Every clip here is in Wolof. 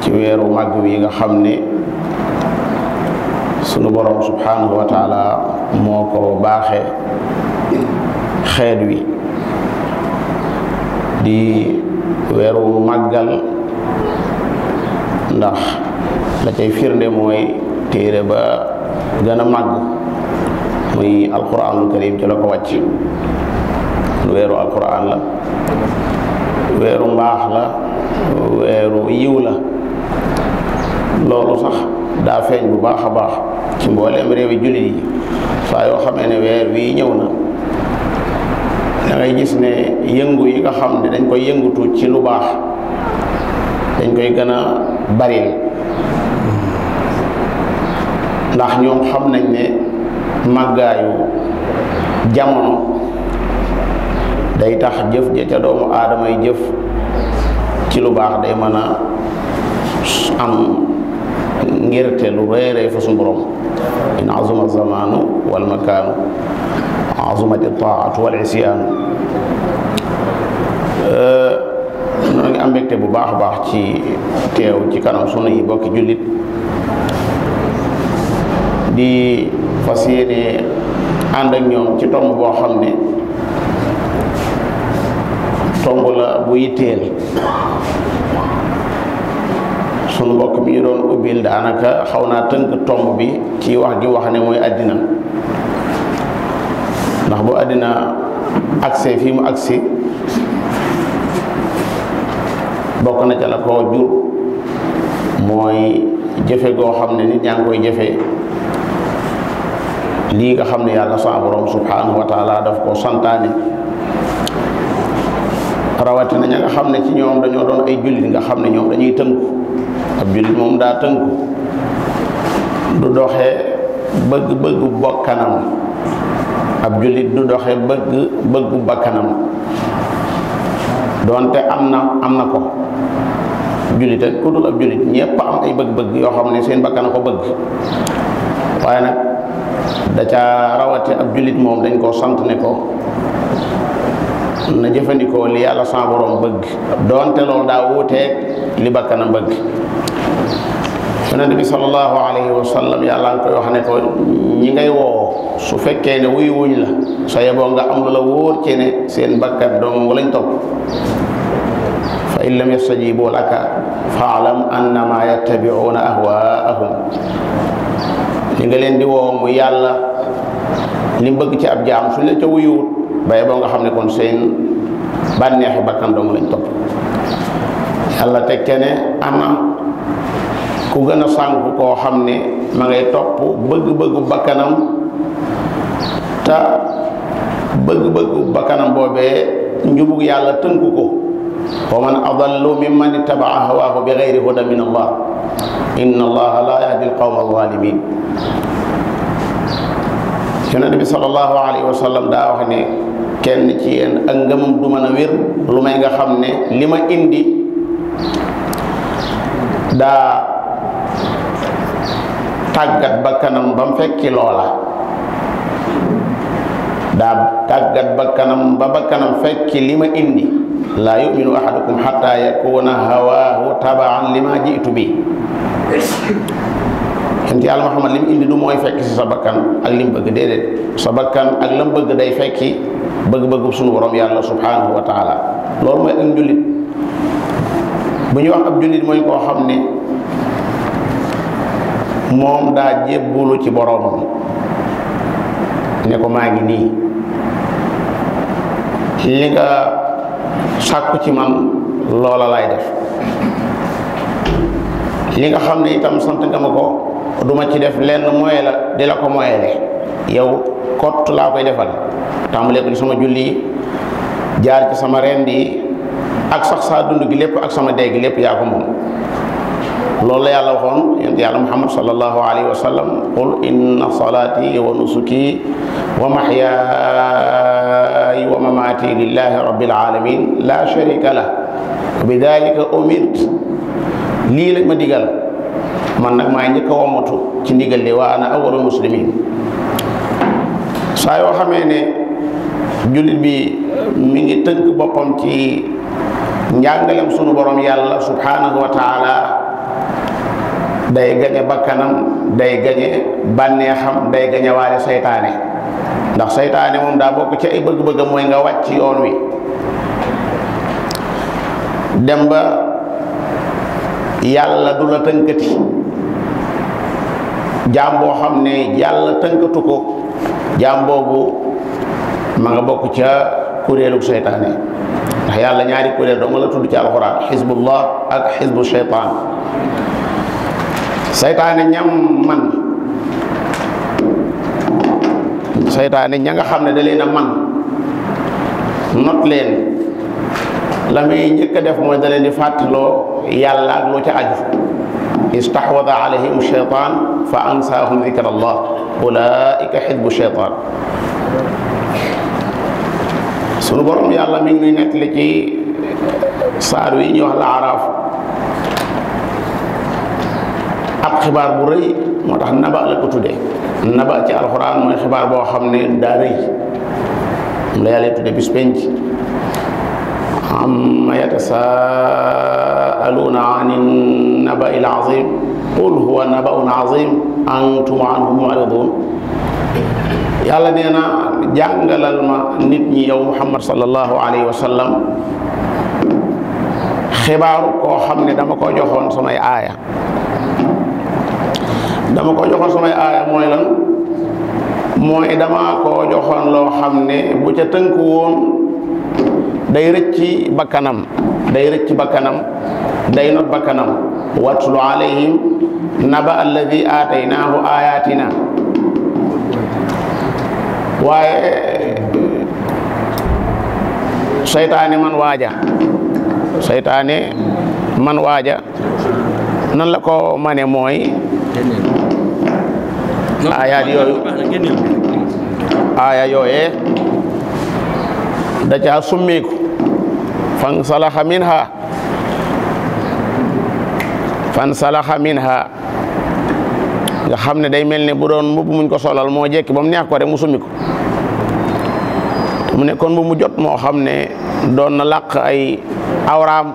ci weeru màgg wi nga xam ne sunu borom subhanahu wa taala moo ko baaxe xeet wi di weeru màggal ndax la cay firnde mooy téere ba gën a màgg muy alquranul karim ci la ko wàcc weeru alquran la weeru mbaax la weeru yiw la loolu sax daa feeñ bu baax a baax ci mbooleem réewi jullit yi saa yoo xamee ne weer wii ñëw na da ngay gis ne yëngu yi nga xam ne dañ koy yëngutu ci lu baax dañ koy gën a baril ndax ñoom xam nañ ne màggaayu jamono day tax jëf ja ca doomu aadamay jëf ci lu baax day mën a am ngirte lu reeree fa suñu borom in azuma zamaanu wal makaanu azumat taatu wal isyaanu noo ngi am mbégte bu baax a baax ci teew ci kanam sunu yi bokki jullit di fas yéene ànd ak ñoom ci tomb boo xam ne tomb la bu yitteel sunu mbokk mi ñu doon ubbil daanaka xaw naa tënk tomb bi ci wax gi wax ne mooy àddina ndax bu àddina agsee fii mu agsi bokk na ca la ko jur mooy jëfe goo xam ne nit ñaa ngi koy jëfe lii nga xam ne yàlla sa borom subhanahu wa taala daf ko santaane rawatina ña nga xam ne ci ñoom dañoo doon ay jullit nga xam ne ñoom dañuy tënku ab jullit moom daa tënku du doxee bëgg-bëggu bokkanam ab jullit du doxee bëgg bëggu bakkanam doonte am na am na ko jullit ak ku dul ab jullit ñëpp am ay bëgg-bëgg yoo xam ne seen bakkan a ko bëgg waaye nag da ca rawate ab jullit moom dañ koo sant ne ko na jëfandikoo li yàlla sa borom bëgg doonte loolu daa wuuteeg li bakkan a bëgg yonent bi sallallahu alayhi wa sallam yàlla nga koy wax ne ko ñi ngay woo su fekkee ne wuyu wuñ la sa yeboo nga am lu la wóor ci ne seen bakkat dong lañ topp fa in lam yastajibu laka faalam annama yattabiuna ahwaahum li nga leen di woo mu yàlla li bëgg ci ab jaam suñ la ca wuyuwut ba yeboo nga xam ne kon seen bànneexi bakkan dong lañ topp yàlla teg ca ne ana ku gën a sànku koo xam ne ma ngay topp bëgg-bëggu bakkanam te bëgg-bëggu bakkanam boobee njubug yàlla tënku ko wa man adallu mimman ittabaa hawaahu bi gayri huda min allah inna allaha la yahdi alqawma alzalimin yonent bi sallallahu alayhi wa sallam daa wax ne kenn ci yéen ak ngëmam du mën a wér lu may nga xam ne li ma indi daa tàggat ba kanam ba mu fekki loola daa tàggat ba kanam ba ba kanam fekki li ma indi laa yuminu ahadukum xata yakuna hawaahu tabaan li ma jiitu bi yonent yàlla Muhammad li mu indi du mooy fekk si sa bakkan ak li mu bëgg déedéet sa bakkan ak la mu bëgg day fekki bëgg-bëggu sunu borom yàlla subhanahu wa taala loolu mooy ak njullit bu ñu wax ab jullit mooy koo xam ne moom daa jébbulu ci boroomam ne ko maa ngi nii li nga sàkku ci man loola laay def li nga xam ne itam sant nga ma ko duma ci def lenn mooy la di la ko moyele yow kott laa koy defal tàmbalee ko ci sama julli yi jaar ci sama rend yi ak sax saa dund gi lépp ak sama dee gi lépp yaa ko moom loolu la yàlla waxoon yonent yàlla muhammad sallallahu alayhi wa sallam qul inna salaati wa nusuki wa mahyaaya wa mamaati lillahi rabbil alamin la sharika lah wa bi dalika umirt lii lañ ma digal man nag maay njëkk a womatu ci ndigal li waa ana awwalul muslimin saa yoo xamee ne jullit bi mi ngi tënk boppam ci njàngalem sunu borom yàlla subhanahu wa taala day gañe bakkanam day gañe bànneexam day gañe waale saytaane ndax saytaane moom daa bokk ci ay bëgg-bëggam mooy nga wàcc yoon wi dem ba yàlla du la tënkati jaam boo xam ne yàlla tënkatu ko jaam boobu ma nga bokk ca kuréelu seytaane ndax yàlla ñaari kuréel doo nga la tudd ci alxuraan xisbullah ak xisbu seytaan seytaane ñam man seytaane ña nga xam ne da leen a man not leen la muy njëkk a def mooy da leen di fàttaloo yàlla ak lu ca aju istahwada alayhim shaytan fa ansaahum dikra allah ulaika xisbu shaytan sunu borom yàlla mi ngi nuy nettali ci saar wi ñuy wax la araaf ab xibaar bu rëy moo tax naba la ko tuddee naba ci alxuraan mooy xibaar boo xam ne daa rëy mu la yàlla tudde bis penc amma yatasaaluuna ani naba il azim qul huwa nabaun azim antum anhu muridun yàlla nee na jàngalal ma nit ñi yow muhammad sallallahu alayhi wa sallam xibaaru koo xam ne dama ko joxoon samay aaya dama ko joxoon samay aaya mooy lan mooy dama ko joxoon loo xam ne bu ca tënk woon day rëcc bakkanam day rëcc bakkanam day not bakkanam watlu alayhim naba alladi aataynaahu ayatina waaye seytaane man waaja seytaane man waaja nan la ko mane mooy aayaat yooyu aaya yooyee da caa summiku fan salaxa minha fan salaxa minha nga xam ne day mel ne bu doon mbubb muñ ko solal moo jekki ba mu neex ko rek mu summi ko mu ne kon bu mu jot moo xam ne doon na làq ay awraam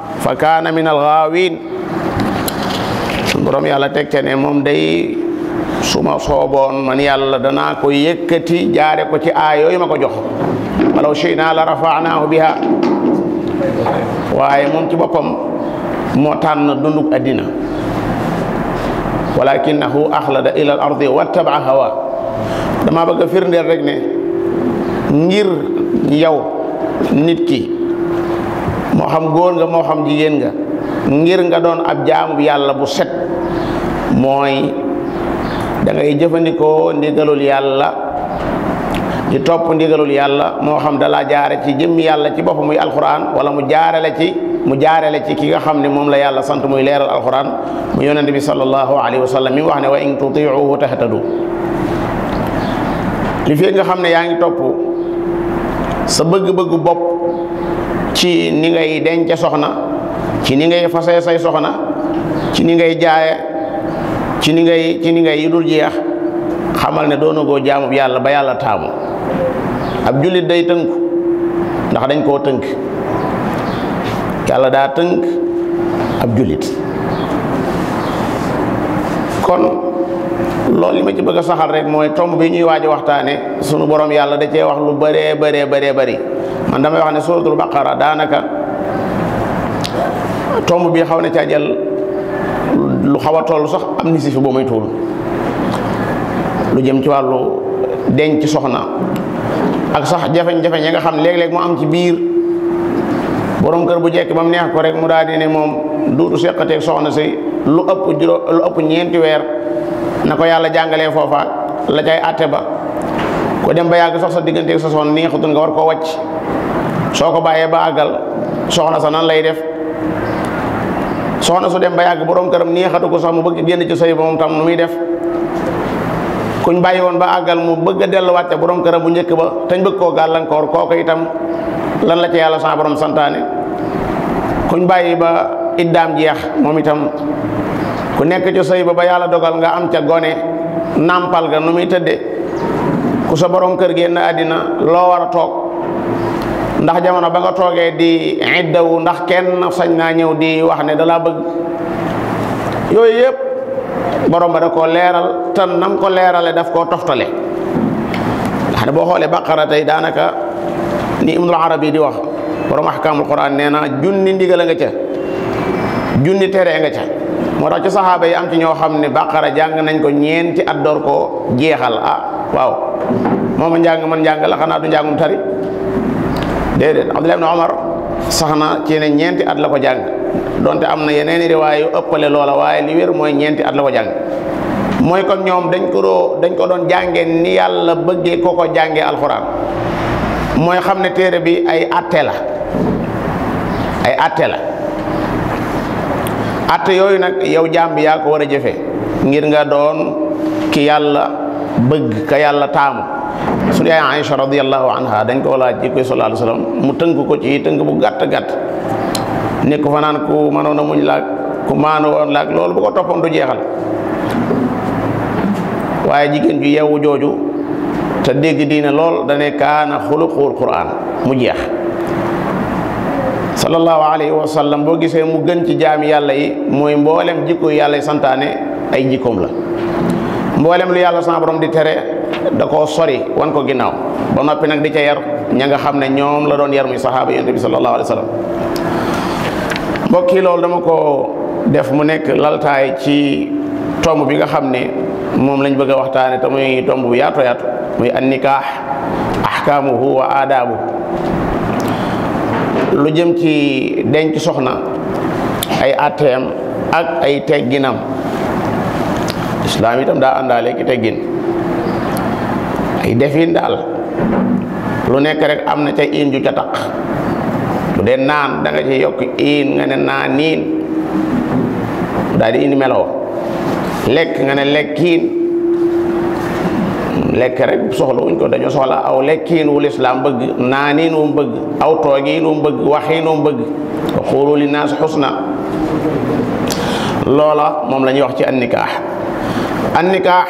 fa kaana min alxaawin suñ borom yàlla teg ca ne moom day su ma sooboon man yàlla danaa ko yëkkati jaare ko ci aay yooyu ma ko jox walaw shi'naa la rafaanaahu biha waaye moom ci boppam moo tànn dunduk addina walakinahu axlada ila al ardi wattabaa hawa dama bëgg a firndeel rek ne ngir yow nit ki moo xam góor nga moo xam jigéen nga ngir nga doon ab jaamu yàlla bu set mooy da ngay jëfandikoo ndigalul yàlla di topp ndigalul yàlla moo xam dalaa jaare ci jëmm yàlla ci boppam muy alxuraan wala mu jaarale ci mu jaarale ci ki nga xam ne moom la yàlla sant muy leeral alxuraan mu yonente bi sallallahu alayhi wa sallam mi wax ne wa in tutiuhu tahtadu li fi nga xam ne yaa ngi topp sa bëgg-bëggu bopp ci ni ngay denc soxna ci ni ngay fasee say soxna ci ni ngay jaaye ci ni ngay ci ni ngay yu dul jeex xamal ne doona goo jaamub yàlla ba yàlla taamu ab jullit day tënku ndax dañ koo tënk yàlla daa tënk ab jullit kon loolu li ma ci bëgg a saxal rek mooy tomb bi ñuy waaj a waxtaane sunu borom yàlla da cee wax lu bëree bëree bëree bëri man damay wax ne suratul baqara daanaka tomb bi xaw na caa jël lu xaw a toll sax am ni si fi boo may tuul lu jëm ci wàllu denc soxna ak sax jafe-jafe yi nga xam léeg-léeg mu am ci biir borom kër bu jekk ba mu neex ko rek mu daal di ne moom duutu seqateeg soxna si lu ëpp juróom lu ëpp ñeenti weer na ko yàlla jàngalee foofa la cay àtte ba ko dem ba yàgg sax sa diggante ak sa soxna neexatul nga war koo wàcc soo ko bàyyee ba àggal soxna sa nan lay def soxna su dem ba yàgg borom këram neexatu ko sax mu bëgg génn ci sëy ba moom tam nu muy def kuñ bàyyi woon ba àggal mu bëgg a delluwaat ca borom këram bu njëkk ba tañ bëgg koo gàllankoor kooku itam lan la ca yàlla sa borom santaane kuñ bàyyi ba iddaam jeex moom itam ku nekk ci sëy ba ba yàlla dogal nga am ca gone nàmpal ga nu muy tëddee ku sa borom kër génn àddina loo war a toog ndax jamono ba nga toogee di iddawu ndax kenn sañ naa ñëw di wax ne dalaa bëgg yooyu yëpp borom ba da koo leeral te nam ko leerale daf koo toftale ndax ne boo xoolee baqara tey daanaka ni ibnul arabi di wax borom ahkaamul quran nee na junni ndigal a nga ca junni tere nga ca moo tax ci saxaaba yi am ci ñoo xam ne bàqara jàng nañ ko ñeenti at door koo jeexal ah waaw mooma njàng man njàng la xanaa du njàngum tari déedéet Abdullah ibn Omar sax na ci ne ñeenti at la ko jàng donte am na yeneen i riwaay yu ëppale loola waaye li wér mooy ñeenti at la ko jàng mooy kon ñoom dañ ko doo dañ ko doon jàngee ni yàlla bëggee ko ko jàngee alxuraan mooy xam ne téere bi ay atte la ay atte la atte yooyu nag yow jaam bi yaa ko war a jëfe ngir nga doon ki yàlla bëgg ka yàlla taamu suñu yaay Aïcha radiyallahu anha dañ ko laaj ci koy sallallahu alayhi wasallam mu tënk ko ci tënk bu gàtt gàtt nekk fa naan ku mënoon a muñ laag ku maanu woon laag loolu bu ko toppoon du jeexal waaye jigéen ju yeewu jooju te dégg diine lool dane kaana xuluqul quraan mu jeex sallallahu alayhi wa sallam boo gisee mu gën ci jaami yàlla yi mooy mboolem jikko yàlla yi santaane ay jikkoom la mboolem lu yàlla sama borom di tere da koo sori wan ko ginnaaw ba noppi nag di ca yar ña nga xam ne ñoom la doon yar muy saxaaba yonent bi sallallahu alayhi wa sallam mbokk yi loolu dama ko def mu nekk laltaay ci tomb bi nga xam ne moom lañ bëgg a waxtaane te muy tomb bu yaatu yaatu muy an nikaax ahkaamuhu wa aadaabu lu jëm ci denc soxna ay atteem ak ay tegginam islaam itam daa àndaale ki teggin ay defin daal lu nekk rek am na ca iin ju ca taq bu dee naan da nga ci yokk iin nga ne naa niin daal di indi meloo lekk nga ne lekkiin lekk rek soxla wuñ ko dañoo soxla aw lekkiin wu lislaam bëgg naaniin wu mu bëgg aw toogiin wu mu bëgg waxiin wu mu bëgg wa xuulu li naas xusna loola moom la ñuy wax ci annikaax annikaax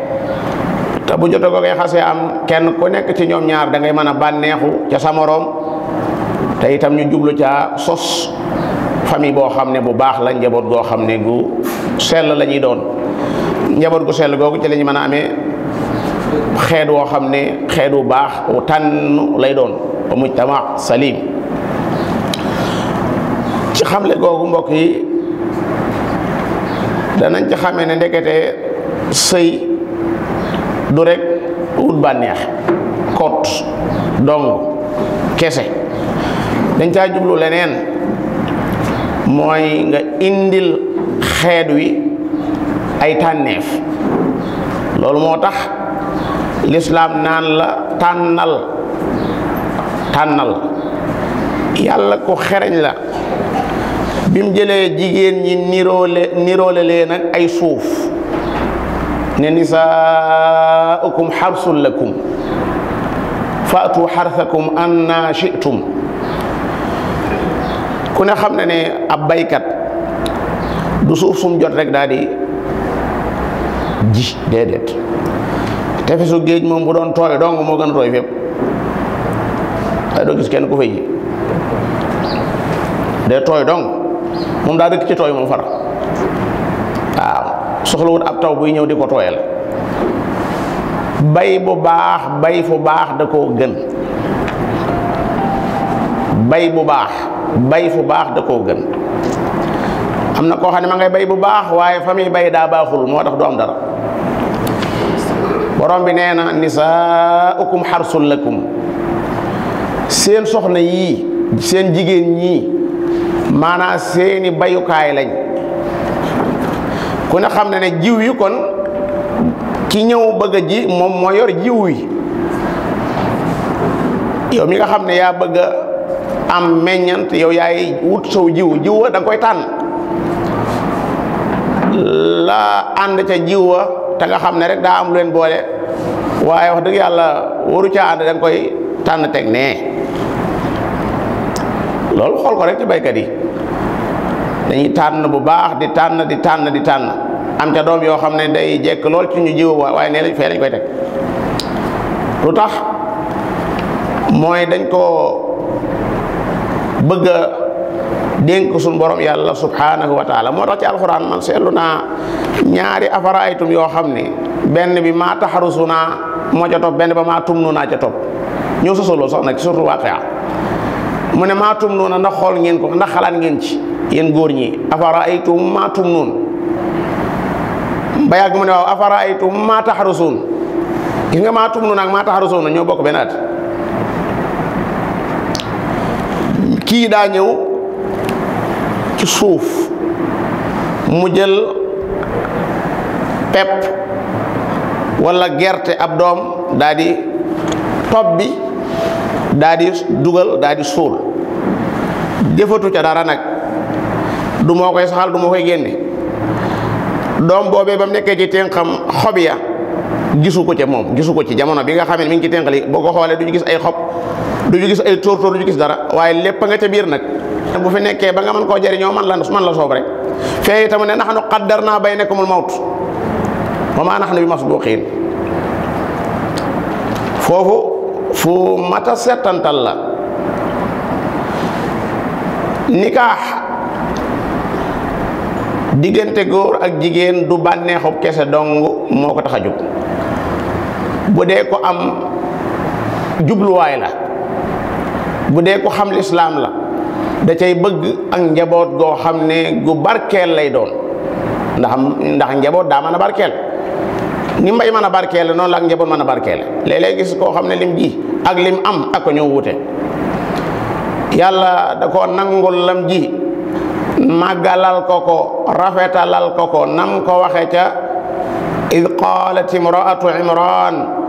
te bu joto ko ngay xasee am kenn ku nekk ci ñoom ñaar da ngay mën a bànneexu ca sa moroom te itam ñu jublu ca sos famille boo xam ne bu baax la njaboot goo xam ne gu sell la ñuy doon njaboot gu sell googu ci la ñu mën a amee xeet woo xam ne xeet wu baax wu tànn lay doon ba mujtama salim ci xamle googu mbokk yi danañ ci xamee ne ndekete sëy du rek wut bànneex kot dong kese dañ caa jublu leneen mooy nga indil xeet wi ay tànneef loolu moo tax lislaam naan la tànnal tànnal yàlla ko xereñ la bi mu jëlee jigéen ñi niroole niroole leen ak ay suuf ne nisaaukum xarsun lakum faatu xarsakum anna shitum ku ne xam na ne ab baykat du suuf sum jot rek daal di ji déedéet tefesu géej moom bu doon tooy dong moo gën a tooy fépp waaye doo gis kenn ku fay ji day tooy dong moom daa dëkk ci tooy moom far waaw soxlawut ab taw buy ñëw di ko tooyal bay bu baax bay fu baax da koo gën bay bu baax bay fu baax da koo gën am na koo xam ne ma ngay bay bu baax waaye fa muy bay daa baaxul moo tax du am dara borom bi nee na nisaaukum xarsul lakum seen soxna yii seen jigéen ñii maanaa seeni bayukaay lañ ku ne xam ne ne jiw yi kon ki ñëw bëgg a ji moom moo yor jiw yi yow mi nga xam ne yaa bëgg a am meññant yow yaay wut sow jiw jiw wa da nga koy tànn la ànd ca jiw wa te nga xam ne rek daa am lu leen boole waaye wax dëgg yàlla waru caa ànd da koy tànn teg nee loolu xool ko rek ci baykat yi dañuy tànn bu baax di tànn di tànn di tànn am ca doom yoo xam ne day jekk lool ci ñu jiw waaye nee lañ fee lañ koy teg lu tax mooy dañ ko bëgg a dénk suñu borom yàlla subhanahu wa taala moo tax ci alxuraan man seetlu naa ñaari afaraaytum yoo xam ne benn bi maa taxarusu naa moo ca topp benn ba maa tum nu naa ca topp ñoo sosoloo sax nag surtout waaqia mu ne maa tum nuuna ndax xool ngeen ko ndax xalaat ngeen ci yéen góor ñi afara aytum maa tum nuun ba yàgg mu ne waaw afara aytum maa taxarusuun gis nga maa tum nuun ak maa taxarusuun ñoo bokk benn at kii daa ñëw ci suuf mu jël pepp walla gerte ab doom daa di tob bi daa di dugal daa di suul jëfatu ca dara nag du moo koy saxal du moo koy génne doom boobee ba mu nekkee ci tenqam xob ya gisu ko ca moom gisu ko ci jamono bi nga xam ne mi ngi ci tenqali boo ko xoolee duñu gis ay xob du ñu gis ay tóor tóor du ñu gis dara waaye lépp nga ca biir nag te bu fi nekkee ba nga mën koo jëriñoo man la man la soob rek fee itam ne nahnu qaddarnaa baynakumul mawt wa maa nahnu bi masbuuqiin foofu fu mat a settantal la nikaax diggante góor ak jigéen du bànneexub kese dong moo ko tax a jóg bu dee ko am jubluwaay la bu dee ko xam lislaam la da cay bëgg ak njaboot goo xam ne gu barkeel lay doon ndax ndax njaboot daa mën a barkeel ni mbay mën a barkeele noonu la ak njaboot mën a barkeele léeg-léeg gis koo xam ne lim ji ak lim am ak ko ñëw wute yàlla da ko nangul lam ji màggalal ko ko rafetalal ko ko nam ko waxe ca id qaalat imraatu imran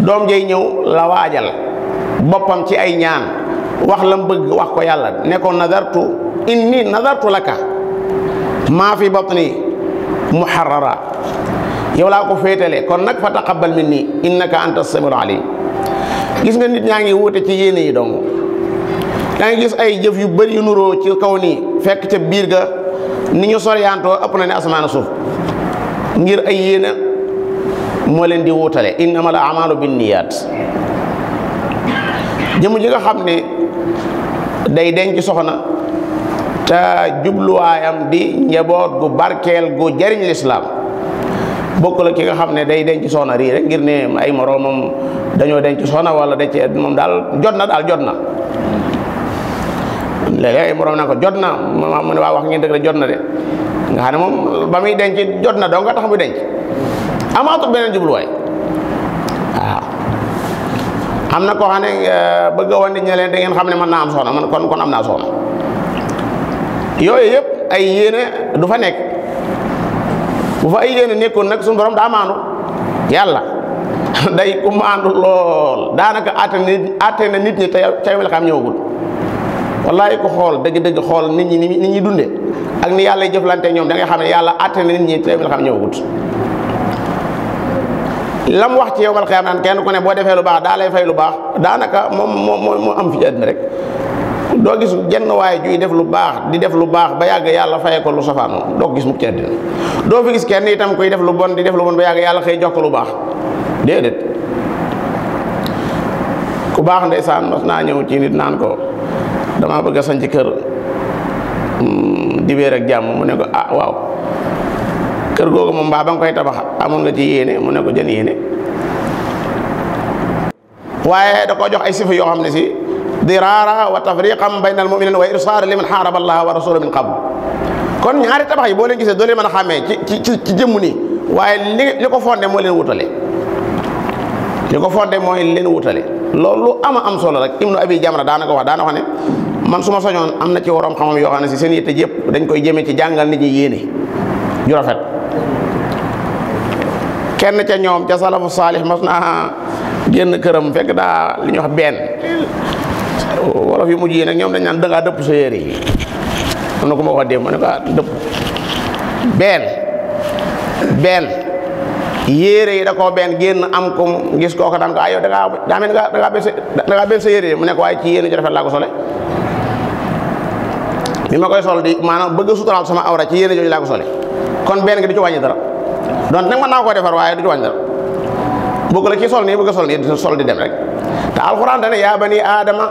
doom jay ñëw la waajal boppam ci ay ñaan wax lam bëgg wax ko yàlla ne ko nadartu inni nadartu laka maa fi batni muharrara yow laa ko féetale kon nag fa taqabbal minni innaka anta samiul alim gis nga nit ñaa ngi wuute ci yéene yi dong da nga gis ay jëf yu bëri yu nuroo ci kaw nii fekk ca biir ga ni ñu soriyaantoo ëpp na ne asamaan suuf ngir ay yéena moo leen di wuutale innama al amalu binniyaat jëmm ji nga xam ne day denc soxna te jubluwaayam di njaboot gu barkeel gu jariñ lislaam bokk la ki nga xam ne day denc soxna rii rek ngir ne ay moroomam dañoo denc soxna wala da ci moom daal jot na daal jot na léeg-léeg ay moroom naa ko jot na ma mu ne waa wax ngeen dëgg la jot na de nga xam ne moom ba muy denc jot na doo nga tax muy denc amaatul beneen jubluwaay waaw am na koo xam ne euh, bëgg a wan nit ñi leen da ngeen xam ne mën naa am soxna man kon kon am naa soxna yooyu yëpp ay yéene du fa nekk bu fa ay yéene nekkoon nag suñu borom daa maandu yàlla day ku maandu lool daanaka àtte na àtte na nit ñi te yow ca yow la xam ñëwagul wallaay ko xool dëgg-dëgg xool nit ñi nit ñi dundee ak ni yàlla jëflante ñoom da ngay xam ne yàlla àtte na nit ñi te xam ñëwagut lam wax ci yow mal xiyaam naan kenn ku ne boo defee lu baax daa lay fay lu baax daanaka moom moo moo am fi ci àddina rek doo gis jenn waaye juy def lu baax di def lu baax ba yàgg yàlla fayee ko lu safaanoo doo ko gis mukk ci àddina doo fi gis kenn itam kuy def lu bon di def lu bon ba yàgg yàlla xëy jox ko lu baax déedéet ku baax ndeysaan mas naa ñëw ci nit naan ko damaa bëgg a sanc kër hmm, dibéer ak jàmm mu ne ko ah waaw kër googu moom mbaa ba nga koy tabax amoon nga ci yéene mu ne ko jën yéene waaye da koo jox ay sifa yoo xam ne si diraara wa tafriqan bayna al muminin wa irsaara liman xaaraba allaha wa rasula min qabl kon ñaari tabax yi boo leen gisee doo leen mën a xàmmee ci ci ci jëmm nii waaye li li ko fondé moo leen wutale li ko fondé mooy leen wutale loolu lu ama am solo rek ibnu abi jamra daana ko wax daana wax ne man su ma soñoon am na ci waroom xamam yoo xam ne si seen yitte yëpp dañ koy jëmee ci jàngal nit ñi yéene ju rafet kenn ca ñoom ca salafu saalix mas naa génn këram fekk daa li ñuy wax benn wolof yu mujj yi nag ñoom dañ naan dangaa dëpp sa yére yi am na ku ma wax démb ma ne ko ah, dëpp benn benn yére yi da koo benn génn am ko gis kooku daan ko ay yow da ngaa daa mel ni da ngaa benn sa da ngaa benn sa yére yi mu ne ko waaye ci yéen ci rafet laa ko sole bi ma koy sol di maanaam bëgg a suturaal sama awra ci yére jooju laa ko sole kon benn gi du ci wàññi dara donc nag mën naa koo defar waaye du ci wàññi dara bëgg la ci sol nii bëgg a sol nii di sol di dem rek te alxuraan dane yaa bani aadama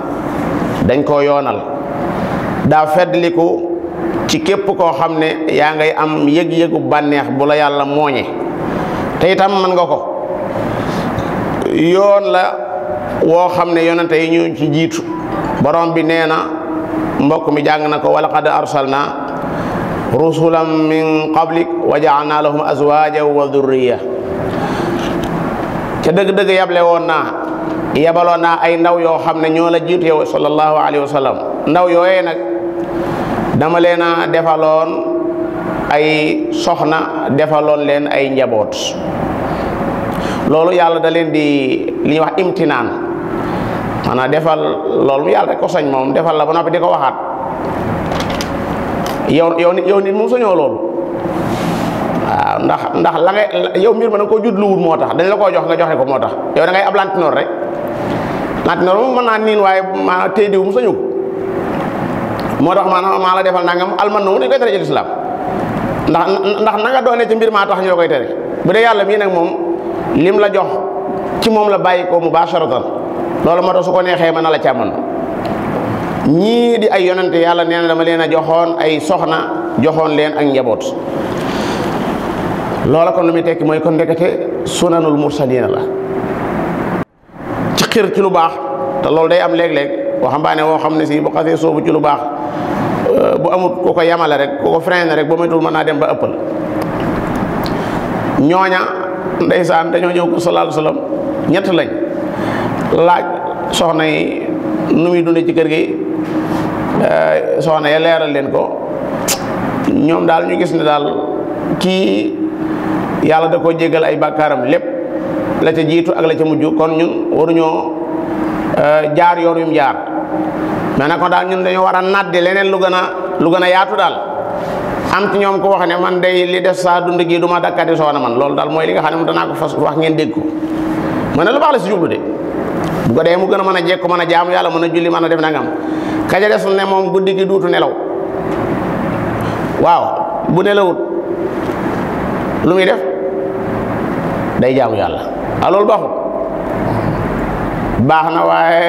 dañ koo yoonal daa feddliku ci képp koo xam ne yaa ngay am yëg-yëgu bànneex bu la yàlla mooñe te itam mën nga ko yoon la woo xam ne yonente yi ñu ci jiitu borom bi nee na mbokk mi jàng na ko wala qad arsalna rusulan min qablik wa jaalna lahum azwajan wa durriya ca dëgg-dëgg yable woon naa yebaloon naa ay ndaw yoo xam ne ñoo la jiitu yow sallallahu alayhi wa sallam ndaw yooyee nag dama leen a defaloon ay soxna defaloon leen ay njaboot loolu yàlla da leen di li ñuy wax imtinaan maanaam defal loolu yàlla rek ko sañ moom defal la ba noppi di ko waxaat yow yow nit yow nit moom sañoo loolu waaw ndax ndax la nga yow mbir ma da nga ko judluwul moo tax dañ la koo jox nga joxe ko moo tax yow da ngay ab lantinoor rek lantinoor moom mën naa niin waaye maanaam tey diw mu sañu moo tax maanaam maa la defal nangam alman na mu dañ koy tere ci lislaam ndax ndax na nga doone ci mbir maa tax ñoo koy tere bu dee yàlla mii nag moom lim la jox ci moom la bàyyi ko mu baax sorotal loolu moo tax su ko neexee mën na la càmman ñii di ay yonante yàlla nee na dama leen a joxoon ay soxna joxoon leen ak njaboot loola kon lu muy tekki mooy kon ndekete sunanul mursalina la ci xir ci lu baax te loolu day am léeg-léeg waxambaane woo xam ne si bu xasee soobu ci lu baax euh, bu amut ku ko yamale rek ku ko freiné rek ba moytuwul mën naa dem ba ëppal ñooña ndeysaan dañoo ñëw ko sallallahu alayhi wasallam ñett lañ laaj soxna yi nu muy dundee ci kër gi euh, soxna ya leeral leen ko ñoom daal ñu gis ne daal kii yàlla da koo jégal ay bàkkaaram lépp la ca jiitu ak la ca mujj kon ñun waruñoo euh, jaar yoon yu mu jaar mais nag kon daal ñun dañoo war a naddi leneen lu gën a lu gën a yaatu daal am ci ñoom ko wax ne man day li des saa dund gi du ma dakkati soona man loolu daal mooy li nga xam ne mu danaa ko fas wax ngeen dégg ko ma ne lu baax la si jublu de bu ko dee mu gën a mën a jekku mën a jaamu yàlla mën a julli mën a def nangam kaja des ne moom guddi gi duutu nelaw waaw bu nelawut lu muy def day jaamu yàlla a ah, loolu baaxul baax na waaye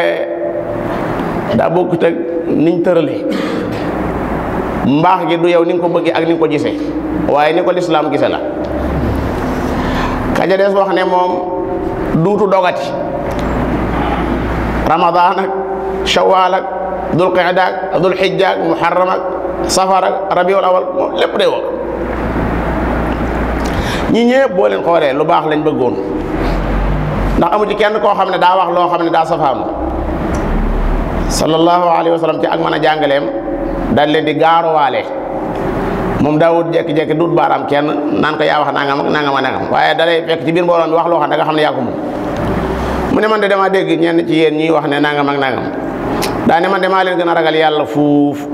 daa bokkut ak niñ tëralee mbaax gi du yow ni nga ko bëggee ak ni nga ko gisee waaye ni ko lislaam gise la ka ca des wax ne moom duutu dogati ramadaan ak shawaal ak dul qida ak dul xijja ak muharram ak safar ak rabiul awal moom lépp day woor ñi ñëpp boo leen xoolee lu baax lañ bëggoon ndax amu ci kenn koo xam ne daa wax loo xam ne daa safaanu sallallahu alayhi wa sallam ci ak mën a jàngaleem dañ leen di gaaruwaale moom daawut jekki-jekki duut baaraam kenn naan ko yaa wax nangam ak nangam ak nangam waaye dalay fekk ci biir mbooloo mi wax loo xam ne nga xam ne yaa ko moom mu ne man de damaa dégg ñenn ci yéen ñuy wax ne nangam ak nangam daa ne man damaa leen gën a ragal yàlla fuuf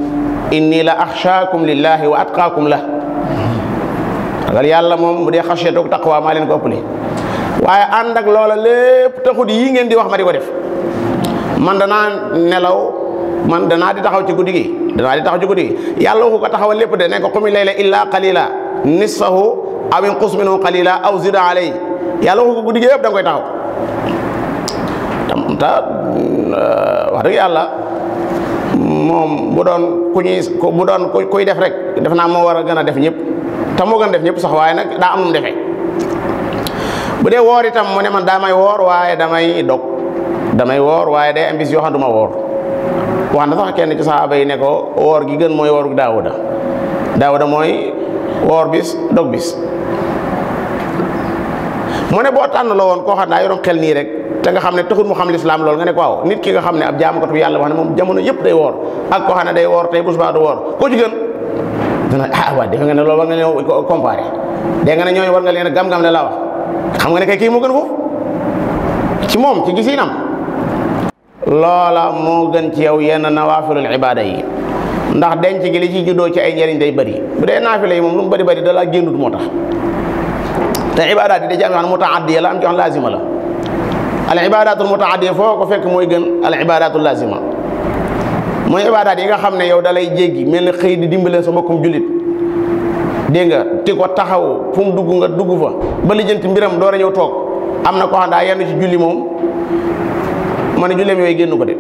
inni la axshaakum lillahi wa atqaakum la ragal yàlla moom bu dee xasiyatu taqwa maa leen ko ëppale waaye ànd ak loola lépp taxut yii ngeen di wax ma di ko def man danaa nelaw man danaa di taxaw ci guddi gi danaa di taxaw ci guddi gi yàlla waxu ko taxawal lépp de ne ko qumi layla illa qalila nisfahu aw inqus minhu qalila aw zid alay yàlla waxu ko guddi gi yëpp da nga koy taxaw tam ta wax dëgg yàlla moom bu doon ku ñuy bu doon kuy def rek def naa moo war a gën a def ñëpp te moo gën def ñëpp sax waaye nag daa am nu defee bu dee woor itam mu ne man daa may woor waaye damay dog damay woor waaye day am bis yoo xam du ma woor wax na sax kenn ci saxaaba yi ne ko woor gi gën mooy woor gi daawuda daawuda mooy woor bis dog bis mu ne boo tànn la woon koo xam ne daa yoroon xel nii rek te nga xam ne taxul mu xam lislaam loolu nga ne ko waaw nit ki nga xam ne ab jaamukatu yàlla wax ne moom jamono yëpp day woor ak koo xam ne day woor tey bu subaa du woor koo ci gën dana ah waaw defe nga ne loolu war nga leen a comparé dégg nga ne ñooñu war nga leen a gam-gam la laa wax xam nga ne kay kii moo gën foofu ci moom ci gisinam loola moo gën ci yow yenn nawaafilul ibaada yi ndax denc gi li ci juddoo ci ay njëriñ day bëri bu dee naafila yi moom lu mu bëri bëri da laa génnut moo tax te ibaadaat yi da ci am yoo xam ne mutaaddiya la am ci yoo xam ne laazima la al ibaadaatul mutaaddiya foo ko fekk mooy gën al ibaadaatul laazima mooy ibaadaat yi nga xam ne yow dalay jéggi mel ne xëy di dimbalee sa mbokkum jullit dégg nga ti ko taxaw fu mu dugg nga dugg fa ba lijjanti mbiram door a ñëw toog am na ko xam daa yenn ci julli moom ma ne julleem yooyu génn ko de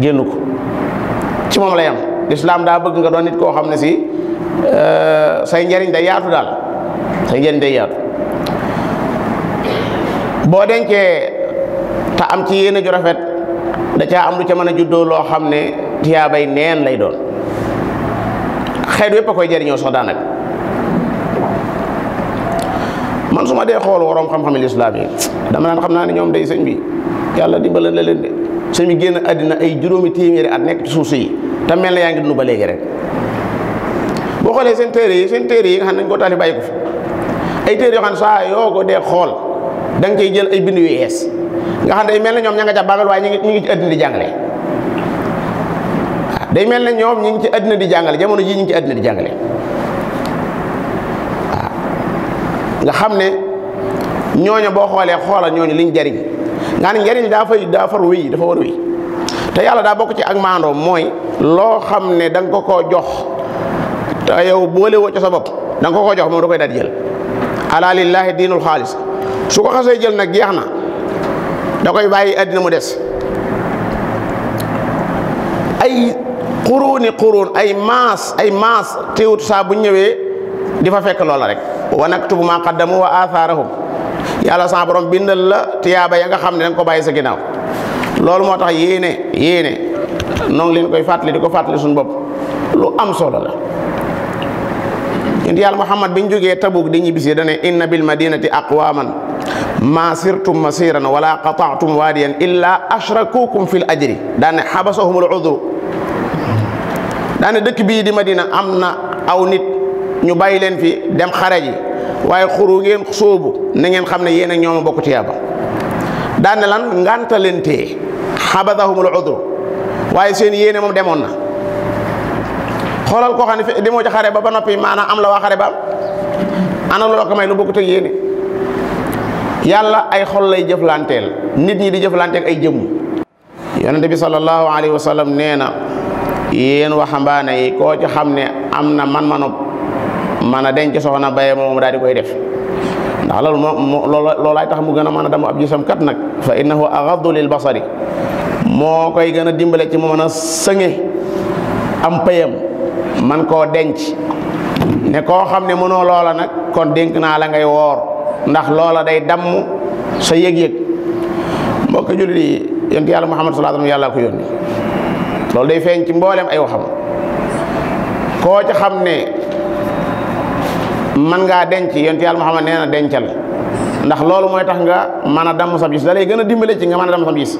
génn ko ci moom la yam lislaam daa bëgg nga doon nit koo xam ne si say njariñ day yaatu daal sa njëriñ day yaatu boo dencee te am ci yéene ju rafet da caa am lu ca mën a juddoo loo xam ne tiyaabay neen lay doon xeet wépp a koy jëriñoo sax daanaka man su ma dee xool waroom xam-xam lislaam yi dama naan xam naa ne ñoom day sëñ bi yàlla dimbala na leen de sëñ bi génn àddina ay juróomi téeméeri at nekk ci suuf si te mel na yaa ngi dund ba léegi rek boo xoolee seen téere yi seen téere yi nga xam ne dañ ko taali bàyyi ko fi ay téere yoo xam ne saa yoo ko dee xool da nga cay jël ay bind yu yees nga xam ne day mel ne ñoom ña nga ca bàmmeel waaye ñu ngi ñu ngi ci àddina di jàngale day mel ne ñoom ñu ngi ci àddina di jàngale jamono jii ñu ngi ci àddina di jàngale nga xam ne ñooñu boo xoolee xoola ñooñu liñ jariñ nga ne njariñ daa fay daa far wéy dafa war wéy te yàlla daa bokk ci ak maandoom mooy loo xam ne da nga ko koo jox te yow boole woo ca sa bopp da nga ko koo jox moom da koy daal jël ala lillahi diinul xaalis su ko xasee jël nag jeex na da koy bàyyi àddina mu des ay xuruuni xuruun ay maas ay maas teewut saa bu ñëwee di fa fekk loola rek wa naktubu ma qaddamu wa athaarahum yàlla sa borom bindal la tiyaaba ya nga xam ne da nga ko bàyyi sa ginnaaw loolu moo tax yéene yéene noo ngi leen koy fàttali di ko fàttali suñu bopp lu am solo la yonent yàlla Muhammad bi ñu jógee Tabuk di ñibbisi dane inna bil madinati aqwaman ma sirtum masiran wala qata'tum wadiyan illa ashrakukum fil ajri daane xabasahumul udru daane dëkk bii di Madina am na aw nit ñu bàyyi leen fi dem xare ji waaye xuru ngeen sóobu na ngeen xam ne yéen ak ñoom a bokk tiyaaba daan ne lan ngànta leen tee xabadahumul udru waaye seen yéene moom demoon na xoolal koo xam ne fi demoo ci xare ba ba noppi maanaam am la waa xare ba am ana loo ko may lu bokkut ak yéene yàlla ay xol lay jëflanteel nit ñi di jëflanteek ay jëmm yonente bi sallallahu alayhi wa sallam nee na yéen waxambaane yi koo ci xam ne am na man-manub man a denc soxna baye moom daal di koy def ndax loolu moo loolaay tax mu gën a mën a damu ab gisam kat nag fa innahu aghaddu lil basari moo koy gën a dimbale ci mu mën a sëŋe am payam man koo denc ne koo xam ne mënoo loola nag kon dénk naa la ngay woor ndax loola day damm sa yëg-yëg mbokk jullit yi yonent yàlla Muhammad sallallahu alayhi wa sallam yàlla ko yónni loolu day feeñ ci mbooleem ay waxam koo ci xam ne man ngaa denc yonent yàlla Muhammad nee na dencal ndax loolu mooy tax nga mën a damm sab gis da lay gën a dimbale ci nga mën a damm sab gis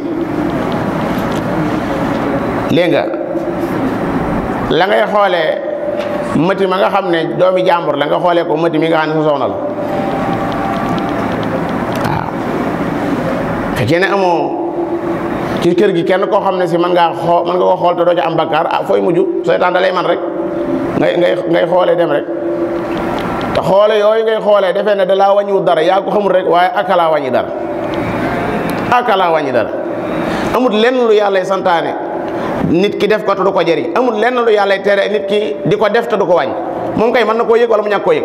léegi nga la ngay xoolee mëti ma nga xam ne doomi jàmbur la nga xoolee ko mëti mi nga xam ne sa soxna la waaw fekkee ne amoo ci kër gi kenn koo xam ne si mën ngaa xool mën nga ko xool te doo ci am bakkaar ah fooy mujj seytaan da lay man rek ngay ngay ngay xoolee dem rek te xoole yooyu ngay xoolee defee ne da laa wàññiwul dara yaa ko xamul rek waaye aka laa wàññi dara aka laa wàññi dara amul lenn lu yàllay santaane nit ki def ko te du ko jëriñ amul lenn lu yàllay tere nit ki di ko def te du ko wàññi moom kay mën na koo yëg wala mu ñàkk koo yëg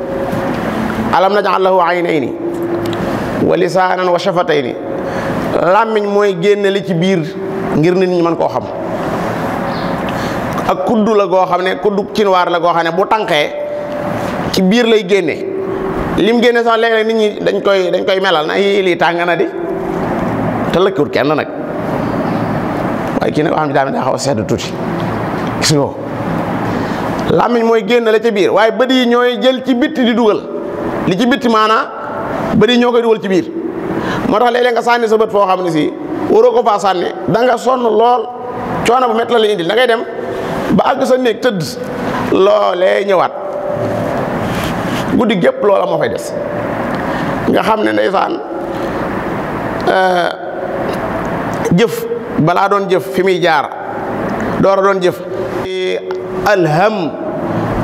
alam naj'al lahu aynayni wa lisaanan wa shafatayni làmmiñ mooy génne li ci biir ngir nit ñi mën koo xam ak kuddu la goo xam ne kuddu cinwaar la goo xam ne bu tànqee ci biir lay génne lim génne sax léeg-léeg nit ñi dañ koy dañ koy melal na yi lii tàng na di te lëkkul kenn nag waaye kii nag xam ne daa mel daa xaw a sedd tuuti gis nga làmmiñ mooy génn la ca biir waaye bët yi ñooy jël ci bitti di dugal li ci bitti maanaa bët yi ñoo koy dugal ci biir moo tax léeg-léeg nga sànni sa bët foo xam ne si waroo ko faa sànni da nga sonn lool coono bu métti la la indil da ngay dem ba àgg sa néeg tëdd loolee ñëwaat guddi gépp loola moo fay des nga xam ne ndeysaan jëf balaa doon jëf fi muy jaar door a doon jëf alham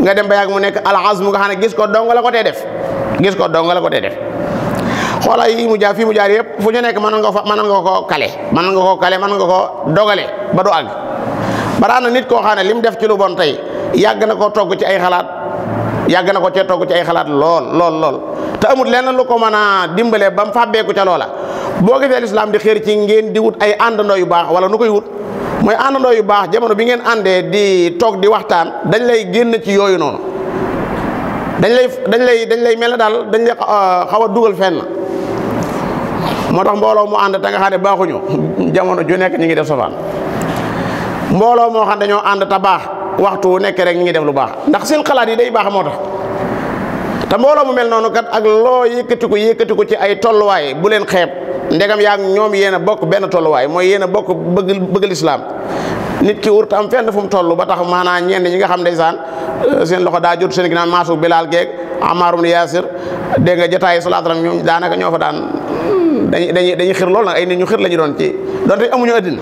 nga dem ba yàgg mu nekk alazm nga xam ne gis ko dong la ko tee def gis ko dong la ko tee def xoolal yi mu jaar fii mu jaar yëpp fu ñu nekk mën nga fa mën nga koo kale mën nga koo kale mën nga koo dogale ba du àgg baraana nit koo xam ne li mu def ci lu bon tey yàgg na koo togg ci ay xalaat yàgg na ko cee togg ci ay xalaat lool lool lool te amul lenn lu ko mën a dimbalee ba mu fàbbeeku ca loola boo gisee lislaam di xéer ci ngeen di wut ay àndandoo yu baax wala nu koy wut mooy àndandoo yu baax jamono bi ngeen àndee di toog di waxtaan dañ lay génn ci yooyu noonu dañ lay dañ lay dañ lay mel ne daal dañ lay euh, xaw a dugal fenn moo tax mbooloo mu ànd te nga xam ne baaxuñu jamono ju nekk ñu ngi def sofaan mbooloo moo xam dañoo ànd te baax waxtu wu nekk rek ñu ngi def lu baax ndax seen xalaat yi day baax moo tax te mbooloo mu mel noonu kat ak loo yëkkati ko yëkkati ko ci ay tolluwaay bu leen xeeb ndegam yaa ngi ñoom yéen a bokk benn tolluwaay mooy yéen a bokk bëgg bëgg lislaam nit ki wurtu am fenn fu mu toll ba tax maanaa ñenn ñi nga xam ndeysaan seen loxo daa jot seen ginnaaw maasu bilaal geeg Amaaru ibn Yaasir dégg nga jotaayu salaatu ñoom daanaka ñoo fa daan dañuy dañuy dañuy xir lool nag ay nit ñu xir la ñu doon ci donte amuñu addina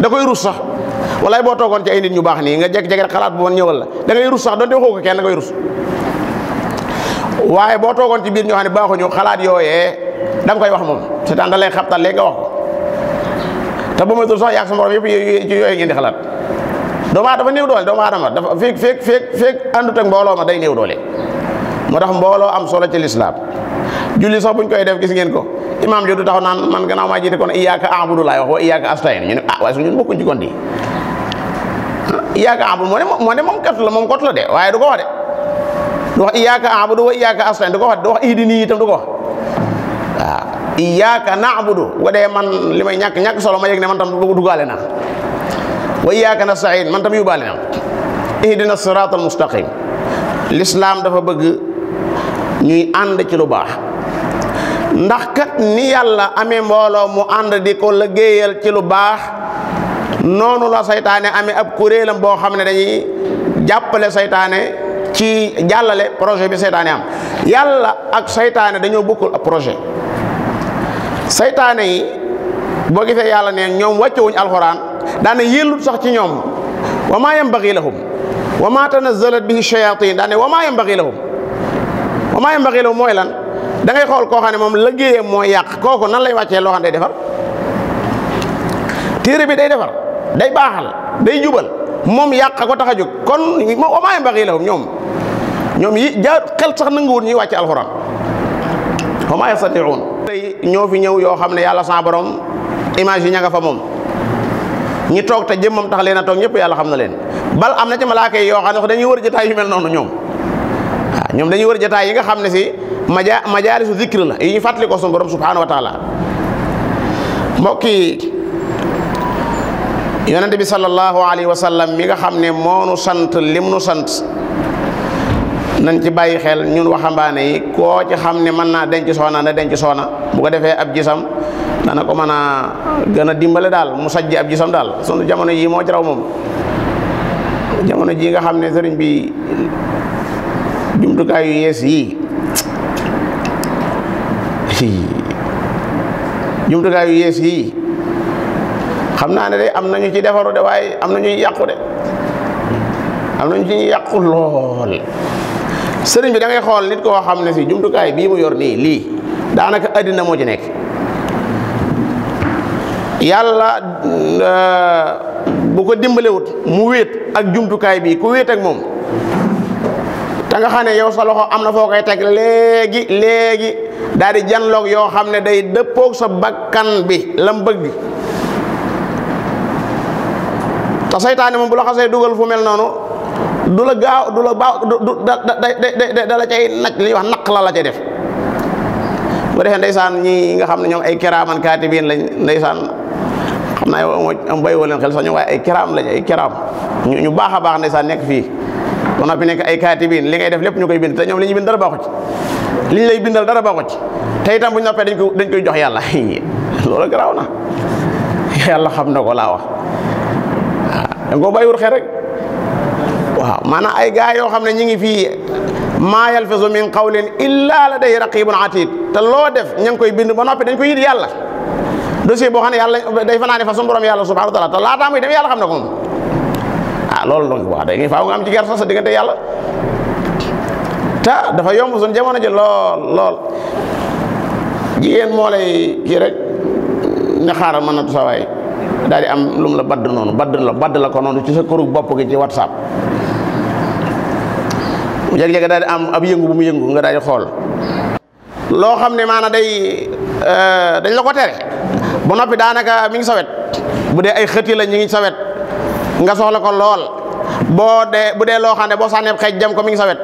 da koy rus sax walaay boo toogoon ci ay nit ñu baax nii nga jékki-jékki rek xalaat bu man ñëwal la da ngay rus sax donte waxoo ko kenn da ngay rus waaye boo toogoon ci biir ñoo xam ne baaxuñu xalaat yooyee da nga koy wax moom c'est da lay xabtal léegi nga wax ko te ba moytul sax yaag sa morom yëpp ci yooyu ngeen di xalaat doomu aadama néew doole doomu aadama dafa feeg feeg feeg feeg àndut ak mbooloo ma day néew doole moo tax mbooloo am solo ci lislaam julli sax buñ koy def gis ngeen ko imaam jo du taxaw naan man gannaaw maa jiite kon iyaaka a'budu laay wax wa iyaaka astayin ñu ne ah waaye su ñun bokkuñ ci kon di iyaaka a'budu moo ne moo ne moom kat la moom kot la de waaye du ko wax de du wax iyaaka a'budu wa iyaaka astayin du ko wax du wax ihdini itam du ko wax waaw iyaaka na'budu bu ko dee man li may ñàkk ñàkk solo ma yëg ne man tam dugaale naa wa iyaaka nastain man tam yóbbaale naa ihdina siraatal mustaqim lislaam dafa bëgg ñuy ànd ci lu baax ndax kat ni yàlla amee mbooloo mu ànd di ko liggéeyal ci lu baax noonu la saytaane amee ab kuréelam boo xam ne dañuy jàppale saytaane ci jàllale projet bi saytaane am yàlla ak saytaane dañoo bokkul ab projet saytaane yi boo gisee yàlla ne ñoom wàccewuñ alxuraan daana yellut sax ci ñoom wa maa yambagi lahum wa maa tanazzalat bihi shayatin daane wa maa yambaxi lahum wa maa yambaxi lahum mooy lan da ngay xool koo xam ne moom liggéeyam mooy yàq kooku nan lay wàccee loo xam ne day defar téere bi day defar day baaxal day jubal moom yàq ko tax a jóg kon moom wa maa yambaxi lahum ñoom ñoom yi jaar xel sax nanguwul ñuy wàcce alxuraan wa maa yastatiuun tey ñoo fi ñëw yoo xam ne yàlla sa borom image yi ña nga fa moom ñi toog te jëmmam tax leen a toog ñëpp yàlla xam na leen bal am na ci malaaka yi yoo xam ne sax dañuy wër jotaay yu mel noonu ñoom waaw ñoom dañuy wër jotaay yi nga xam ne si maja majaalisu zikr la yi ñu fàttali ko sunu borom subhaanahu wa taala mbokk yi yonente bi sallallahu alayhi wa sallam mi nga xam ne moo nu sant lim nu sant nañ ci bàyyi xel ñun waxambaane yi koo ci xam ne mën naa denc soxna na denc soxna bu ko defee ab gisam dana ko mën a gën a dimbale daal mu sajj ab gisam daal sunu jamono yi moo ci raw moom jamono ji nga xam ne sëriñ bi jumtukaay yu yees yii jumtukaay yu yees yii xam naa ne de am nañu ci defaru de waaye am nañu yàqu de am nañu ci yàqu lool sëriñ bi da ngay xool nit koo xam ne si jumtukaay bii mu yor nii lii daanaka àddina moo ci nekk yàlla euh, bu ko dimbalewut mu wéet ak jumtukaay bii ku wéet ak moom te nga xam ne yow sa loxo am na foo koy teg léegi léegi daal di janloog yoo xam ne day dëppoog sa bakkan bi lam bëgg te seytaane moom bu la xasee dugal fu mel noonu du la gaaw du la baaw du da da da la cay naj li ñuy wax naq la la cay def bu defee ndeysaan ñi nga xam ne ñoom ay kiraaman kaatibiin lañ ndeysaan xam naa yow am bay woo leen xel sax ñoom waaye ay kiraam lañ ay kiraam ñu baax a baax ndeysaan nekk fii ba noppi nekk ay kaatibiin li ngay def lépp ñu koy bind te ñoom li ñuy bind dara baaxu ci li ñu lay bindal dara baaxu ci te itam bu ñu noppee dañ ko dañ koy jox yàlla loolu garaaw na yàlla xam na ko laa wax waaw da nga koo bàyyiwul xel rek waaw maanaam ay gaa yoo xam ne ñu ngi fii maa yalfizu min qawlin illa ladayhi raqibun atid te loo def ña ngi koy bind ba noppi dañ koy yit yàlla dossier boo xam ne yàlla day fanaane fa sunu borom yàlla subhanahu wa taala te laataa muy dem yàlla xam ne ko moom ah loolu donc wax dëgg faaw nga am ci gerte sa diggante yàlla te dafa yomb suñu jamono ji lool lool jigéen moo lay kii rek ne xaaral mën na tusawaay daal di am lu mu la badd noonu badd la badd la ko noonu ci sa këru bopp gi ci whatsapp mu jeg-jeg daal di am ab yëngu bu mu yëngu nga daal di xool loo xam ne maanaam day euh, dañ la ko tere ba noppi daanaka mi ngi sawet bu dee ay xëti la ñu ngi sawet nga soxla ko lool boo dee bu dee loo xam ne boo sànnee xeej jam ko mi ngi sawet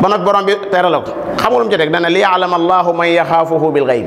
ba noppi borom bi tere la ko xamulum ci teg dana li yaalama allahu man yaxaafuhu bil gayb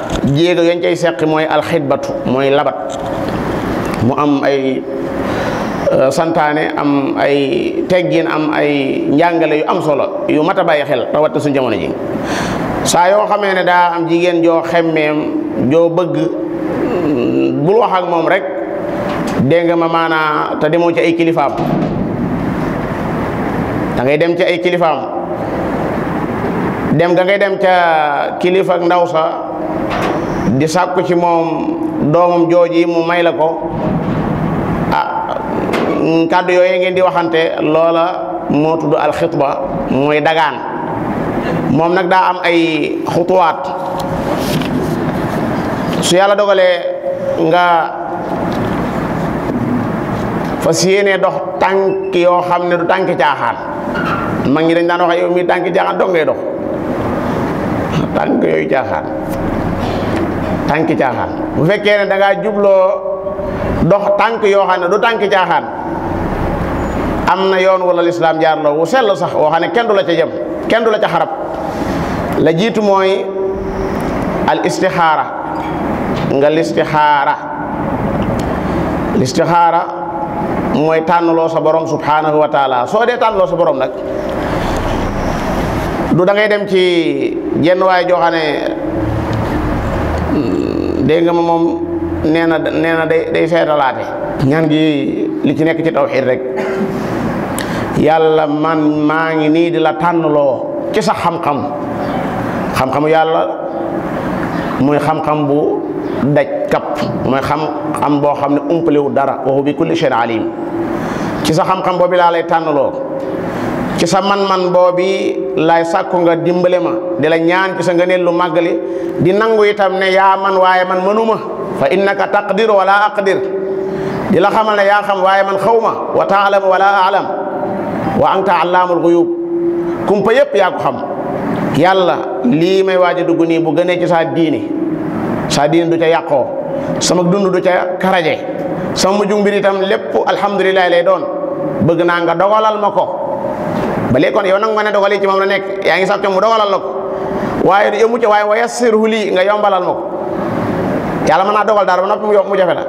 jéego yañ cay seqi mooy alxidbatu mooy labat mu am ay euh, santaane am ay teggin am ay njàngale yu am solo yu mat a bàyyi xel rawatina suñ jamono ji saa yoo xamee ne daa am jigéen joo xemmeem joo bëgg mm, bul wax ak moom rek dégg nga ma maanaa te demoo ci ay kilifaam da ngay dem ci ay kilifaam dem ga ngay dem ca kilifa ak ndaw sa di sàkku ci moom doomam jooji mu may la ko ah kàddu yooyu ngeen di waxante loola moo tudd alxitba mooy dagaan moom nag daa am ay xutuwaat su yàlla dogalee nga fas yéene dox tànk yoo xam ne du tànk caaxaan mag ñi dañ daan wax yow mi tànki jaaxaan dong ngay dox tànk yooyu caaxaan tànki caaxaan bu fekkee ne da ngaa jubloo dox tànk yoo xam ne du tànki caaxaan am na yoon wala lislaam jaar la wu sell sax woo xam ne kenn du la ca jëm kenn du la ca xarab la jiitu mooy al istixaara nga listixaara listixaara mooy tànnloo sa borom subhanahu wa taala soo dee tànnloo sa borom nag du da ngay dem ci jenn waay joo xam ne mm, dégg nga ma moom nee na nee na day day seetalaate ñaan gi li ci nekk ci tawxiid rek yàlla man maa ngi nii di la tànnloo ci sa xam-xam xam-xamu yàlla muy xam-xam bu daj kapp mooy xam am boo xam ne umpalewu dara waxu bi kulli shay'in alim ci sa xam-xam boobu laa lay tànnaloo ci sa man-man boobi laay sàkku nga dimbale ma di la ñaan ci sa ngëneel lu màggali di nangu itam ne yaa man waaye man mënuma fa innaka taqdir wala aqdir di la xamal ne yaa xam waaye man xaw ma wa taalam wala alam wa anta allaamul guyub kumpa yëpp yaa ko xam yàlla lii may waaj a dugg nii bu gënee ci saa diini saa diini du ca yàqoo sama dund du ca karaje sama mujj mbir itam lépp alhamdulilah lay doon bëgg naa nga dogalal ma ko ba léegi kon yow nag ma ne dogal yi ci moom la nekk yaa ngi sax mu dogalal la ko waaye du yëmu ca waaye wa yassirhu lii nga yombalal ma ko yàlla mën naa dogal dara ba noppi mu yo- mu jafe la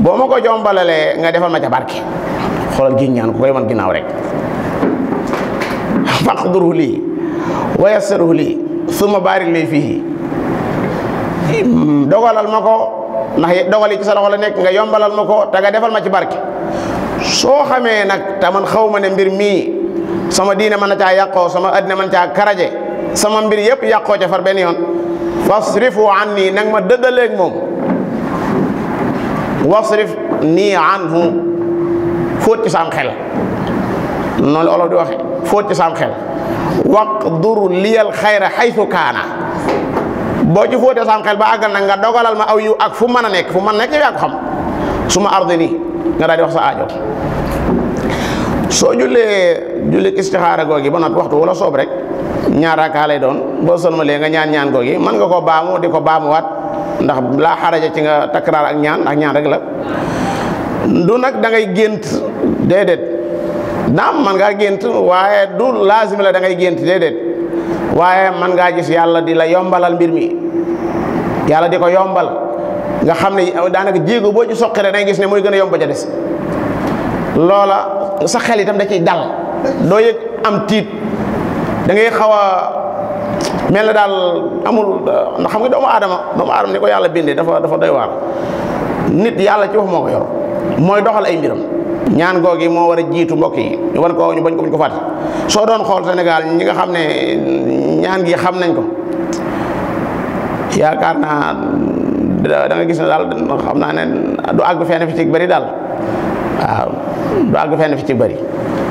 boo ma ko jombalalee nga defal ma ca barke xoolal gi ñaan ku koy man ginnaaw rek faqdurhu lii wa yassirhu lii summa baarik lii fii dogalal ma ko ndax dogal yi ci sa loxo la nekk nga yombalal ma ko te nga defal ma ci barke soo xamee nag te man xaw ma ne mbir mii sama diine mën na caa yàqoo sama addina mën caa karaje sama mbir yëpp yàqoo ca far benn yoon wasrifu an nii nag ma dëddaleeg moom wasrif nii anhu fóot ci sam xel noonu olof di waxe fóot ci sam xel waqdur liyal xayra xaytu kaana boo ci fóotee sam xel ba àggal nag nga dogalal ma aw yiw ak fu mën a nekk fu mën a nekk yaa ko xam su ma ardi nii nga daal di wax sa aajo soo jullee julli istixaara googi ba noppi waxtu wala soob rek ñaar raakaa lay doon boo sëlmalee nga ñaan ñaan googi mën nga ko baamu di ko baamuwaat ndax laa xaraja ci nga takkaraar ak ñaan ndax ñaan rek la du nag da ngay gént déedéet naam man ngaa gént waaye du laazim la da ngay gént déedéet waaye man ngaa gis yàlla di la yombalal mbir mi yàlla di ko yombal nga xam ne daanaka jéego boo ci soqi rek da ngay gis ne mooy gën a yomb ba ca des loola sa xel itam da ciy dal doo yëg am tiit da ngay xaw a mel na daal amul ndax xam nga doomu aadama doomu aadama ni ko yàlla bindee dafa dafa doy waar nit yàlla ci wax moo ko yor mooy doxal ay mbiram ñaan googi moo war a jiitu mbokk yi ñu war ko ñu bañ ko buñ ko fàtte soo doon xool Sénégal ñi nga xam ne ñaan gi xam nañ ko yaakaar naa da nga gis ne daal xam naa ne du àgg fenn fi ci bëri daal waaw du àgg fenn fi ci bëri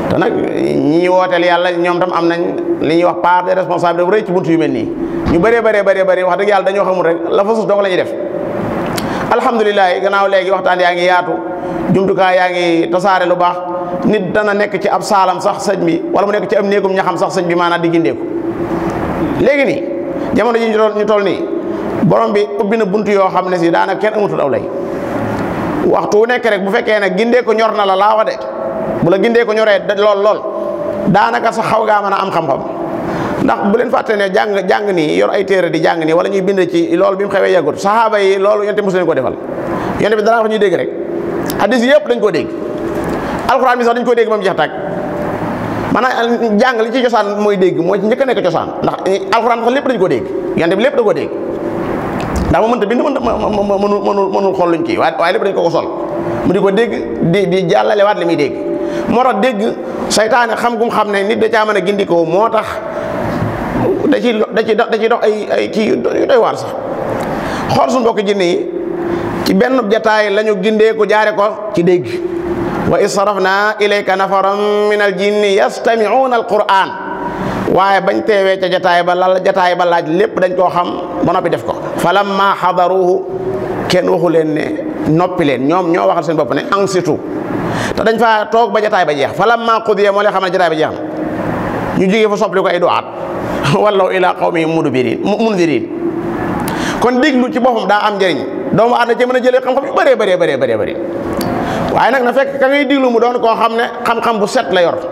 te nag ñi wooteel yàlla ñoom tam am nañ li ñuy wax part de responsabilité bu rëy ci buntu yu mel nii ñu bëree bëree bëree bëri wax dëgg yàlla dañoo xamul rek la fa sus dong la ñuy def alhamdulilah gannaaw léegi waxtaan yaa ngi yaatu jumtukaay yaa ngi tasaare lu baax nit dana nekk ci ab saalam sax sëñ bi wala mu nekk ci am néegum ñaxam sax sëñ bi maanaam di gindeeku léegi nii jamono ji ñu toll nii borom bi ubbi na bunt yoo xam ne si daanaka kenn amatul aw lay waxtu wu nekk rek bu fekkee ne gindee ko ñor na la laa wax de bu la gindee ko ñoree lool lool daanaka sax xaw ngaa mën a am xam-xam ndax bu leen fàtte ne jàng jàng nii yor ay téere di jàng nii wala ñuy bind ci loolu bi mu xewee yàggut saxaaba yi loolu yonte mosu leen ko defal yonte bi danaa wax ñuy dégg rek hadis yëpp dañ koo dégg alxuraan bi sax dañ koo dégg moom jeex tàkk maanaam jàng li ci cosaan mooy dégg mooy ci njëkk a nekk cosaan ndax alxuraan sax lépp dañ ko dégg yonte bi lépp da ko dégg ndax ma mënta bind mënta mënul mënul mënul xool luñ kii waaye waaye lépp dañ ko ko sol mu di ko dégg di di jàllale waat li muy dégg moo tax dégg saytaane xam gum xam ne nit da caa mën a gindikoo moo tax da ciy da ciy da ciy dox ay ay kii yu doy waar sax xool suñu mbokk jinne yi ci benn jataay la ñu gindee ko jaare ko ci dégg wa is sarafna ilayka nafaran min al jinni yastamiuuna al quran waaye bañ teewee ca jataay ba lal jataay ba laaj lépp dañ koo xam ba noppi def ko falamma xadaruhu kenn waxu leen ne noppi leen ñoom ñoo waxal seen bopp ne ansitu te dañ faa toog ba jataay ba jeex falamma qudiya moo leen xam ne jataay ba jeex na ñu jógee fa soppli ko ay duwaat wallaw ila qawmi mudbirin mundirin kon déglu ci boppam daa am njëriñ doomu aadama ci mën a jëlee xam-xam yu bëree bëree bëree bëree bëri waaye nag na fekk ka ngay déglu mu doon koo xam ne xam-xam bu set la yor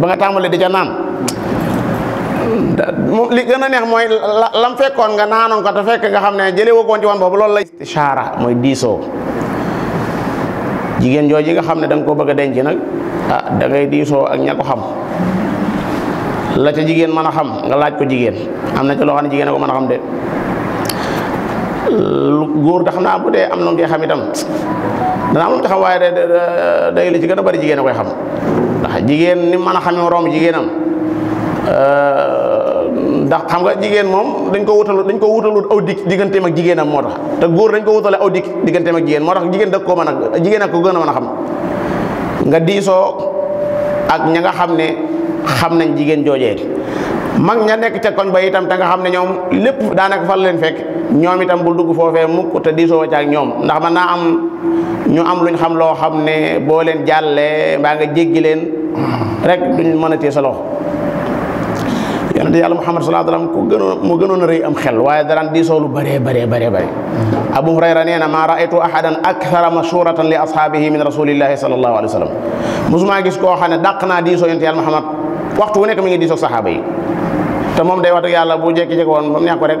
ba nga tàmbalee di ca naan moom li gën a neex mooy lam fekkoon nga naanoon ko te fekk nga xam ne jëlee woo ci wan boobu loolu la ishaara mooy diisoo jigéen jooju nga xam ne danga nga koo bëgg a denc nag ah da ngay diisoo ak ña ko xam la ca jigéen mën a xam nga laaj ko jigéen am na ci loo xam ne jigéen a ko mën a xam de lu góor da xam naa bu dee am na mu xam itam dana am lu mu xam waaye day li ci gën a bari jigéen a koy xam ndax jigéen ni mën a xamee moroom jigéenam euh, ndax xam nga jigéen moom dañ ko wutalu dañ ko wutalu aw dikk digganteem ak jigéenam moo tax te góor dañ ko wutale aw dikk digganteem ak jigéen moo tax jigéen da koo mën a jigéen ak ko gën a mën a xam nga diisoo ak ña nga xam ne xam nañ jigéen joojee mag ña nekk ca koñ ba itam te nga xam ne ñoom lépp daanaka fan leen fekk ñoom itam bul dugg foofee mukk te diisoo ca ak ñoom ndax man naa am ñu am luñ xam loo xam ne boo leen jàllee mbaa nga jéggi leen rek duñ mën a téye sa loxo yonente yàlla muhammad sallallahu alayhi wasallam ku gënoon moo gënoon a rëy am xel waaye daraan diisoo lu bëree bëree bëree bëri abu hurayra nee na maa raaytu ahadan akthara mashuratan li ashaabihi min rasulillahi sallallahu alayhi wasallam musuma gis koo xam ne dàq naa diisoo yonente yàlla muhammad waxtu wu nekk mi ngi diisoo saxaaba yi te moom day wax dëgg yàlla bu jekki-jekki woon ba mu neex ko rek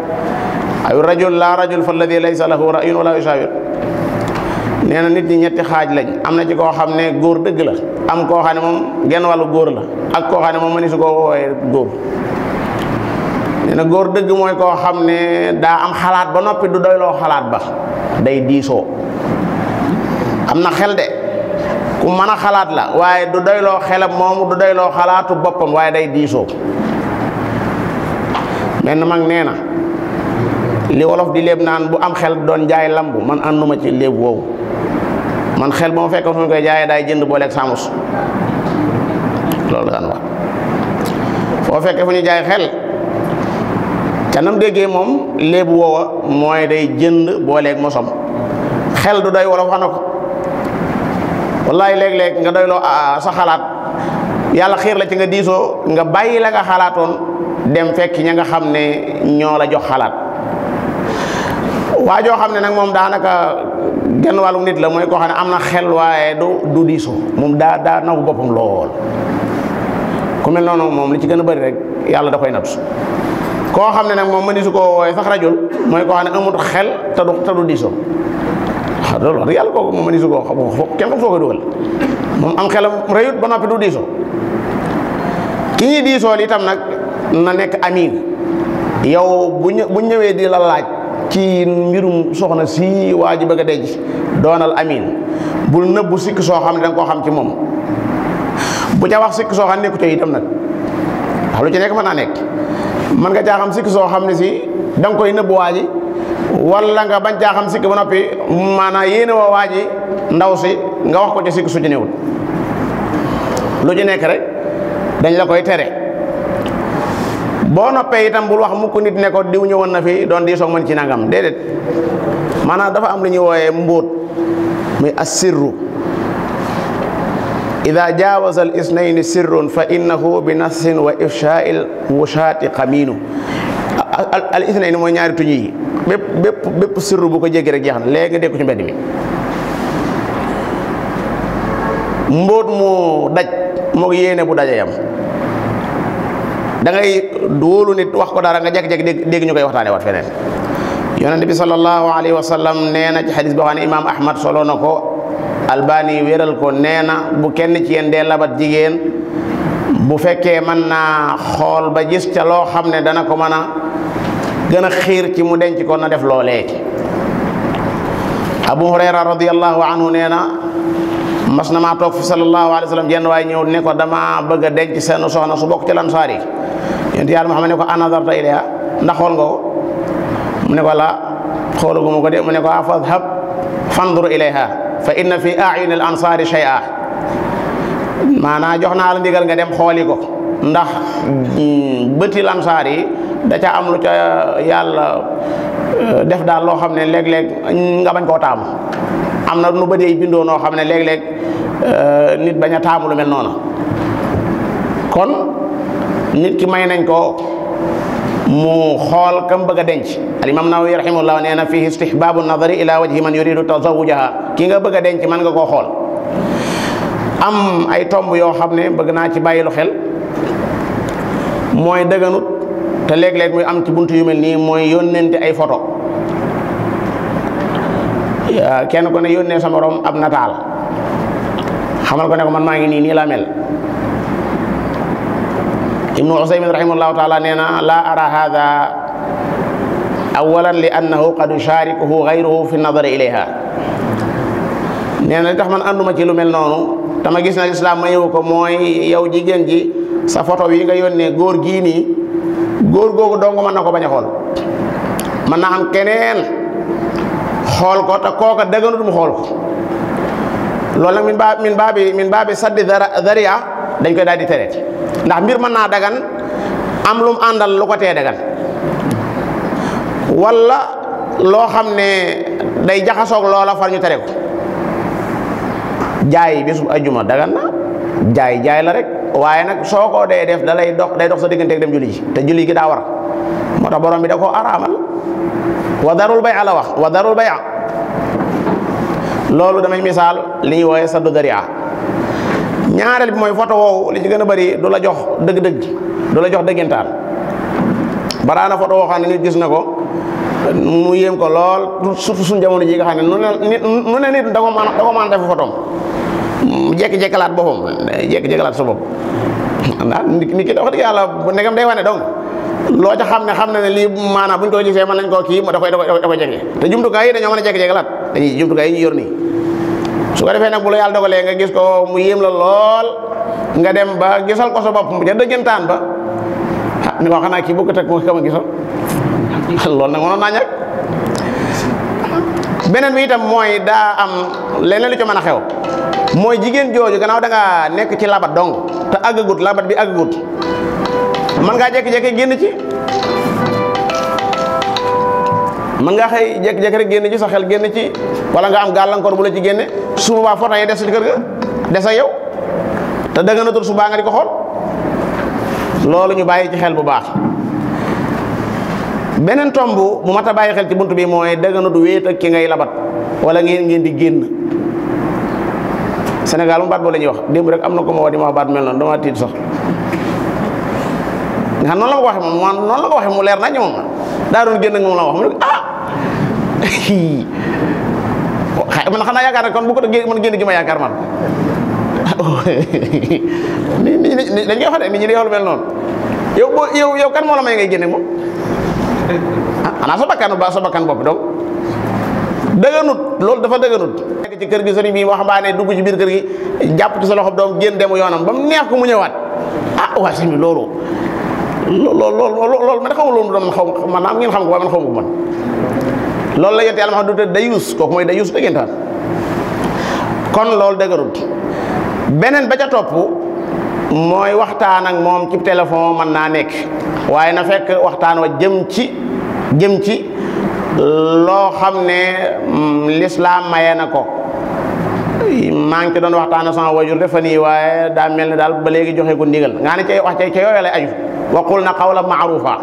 ayu rajul laa rajul fa alladi laysa lahu rayun wala yushawir nee na nit ñi ñetti xaaj lañ am na ci koo xam ne góor dëgg la am koo xam ne moom genn wàllu góor la ak koo xam ne moom mëni su koo woowee góor nee na góor dëgg mooy koo xam ne daa am xalaat ba noppi du doyloo xalaat ba day diisoo am na xel de ku mën a xalaat la waaye du doyloo xelam moomu du doyloo xalaatu boppam waaye day diisoo benn mag nee na li wolof di léeb naan bu am xel doon jaay lamb man ànduma ci léeb woowu man xel ba ma fekkoon fu ñu koy jaayee daay jënd booleeg saamus loolu daan wax foo fekkee fu ñu jaay xel ca nam déggee moom léebu woowa mooy day jënd booleeg mosom xel du doy wolof wax na ko wallaay léeg-léeg nga doy loo sa xalaat yàlla xiir la ci nga diisoo nga bàyyi la nga xalaatoon dem fekk ña nga xam ne ñoo la jox xalaat waa joo xam ne nag moom daanaka genn wàllu nit la mooy koo xam ne am na xel waaye du du diisoo moom daa daa naw boppam lool ku mel noonu moom li ci gën a bëri rek yàlla da koy natt koo xam ne nag moom mëni su koo wooye sax rajul mooy koo xam ne amut xel te du te du diisoo waaw loolu wax dëgg yàlla kooku moom mëni su koo xam kenn ko foo ko dugal moom am xelam rëyut ba noppi du diisoo ki ñuy diisoo li itam nag na nekk amiin yow bu ñu bu ñëwee di la laaj ci mbirum soxna si waa ji bëgg a denc doonal amiin bul nëbbu sikk soo xam ne da nga koo xam ci moom bu ca wax sikk soo xam nekku ca itam nag ndax lu ci nekk mën naa nekk mën nga caa xam sikk soo xam ne si da nga koy nëbbu waa ji wala nga bañ caa xam sikk ba noppi maanaam yéene woo waa ji ndaw si nga wax ko ci sikk su ci newul lu ci nekk rek dañ la koy tere boo noppee itam bul wax mukk nit ne ko diw ñëwoon na fi doon di soog man ci nangam déedéet maanaam dafa am lu ñuy wooyee mbóot muy assirru ida jaawaza al isnayni sirrun fa innahu bi nassin wa ifshaa'il wushaati qamiinu al isnay ni mooy ñaari tuñ yi bépp bépp bépp sirru bu ko jéggi rek jeex na léegi nga dégg ko ci mbedd mi mbóot mu daj moo yéene bu daja yam da ngay wóolu nit wax ko dara nga jekk-jekk dégg dégg ñu koy waxtaane wat feneen yonent bi sallallahu alayhi wa sallam nee na ci xadis boo xam ne imaam ahmad solo na ko albani wéral ko nee na bu kenn ci yéen dee labat jigéen bu fekkee mën naa xool ba gis ca loo xam ne dana ko mën a gën a xiir ci mu denc ko na def loolee abu hurayra radiallahu anhu nee na mas na maa toog fi sallallahu alayhi wa sallam jenn waaye ñëw ne ko dama bëgg a denc seen soxna su bokk ci lansaar yi yonent yàlla Muhammad ne ko ana darta ilayha ndax xool nga ko mu ne ko la xoolaguma ko de mu ne ko fadhab fandur ilayha fa inna fi ayuni al ansaari shay'a maanaa jox naa la ndigal nga dem xooli ko ndax bëti lansaar yi da ca am lu ca yàlla def daal loo xam ne léeg-léeg nga bañ koo taamu am na nu bëdee bindoo noo xam ne léeg-léeg nit bañ a taamu lu mel noonu kon nit ki may nañ ko mu xool kam bëgg a denc al imam nawawi rahimahullah nee na fii istihbaabu nadari ila wajhi man yuridu tazawujaha ki nga bëgg a denc mën nga koo xool am ay tomb yoo xam ne bëgg naa ci bàyyi lu xel mooy dëgganut te léeg-léeg muy am ci buntu yu mel nii mooy yónnente ay photo kenn ku ne yónnee sa morom ab nataal xamal ko ne ko man maa ngi nii nii laa mel ibnu usaymin rahimahullahu taala nee na laa ara hada awalan li annahu qad yusharikuhu gayruhu fi nadari ilayha nee na li tax man ànduma ci lu mel noonu dama gis na lislaam ma yow ko mooy yow jigéen ji sa photo yi nga yónnee góor gii nii góor googu dong mën na ko bañ a xool mën naa am keneen xool ko te kooka dëgganut mu xool ko loolu nag min baa min baa bi min baa bi saddi dariya dañ koy daal di tere ndax mbir mën naa dagan am lu mu àndal lu ko tee dagan wala loo xam ne day jaxasoog loola far ñu tere ko jaay bésub ajjuma dagan na jaay jaay la rek waaye nag soo ko dee def da lay dox day dox sa digganteeg dem julli ji te julli gi daa war moo tax borom bi da koo araamal wa darul bay a la wax wa darul bay a loolu damay misaal li ñuy wooyee saddu dariya ñaareel bi mooy photo woowu li ci gën a bari du la jox dëgg-dëgg du la jox dëggantaan balaa na photo woo xam ne nit gis na ko mu yéem ko lool surtout suñ jamono ji nga xam ne nu ne nit nu ne nit da ko mën da ko mën def photom jékki-jékkalaat boppam jékki-jékkalaat sa bopp ndax nit ki da wax dëgg yàlla bu ndegam day wane donc loo ca xam ne xam na ne lii maanaam bu ñu ko gisee mën nañ koo kii da koy da koy da koy jege te jumtukaay yi dañoo mën a jékki-jékki laat dañuy jumtukaay yi ñu yor nii su ko defee nag bu la yàlla dogalee nga gis ko mu yéem la lool nga dem ba gisal ko sa bopp mu ja dëggantaan ba ah ni ko xanaa kii bëgg teg moo kama gisal loolu nag mënoon naa ñàkk beneen bi itam mooy daa am leneen lu ci mën a xew mooy jigéen jooju gannaaw da ngaa nekk ci labat dong te àggagut labat bi àggagut mën ngaa jékki-jékki génn ci mën nga xëy jékki-jékki rek génn ci sa xel génn ci wala nga am gàllankoor bu la ci génne su boobaa photo yi des ci kër ga des ak yow te da nga na tur subaa nga di ko xool loolu ñu bàyyi ci xel bu baax beneen tomb bu mat a bàyyi xel ci bunt bi mooy da nga na du wéet ak ki ngay labat wala ngeen ngeen di génn Sénégal mu baat boo la ñuy wax démb rek am na ko ma wax di ma wax baat mel noonu dama tiit sax nga xam noonu la ma ko waxee moom man noonu la ko waxee mu leer nañ moom daa doon génn ak moom la wax mu ne ah xay man xanaa yaakaar ne kon bu ko génn man génn gi ma yaakaar man ni ni ni dañ koy wax de nit ñi di wax lu mel noonu yow boo yow yow kan moo la may ngay génn ak moom ah xanaa sa bakkan ba sa bakkan bopp donc dëgganut loolu dafa dëgganut ci kër gi sëriñ bi waxambaane dugg ci biir kër gi jàpp ci sa loxo doom génn demu yoonam ba mu neex ko mu ñëwaat ah waa sëriñ bi loolu loolu loolu loolu man xaw ma loolu doon xaw ma man am ngeen xam ko waaye man xaw ma ko man loolu la yonent yàlla ma xam du dayus kooku mooy dayus dëggantaan kon loolu dëgërut beneen ba ca topp mooy waxtaan ak moom ci téléphone mën naa nekk waaye na fekk waxtaan wa jëm ci jëm ci loo xam ne mm, lislaam maye na ko maa ngi ci doon waxtaana sama wajur dafa nii waaye daa mel ne daal ba léegi joxe ko ndigal nga ne cay wax cay ca yooyu lay aju waqul na qawlan maarufa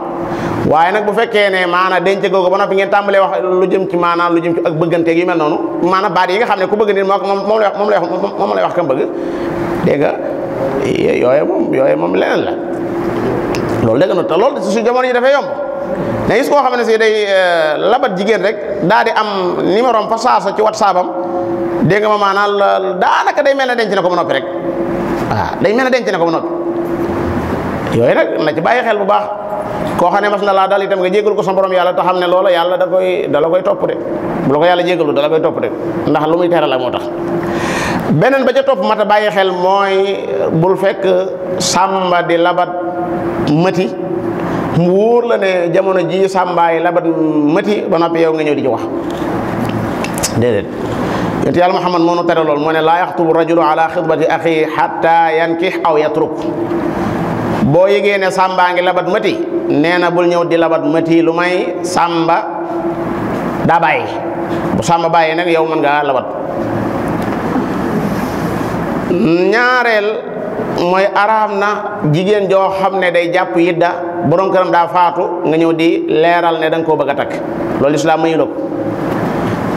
waaye nag bu fekkee ne maanaam denc googu ba noppi ngeen tàmbalee wax lu jëm ci maanaam lu jëm ci ak bëgganteeg yu mel noonu maanaam baat yi nga xam ne ku bëgg nit moo moom moom lay wax moom lay wax moom lay wax kam bëgg dégg nga yooyu moom yooyu moom leneen la loolu dégg na te loolu su jamono yi dafay yomb da gis koo xam ne si day euh, labat jigéen rek daa di am numéro am fa saasa ci whatsapp am dégg nga ma maanaam daanaka day mel ne denc na ko ba noppi rek waaw day mel ne denc na ko ba noppi yooyu nag na ci bàyyi xel bu baax koo xam ne mas na laa daal itam nga jégal ko sa borom yàlla te xam ne loola yàlla da koy da la koy topp de bu la ko yàlla jégalu da la koy topp de ndax lu muy tere la moo tax beneen ba ca topp mat a bàyyi xel mooy bul fekk sàmba di labat mati mu wóor la ne jamono ji sàmbaay labat mati ba noppi yow nga ñëw di ci wax déedéet yonent yàlla Muhammad moo nu tere lool moo ne laa yaxtubu rajulu ala xitbati axi xatta yankix aw yatruk boo yëgee ne sàmbaa ngi labat mati nee na bul ñëw di labat mati lu may sàmba daa bàyyi bu sàmba bàyyi nag yow mën ngaa labat ñaareel mooy araam na jigéen joo xam ne day jàpp yidda borom këram daa faatu nga ñëw di leeral ne da nga koo bëgg a takk loolu islaam mayu la ko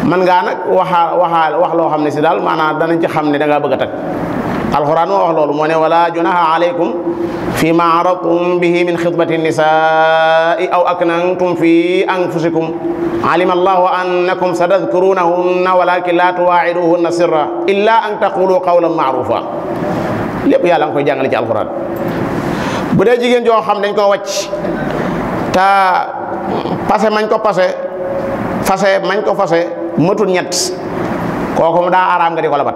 man ngaa nag waxa waxa wax loo xam ne si daal maanaam danañ ci xam ne da ngaa bëgg a takk alquran moo wax loolu moo ne wala junaha alaykum fi ma aradtum bihi min xitbati nisaai aw aknantum fi anfusikum alima allahu annakum satadkurunahunna walakin la tuwaciduhunna sirra illa an taqulu qawlan maarufa lépp yàlla nga koy jàngale ci alxuraan bu dee jigéen joo xam dañ ko wàcc te passé mañ ko passé fase mañ ko fase matul ñett kooku mu daa araam nga di ko labat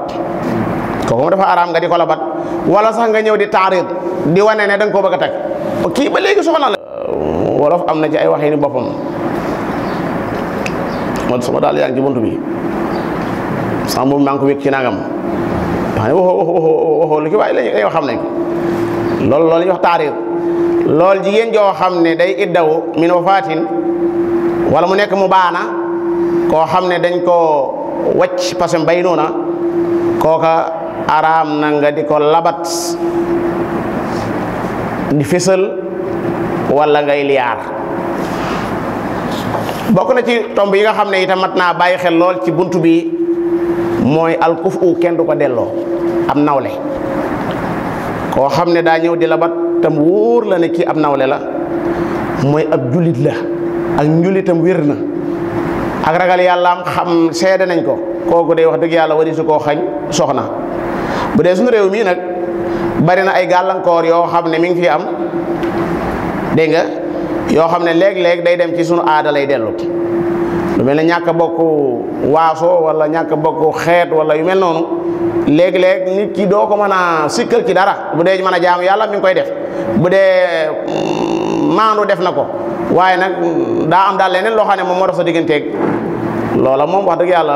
kooku mu dafa araam nga di ko labat wala sax nga ñëw di taarid di wane ne da nga koo bëgg a teg kii ba léegi soxna la wolof am na ci ay waxee ni boppam man sama daal yaa ngi ci bunt bi sama moom maa ngi ko wékk ci nangam wax ne waxoo waxoo waxoo lu ki waaye lañu yow xam nañ ko loolu loolu ñu wax taariir loolu jigéen joo xam ne day iddawu min wafaatin wala mu nekk mu baana koo xam ne dañ koo wacc parce que bay noona kooka araam na nga di ko labat di fésal wala ngay liyaar bokk na ci tomb yi nga xam ne itam mat naa bàyyi xel lool ci bunt bi mooy alkuf u kenn du ko delloo am nawle koo xam ne daa ñëw di labat tam wóor la ne kii am nawle la mooy ab jullit la ak njulitam wér na ak ragal yàlla am xam seede nañ ko kooku day wax dëgg yàlla wari su koo xañ soxna bu dee suñu réew mii nag bari na ay gàllankoor yoo xam ne mi ngi fi am dégg nga yoo xam ne léeg-léeg day dem ci suñu aada lay dellu lu mel ne ñàkk bokk waaso wala ñàkk bokk xeet wala yu mel noonu léeg-léeg nit ki doo ko mën a sikkal ci dara bu dee mën a jaamu yàlla mi ngi koy def bu dee mm, maandu def na ko waaye nag daa am daal leneen loo xam ne moom moo dox sa digganteeg loola moom wax dëgg yàlla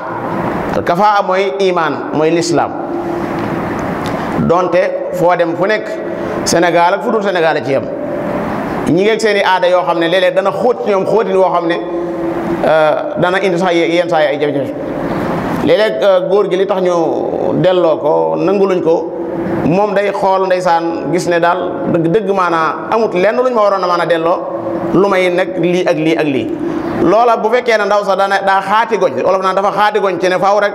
al kafaa mooy imaan mooy lislaam donte foo dem fu nekk Sénégal ak fu dul Sénégal a ci yem ñi ngeeg seen i aada yoo xam ne léeg-léeg dana xóot ci ñoom xóotin woo xam ne dana indi sax yenn saa yi ay jafe-jafe léeg-léeg góor gi li tax ñu delloo ko nanguluñ ko moom day xool ndeysaan gis ne daal dëgg dëgg maanaa amut lenn lu ñu ma waroon a mën a delloo lu may nag lii ak lii ak lii loola bu fekkee ne ndaw sax dana daa xaati goñ olof naa dafa xaati goñ ci ne faaw rek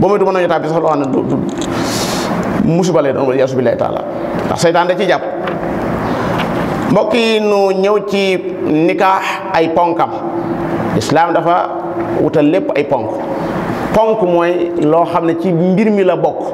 ba muy du mën nañu tàbbi sax loo xam ne du du musiba lay doon yasu billahi taala ndax seytaan da ciy jàpp mbokk yi nu ñëw ci nikaax ay ponkam islaam dafa wutal lépp ay ponk ponk mooy loo xam ne ci mbir mi la bokk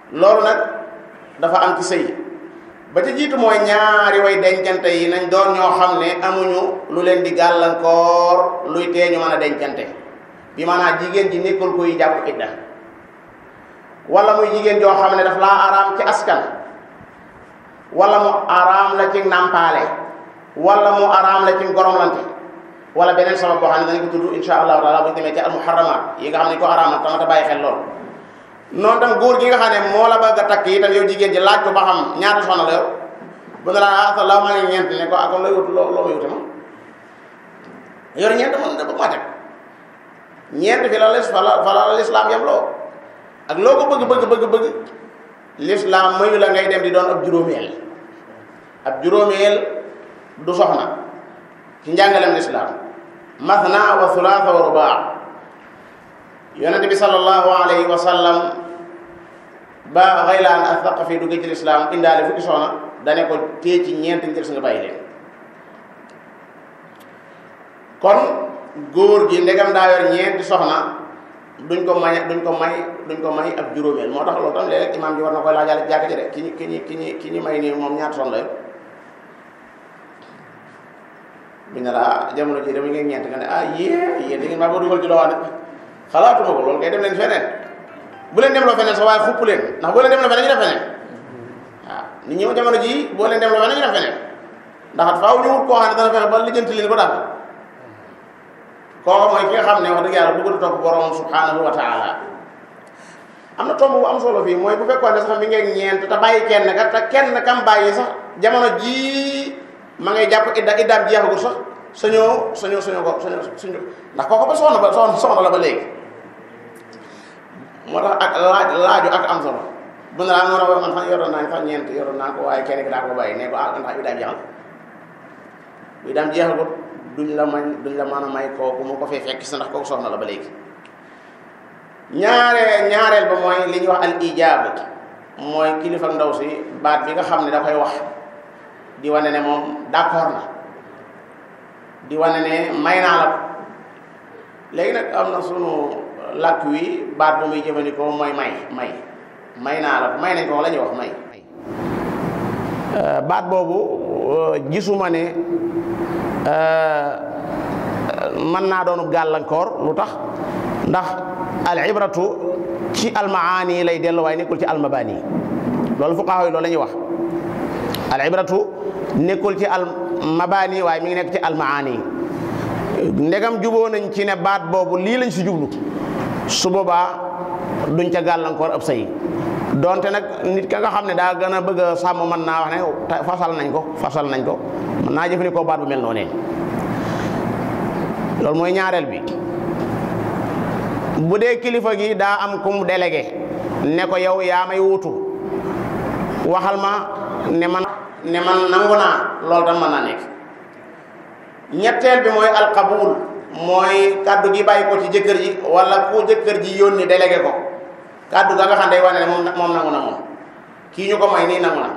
loolu nag dafa am ci sëy ba ci jiitu mooy ñaari way dencante yi nañ doon ñoo xam ne amuñu lu leen di gàllankoor luy tee ñu mën a dencante bi maanaam jigéen ji nekkul kuy jàpp idda wala muy jigéen joo xam ne daf laa araam ci askan wala mu araam la ci nàmpaale wala mu araam la ci goromlante wala beneen sabab boo xam ne danañ ko tudd insha allahu taala bu ñu demee ci almuharramaat yi nga xam ne ko araam na tamata bàyyi xel loolu noonu tam góor gi nga xam ne moo la bëgg a takk itam yow jigéen ji laaj ko ba xam ñaata soxna la yow bu ne la ah sa law maa ngi ñeent ne ko ah kon looy wut loo loo may wute ma yor ñeent man da bëgg maa teg ñeent fi la lis fa la fa la lislaam yam loo ak loo ko bëgg bëgg bëgg bëgg lislaam mayu la ngay dem di doon ab juróomeel ab juróomeel du soxna ci njàngalem lislaam masna wa sulaasa wa rubaa yonent bi sallallahu alayhi wa sallam ba Ghaylaan as-Saqafi duggee ci lislaam indaale fukki soxna dane ko téye ci ñeent ngir su nga bàyyi leen kon góor gi ndegam daa yor ñeenti soxna duñ ko may duñ ko may duñ ko may ab juróomeel moo tax loolu tam léeg-léeg imaam ji war na koy laajaale jàkk ci de ki ñu ki ñu ki ñu ki ñu may nii moom ñaata soxna la bi ne la ah jamono ji dama ngeen ñeent nga ne ah yee yéen da ngeen maa ba dugal ci loxo de xalaatuma ko loolu kay dem leen feneen bu leen dem loo feneen sax waaye xupp leen ndax boo leen dem loo feneen ñu def feneen waaw nit ñëw jamono ji boo leen dem loo feneen ñu def feneen ndax at faaw ñu wut koo xam ne dana fexe ba lijjanti leen ko daal koo mooy ki nga xam ne wax dëgg yàlla bëgg a topp borom subhanahu wa taala am na tomb bu am solo fii mooy bu fekkoon ne sax mi ngeeg ñeent te bàyyi kenn ka te kenn kam bàyyi sax jamono jii ma ngay jàpp idda iddaam jeexagul sax sañoo sañoo sañoo ko sañoo suñu ndax kooku ba soxna ba soxna soxna la ba léegi moo tax ak laaj laaju ak am solo bu ne laa mën a man sax yoroon naa sax ñeent yoroon naa ko waaye kenn ki daa ko bàyyi ne ko ah ndax iddaam jeexal iddaam jeexagul duñ la may duñ la mën a may kooku mu ko fee fekk si ndax kooku soxna la ba léegi ñaareel ñaareel ba mooy li ñuy wax al ijaaba mooy kilifa ndaw si baat bi nga xam ne da koy wax di wane ne moom d'accord na di wane ne may naa la ko léegi nag am na sunu làkk wi baat bu muy jëfandikoo mooy may may may naa la ko may nañ ko la ñuy wax may euh, baat boobu euh, gisuma ne euh, mën naa doonu gàllankoor lu tax ndax al ibratu ci almaani lay dellu waaye nekkul ci almabani loolu fuqahaa yi loolu la ñuy wax al ibratu nekkul ci almabani waaye mi ngi nekk ci almaani ndegam juboo nañ ci ne baat boobu lii lañ si jublu su boobaa duñ ca gàllankoor ab sëy donte nag nit ka nga xam ne daa gën a bëgg a sàmm mën naa wax ne ta- fasal nañ ko fasal nañ ko mën naa jëfandikoo baat bu mel noonu loolu mooy ñaareel bi bu dee kilifa gi daa am kum délégué ne ko yow yaa may wuutu waxal ma ne man ne man nangu naa loolu tam mën naa nekk ñetteel bi mooy alqabul mooy kàddu gi bàyyi ko ci jëkkër ji wala ku jëkkër ji yónni délégué ko kàddu ga nga xam day wane ne moom moom nangu na moom kii ñu ko may nii nangu na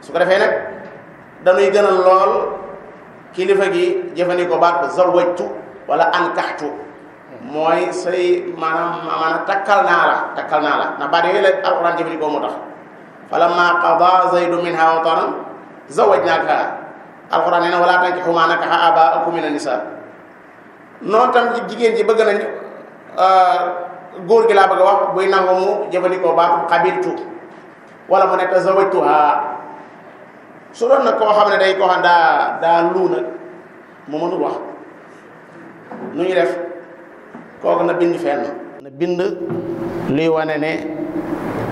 su ko defee nag dañuy gënal lool kilifa gi jëfandikoo baat ba zawajtu wala ankaxtu mooy say maanaam maanaam takkal naa la takkal naa la na baat yooyu la alquran jëfandikoo moo tax falamma qada zaydu minha wataran zawajnaaka alquran nee na wala tankihu ma nakaxa abaakum min annisa noonu tam jigéen ji bëgg nañ góor gi laa bëgg a wax buy nangu mu jëfandikoo baatu xabiltu wala mu ne tazawajtuha su doon nag koo xam ne day koo xam daa daa luu nag mu mënul wax nu ñu def kooku na bind fenn na bind luy wane ne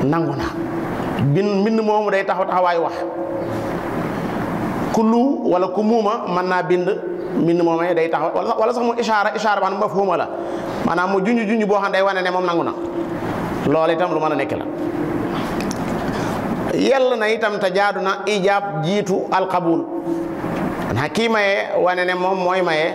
nangu na bind mbind moomu day taxaw taxawaay wax ku lu wala ku muuma mën naa bind mbind moomee day taxaw wala sax mu ishaara ishaara ba xam mafhuma la maanaam mu junj junj boo xam day wane ne moom nangu na loolu itam lu mën a nekk la yell na itam te jaadu na ijaab jiitu alqabul xanaa kii maye wane ne moom mooy maye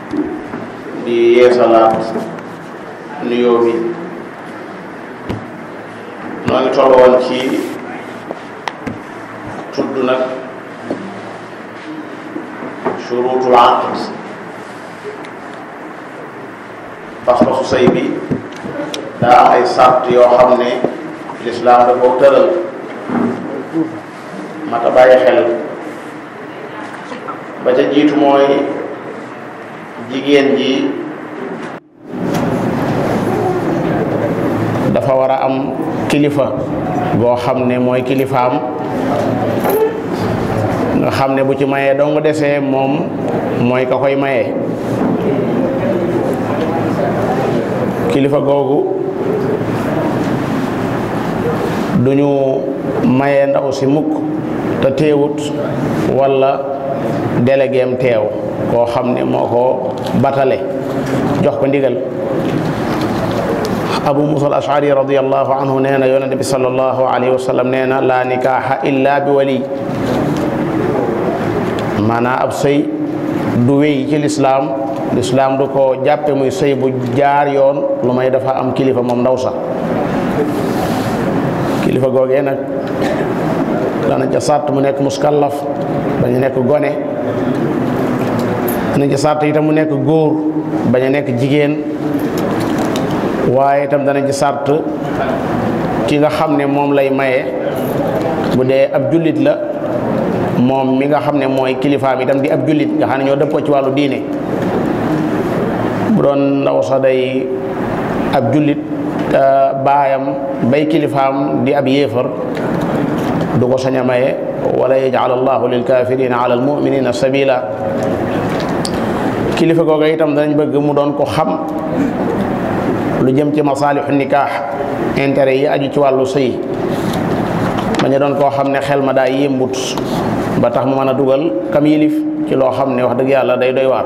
di yeesalaat nuyoo bi noo ngi toll woon ci tudd nag shurutul aqd pas-pasu sëy bi daa am ay sart yoo xam ne lislaam da koo tëral mata bàyyi xel ba ca jiitu mooy jigéen ji dafa war a am kilifa goo xam ne mooy kilifaam nga xam ne bu ci mayee dong desee moom mooy ka koy mayee kilifa googu duñu mayee ndaw si mukk te teewut wala délégué am teew koo xam ne moo ko batale jox ko ndigal abu musa al ashari radiallahu anhu nee na yonente bi salallahu alayhi wa sallam nee na laa nikaaxa illa bi wali maanaam ab sëy du wéy ci lislaam lislaam du ko jàppe muy sëy bu jaar yoon lu may dafa am kilifa moom ndaw sax kilifa googee nag danañ ca sàrt mu nekk muskallaf bañu nekk gone danañ ca sàrt itam mu nekk góor bañu nekk jigéen waaye itam danañ ci sàrt ki nga xam ne moom lay maye bu dee ab jullit la moom mi nga xam ne mooy kilifaam itam di ab jullit nga xam ne ñoo dëppoo ci wàllu diine bu doon ndaw sax day ab jullit baayam bay kilifaam di ab yéefar du ko sañ a maye wala yajal allahu lil kafirina ala almuminina sabila kilifa googa itam danañ bëgg mu doon ko xam lu jëm ci masaalixu nikaax intérêt yi aju ci wàllu sëy bañ a doon koo xam ne xel ma daa yémbut ba tax mu mën a dugal kam yilif ci loo xam ne wax dëgg yàlla day doy waar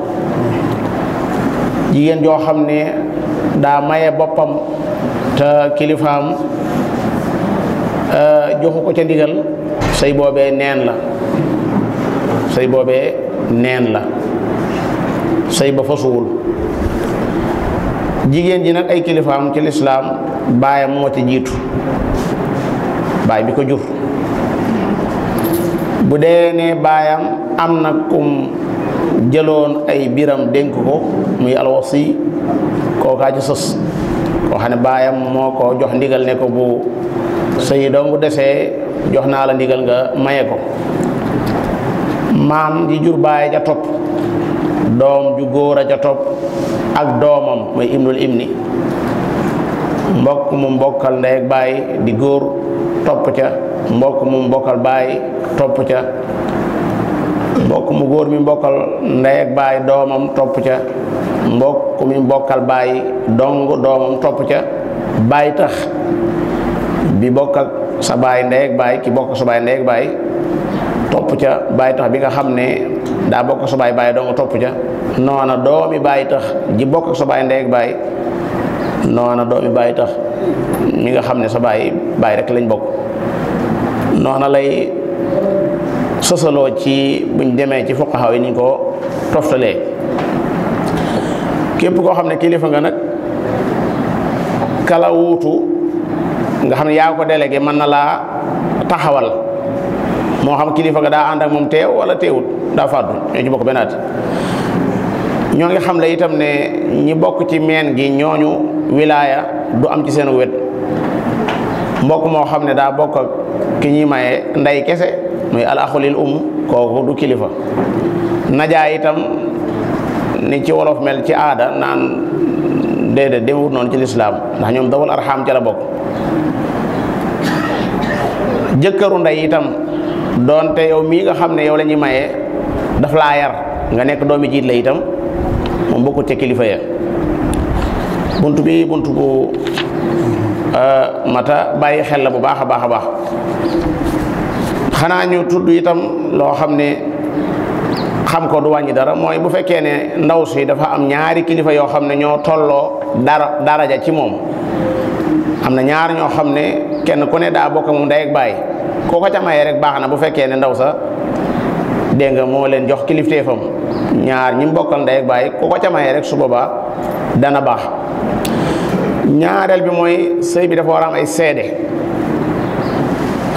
jigéen joo xam ne daa maye boppam te kilifaam joxu ko ca ndigal sëy boobee neen la sëy boobee neen la sëy ba fasuwul jigéen ji nag ay kilifaam ci lislaam baayam moo ci jiitu baay bi ko jur bu dee ne baayam am na kum jëloon ay biram dénk ko muy alwasi kookaa ci sos koo xam ne baayam moo ko jox ndigal ne ko bu sëy doom bu desee jox naa la ndigal nga maye ko maam ji jur baay ja topp doom ju góor a ja topp ak doomam mooy ibnul ibni mbokk mu mbokkal ndey ak baay di góor topp ca mbokk mu mbokkal baay topp ca mbokk mu góor mi mbokkal ndey ak baay doomam topp ca mbokk mi mbokkal baay dong doomam topp ca baay tax bi bokk ak sa baay ndey ak baay ki bokk sa baay ndey ak baay topp ca baay tax bi nga xam ne daa bokk sa baay baay dong topp ca noona doomi baay tax ji bokk sa baay ndey ak baay noona doomi baay tax mi nga xam ne sa baay baay rek lañ bokk noona lay sosaloo ci buñ demee ci fuqaha yi ni ñu ko toftalee képp koo xam ne kilifa nga nag kala wuutu nga xam ne yaa ko délégué mën na laa taxawal moo xam kilifa nga daa ànd ak moom teew wala teewut daa fàddu ñoo ci bokk benn at ñoo ngi xam le itam ne ñi bokk ci meen gi ñooñu wilaaya du am ci seen wet mbokk moo xam ne daa bokk ak ki ñuy maye nday kese muy al axulil um kooku du kilifa najaay itam ni ci wolof mel ci aada naan déedéet demewut noonu ci lislaam ndax ñoom dawul arxaam ca la bokk jëkkëru ndey itam doonte yow mii nga xam ne yow la ñuy maye daf laa yar nga nekk doomi jiit la itam moom bokkut ca kilifa ya bunt bi bunt bu mata bàyyi xel la bu baax a baax a baax xanaa ñu tudd itam loo xam ne xam ko du wàññi dara mooy bu fekkee ne ndaw si dafa am ñaari kilifa yoo xam ne ñoo tolloo dara daraja ci moom am na ñaar ñoo xam ne kenn ku ne daa bokk moom day ak bàyyi koo ko ca mayee rek baax na bu fekkee ne ndaw sa dégg nga moo leen jox kilifteefam ñaar ñi mu bokkal ndey ak baay ku ko ca mayee rek su boobaa dana baax ñaareel bi mooy sëy bi dafa war a am ay seede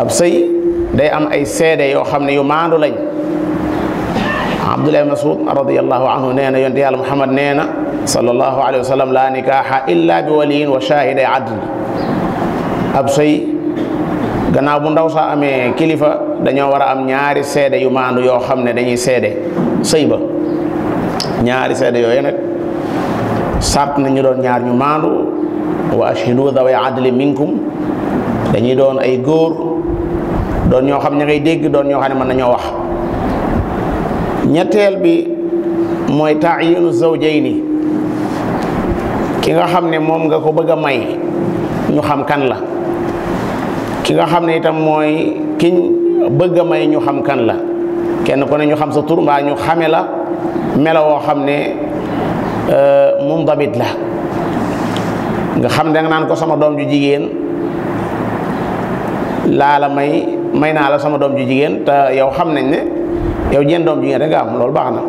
ab sëy day am ay seede yoo xam ne yu maandu lañ abdullah masud radiallahu anhu nee na yonte yàlla muhammad nee na sallallahu alayhi wa sallam laa nikaaxa illa bi waliyin wa shahida adl ab sëy gannaaw bu ndaw saa amee kilifa dañoo war a am ñaari seede yu maandu yoo xam ne dañuy seede sëy ba ñaari seede yooyu nag sart na ñu doon ñaar ñu maandu wa ashhidu daway adli minkum dañuy doon ay góor doon ñoo xam ña ngay dégg doon ñoo xam ne mën nañoo wax ñetteel bi mooy taayinu zawjayni ki nga xam ne moom nga ko bëgg a may ñu xam kan la ki nga xam ne itam mooy kiñ bëgg a may ñu xam kan la kenn ku ne ñu xam sa tur mbaa ñu xame la melo woo xam ne mundabit la nga xam da nga naan ko sama doom ju jigéen laa la may may naa la sama doom ju jigéen te yow xam nañ ne yow jenn doom jigéen rek nga am loolu baax na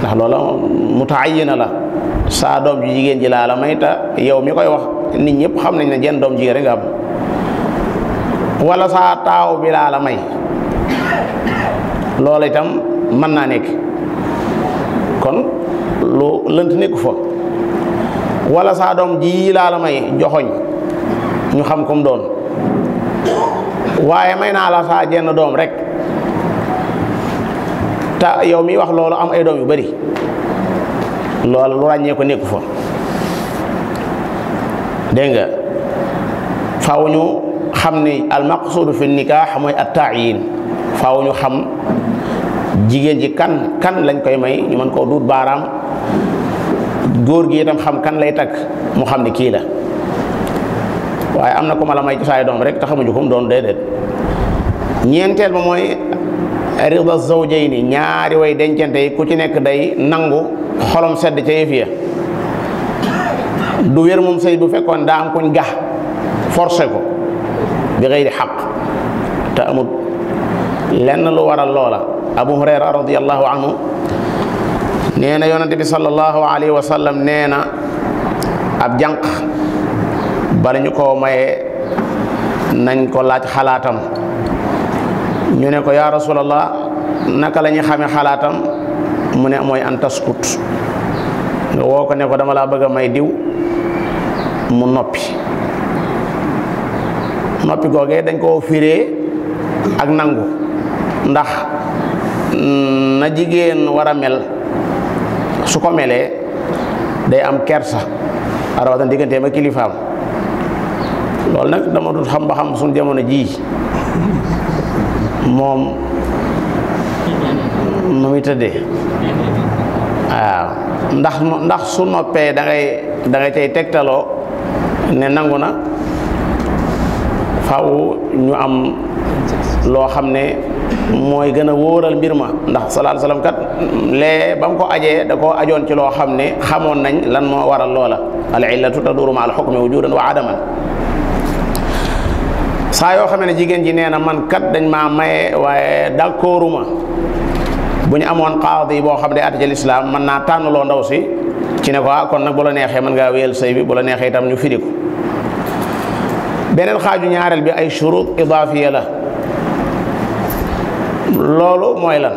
ndax loola mutaayina la saa doom ju jigéen ji laa la may te yow mi koy wax nit ñëpp xam nañ ne jenn doom jigéen rek nga am wala saa taaw bi laa la may loola itam mën naa nekk kon lu lënt nekku fa wala saa doom ji laa la may joxoñ ñu xam ko mu doon waaye may naa la saa jenn doom rek te yow miy wax loolu am ay doom yu bari loolu lu ràññee ko nekku fa dégg nga faaw ñu xam ni al maqsudu fi nikaax mooy at taayin faaw ñu xam jigéen ji kan kan lañ koy may ñu mën koo duut baaraam góor gi itam xam kan lay takk mu xam ne kii la waaye am na ko ma la may ci saay doom rek te xamuñu ko mu doon déedéet ñeenteel ba mooy rida zawjayni ñaari way dencante yi ku ci nekk day nangu xolom sedd ca yëf ya du wér moom sëy bu fekkoon daa am kuñ gax forcé ko bi xëy di xaq te amul lenn lu waral loola abu hurayra radiallahu anhu nee na yonente bi sallallahu alayhi wa sallam nee na ab jànq bala ñu koo mayee nañ ko laaj xalaatam ñu ne ko yaa rasulallah naka la ñuy xamee xalaatam mu ne mooy an taskut nga woo ko ne ko dama laa bëgg a may diw mu noppi noppi googee dañ koo firee ak nangu ndax mm, na jigéen war a mel su ko melee day am kersa rawatina digganteem ak kilifaam loolu nag dama dut xam ba xam suñu jamono jii moom nu muy tëddee waaw ndax ndax su noppee da ngay da ngay cay tegtaloo ne nangu na faw ñu am loo xam ne mooy gën a wóoral mbir ma ndax salaatu salaam kat lee ba mu ko ajee da koo ajoon ci loo xam ne xamoon nañ lan moo waral loola al illatu taduru ma al xukmi wujudan wa adaman saa yoo xamee ne jigéen ji nee na man kat dañ maa maye waaye d'accorduma bu ñu amoon qaadi boo xam ne at ci lislaam mën naa tànnloo ndaw si ci ne ko ah kon nag bu la neexee mën ngaa wéyal sëy bi bu la neexee itam ñu firi ko beneen xaaju ñaareel bi ay shurut idaafiya la loolu mooy lan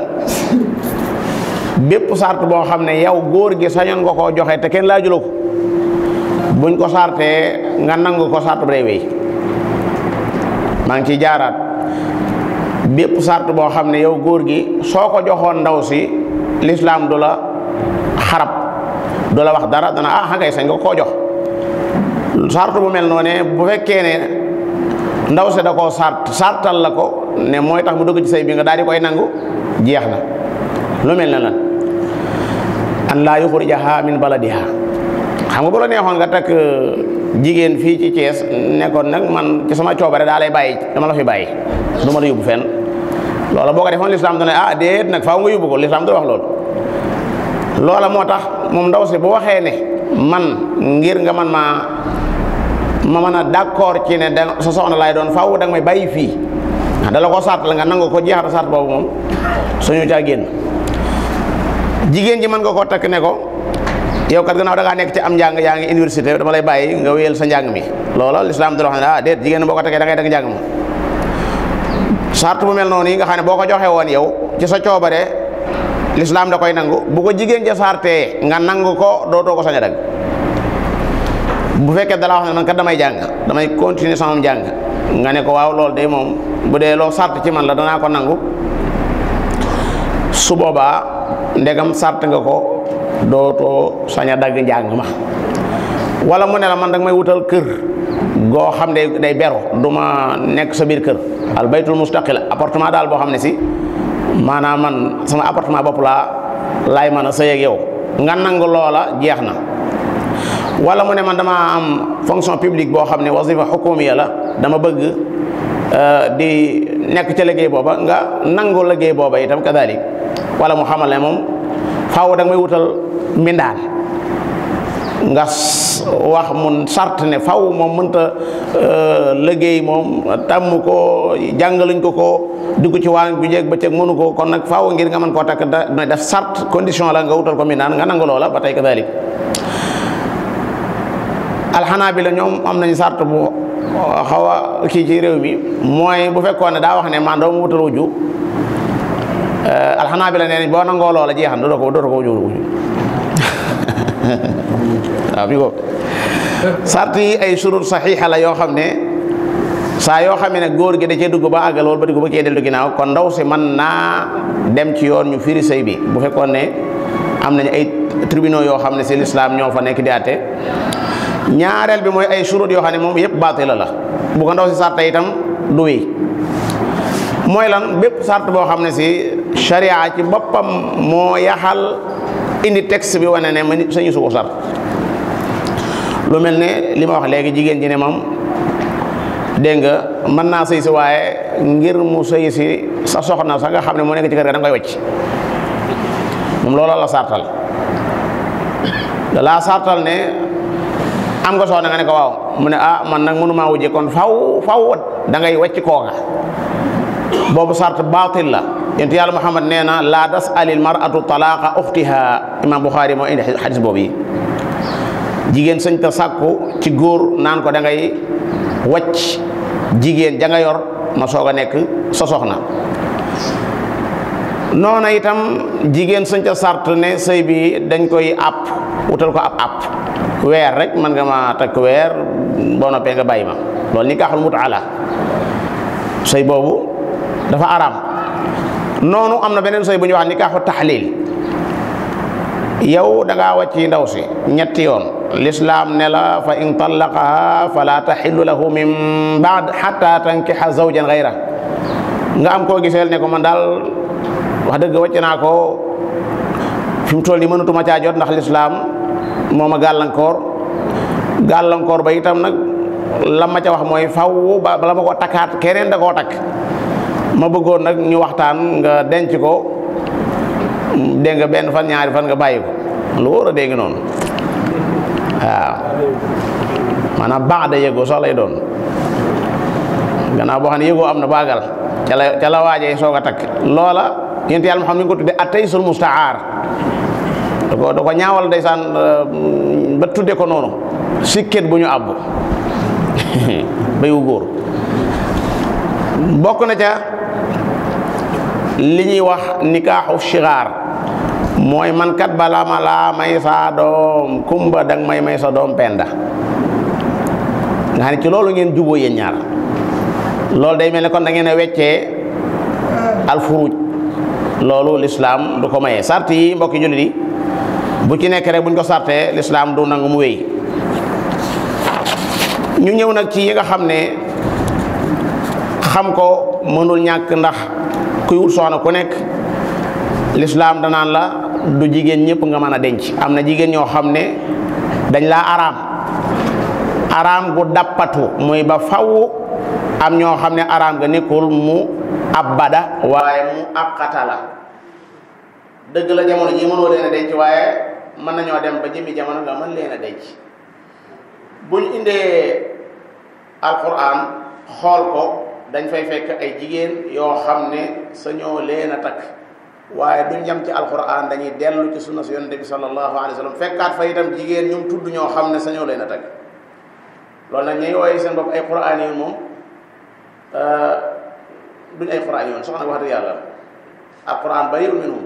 bépp sart boo xam ne yow góor gi sañoon nga koo joxe te kenn laajuloo ko buñ ko sartee nga nangu ko sart bu day wéy maa ngi ciy jaaraat bépp sart boo xam ne yow góor gi soo ko joxoon ndaw si lislaam du la xarab du la wax dara dana ah xagay sañ nga koo jox sart bu mel noonu ne bu fekkee ne ndaw si da koo sart sartal la ko ne mooy tax mu dugg ci sëy bi nga daal di koy nangu jeex na lu mel ne lan an laa yuxrijaha min baladiha xam nga bu la neexoon nga takk jigéen fii ci Thiès nekkoon nag man ci sama coobare daa lay bàyyi dama la fi bàyyi du ma la yóbbu fenn loola boo ko defoon lislaam dana ah déet nag faaw nga yóbbu ko lislaam du wax loolu loola moo tax moom ndaw si bu waxee ne man ngir nga man maa ma mën a d'accord ci ne da sa soxna laay doon faaw da nga may bàyyi fii ah, dala ko sart la nga nangu ko jeexata sart boobu moom suñu caa génn jigéen ji mën nga koo takk ne ko yow kat gannaaw da ngaa nekk ci am njàng yaa ngi université dama lay bàyyi nga wéyal sa njàng mi loola lislaam da la wax ne ah déet jigéen boo ko tegee da ngay dag njàng ma sart bu mel noonu yi nga xam ne boo ko joxee woon yow ci sa coobare lislaam da koy nangu bu ko jigéen ja sartee nga nangu ko dootoo ko sañ a dag bu fekkee da la wax ne man kat damay jàng damay continuer sama njàng nga ne ko waaw loolu de moom bu dee loo sart ci man la danaa ko nangu su boobaa ndegam sart nga ko dootoo sañ a dagg njàng ma wala mu ne la man dag may wutal kër goo xam ne day beru du ma nekk sa biir kër al baytul mustaqil appartement daal boo xam ne si maanaam man sama appartement bopp laa laay mën a sëy ak yow nga nangu loola jeex na wala mu ne man dama am fonction publique boo xam ne wasifa xukumiya la dama bëgg di nekk ca liggéey booba nga nangu liggéey booba itam kadalik wala mu xamal ne moom faaw da nga may wutal mindaan nga wax mun sart ne faw moom mënta euh, liggéey moom tàmm ko jàngaluñ ko ko dugg ci waañ bu jeeg bëccëg mënu ko kon nag faw ngir nga mën koo takk da def sart condition la nga wutal ko mi naan nga nangu loola ba tey kadalik alxanaa bi la ñoom am nañ sart bu xaw a kii ci réew mi mooy bu fekkoon ne daa wax ne man doo ma wutal wujju eh, alxanaa bi la nee nañ boo nangoo loola jeexan dootoo ko dootoo ko wujju wujju waaw bi ko sart yi ay surut saxiixa la yoo xam ne saa yoo xam ne góor gi da cee dugg ba àggal wala ba dugg ba cee dellu ginnaaw kon ndaw si man naa dem ci yoon ñu firi sëy bi bu fekkoon ne am nañ ay tribunaux yoo xam ne si lislaam ñoo fa nekk di àtte ñaareel bi mooy ay surut yoo xam ne moom yëpp baatila la bu ko ndaw si sàrta itam du wéy mooy lan bépp sart boo xam ne si sharia ci boppam moo yaxal indi texte bi wane ne ma nit sañu su ko sart lu mel ne li ma wax léegi jigéen ji ne moom dégg nga mën naa sëy si waaye ngir mu sëy si sa soxna sa nga xam ne moo nekk ci kër ga da nga koy wacc moom loola la sartal da laa sartal ne am nga soxna nga ne ko waaw mu ne ah man nag mënumaa wujje kon faw faw da ngay wàcc kooka boobu sart baatil la yonent yàlla Muhammad nee na laa das alil maratu talaaqa uxtiha imam Buxaari moo indi xadis boobu yi jigéen sañ ta sàkku ci góor naan ko da ngay wàcc jigéen ja nga yor ma soog a nekk sa soxna noona itam jigéen suñ ca sart ne sëy bi dañ koy àpp wutal ko ab àpp weer rek mën nga ma takk weer boo noppee nga bàyyi ma loolu ni kaaxul mut ala sëy boobu dafa araam noonu am na beneen sëy bu ñuy wax ni kaaxu taxliil yow da ngaa wàcc ndaw si ñetti yoon lislaam ne la fa in tallaqaha fala taxillu lahu min baad xatta tankixa zawjan gayra nga am koo giseel ne ko man daal wax dëgg wàcc naa ko fi mu toll nii mënatuma caa jot ndax lislaam moo ma gàllankoor gàllankoor ba itam nag la ma ca wax mooy faw ba la ma ko takkaat keneen da koo takk ma bëggoon nag ñu waxtaan nga denc ko dégg nga benn fan ñaari fan nga bàyyi ko lu wóor a dégg noonu waaw maanaam baax da yëgoo sax lay doon gannaaw boo xam ne yëgoo am na baagal ca la ca la waajee soog a takk loola yent yàlla Muhammad mi ngi ko tudde atay sul mustaar da ko da ko ñaawal ndeysaan ba tudde ko noonu sikket bu ñu àbb bayu góor bokk na ca li ñuy wax nikaaxu shigaar mooy man kat balaa ma laa may saa doom kumba danga may may sa doom penda nga xam ne ci loolu ngeen juboo yéen ñaar loolu day mel ne kon da ngeen a weccee alfuruj loolu lislaam du ko mayee sart yi mbokki jullit yi bu ci nekk rek buñ ko sartee lislaam du nangu mu wéy ñu ñëw nag ci yi nga xam ne xam ko mënul ñàkk ndax kuy wut soxna ku nekk lislaam danaan la du jigéen ñëpp nga mën a denc am na jigéen ñoo xam ne dañ laa araam araam gu dappatu muy ba faw am ñoo xam ne araam ga nekkul mu abada waaye mu abqata la dëgg la jamono ji mënoo leen a denc waaye mën nañoo dem ba jëmi jamono nga mën leen a denc buñ indee alquran xool ko dañ fay fekk ay jigéen yoo xam ne sañoo leen a takk waaye duñ yem ci alquran dañuy dellu ci sunna si yonente bi sallallahu alayhi wa sallam fekkaat fa itam jigéen ñum tudd ñoo xam ne sañoo leen a takk loolu nag ñuy wooye seen bopp ay quran yi moom duñ ay quran yoon soxna wax dëgg yàlla alquran bariwul minhum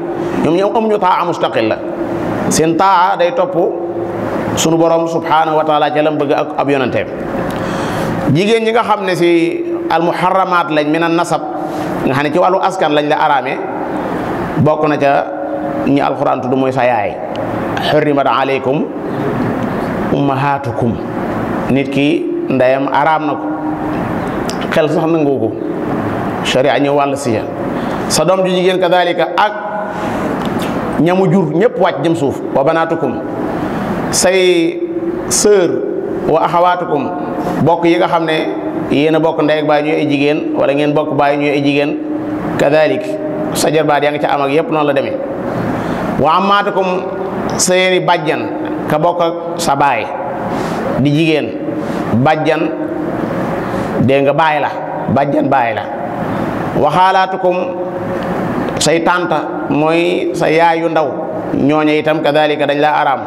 ñoom ñoom amuñu taa mustaqil la seen taa day topp sunu borom subhanahu wa taala ca lam bëgg ak ab yonanteem jigéen ñi nga xam ne si al muharramaat lañ min an nasab nga xam ne ci wàllu askan lañ la araame bokk na ca ñi alquran tudd mooy sa yaay xurrimat aleykum ummahatukum nit ki ndeyam araam na ko xel sax nangu ko sharia ñëw wàll si ya sa doom ju jigéen kadalika ak ñamu jur ñëpp wàcc jëm suuf wa banaatukum say sœur wa axawaatukum bokk yi nga xam ne yéen a bokk ndey ak baay ñooy ay jigéen wala ngeen bokk baay ñooy ay jigéen kadalik sa jarbaat yaa ngi ca am ak yëpp noonu la demee wa amaatukum sa yeeni bàjjan ka bokk ak sa baay di jigéen bàjjan dégg nga baay la bàjjan baay la waxaalaatukum say tànta mooy sa yaayu ndaw ñooñu itam kadalika dañ laa araam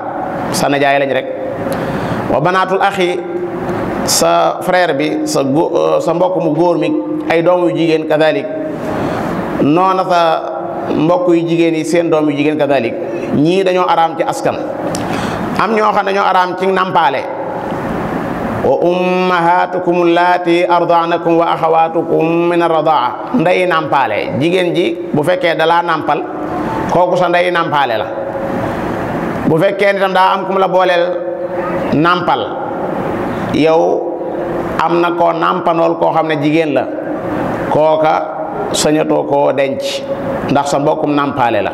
sa najaay lañ rek wa banaatul axi sa frère bi sa euh, sa mbokk mu góor mi ay doom yu jigéen kadalik noona sa mbokk yu jigéen yi seen doom yu jigéen kadalik ñii dañoo araam ci askan am ñoo xam dañoo araam ci nàmpaale wa ummahatukum laati ardaanakum wa axawaatukum min arradaa nday nàmpaale jigéen ji bu fekkee dalaa nàmpal kooku sa nday nàmpaale la bu fekkee ni tam daa am kum la booleel nàmpal yow am na koo nàmpanool koo xam ne jigéen la kooka sañatoo koo denc ndax sa mbokkum nàmpaale la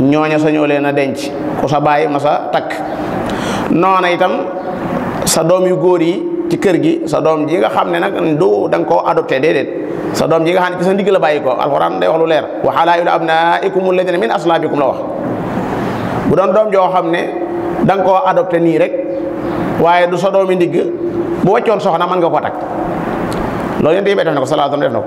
ñooña sañoo leen a denc ku sa baay ma sa takk noona itam sa doom yu góor yi ci kër gi sa doom ji nga xam ne nag du da nga koo adopté déedéet sa doom ji nga xam ne ci sa ndigg la bàyyi ko alxuraan day wax lu leer wa halaa'ilu abnaa'ikum alladina min aslaabikum la wax bu doon doom joo xam ne da nga koo adopté nii rek waaye du sa doomi ndigg bu wàccoon soxna mën nga koo takk loolu yonent bi def na ko salaatu def na ko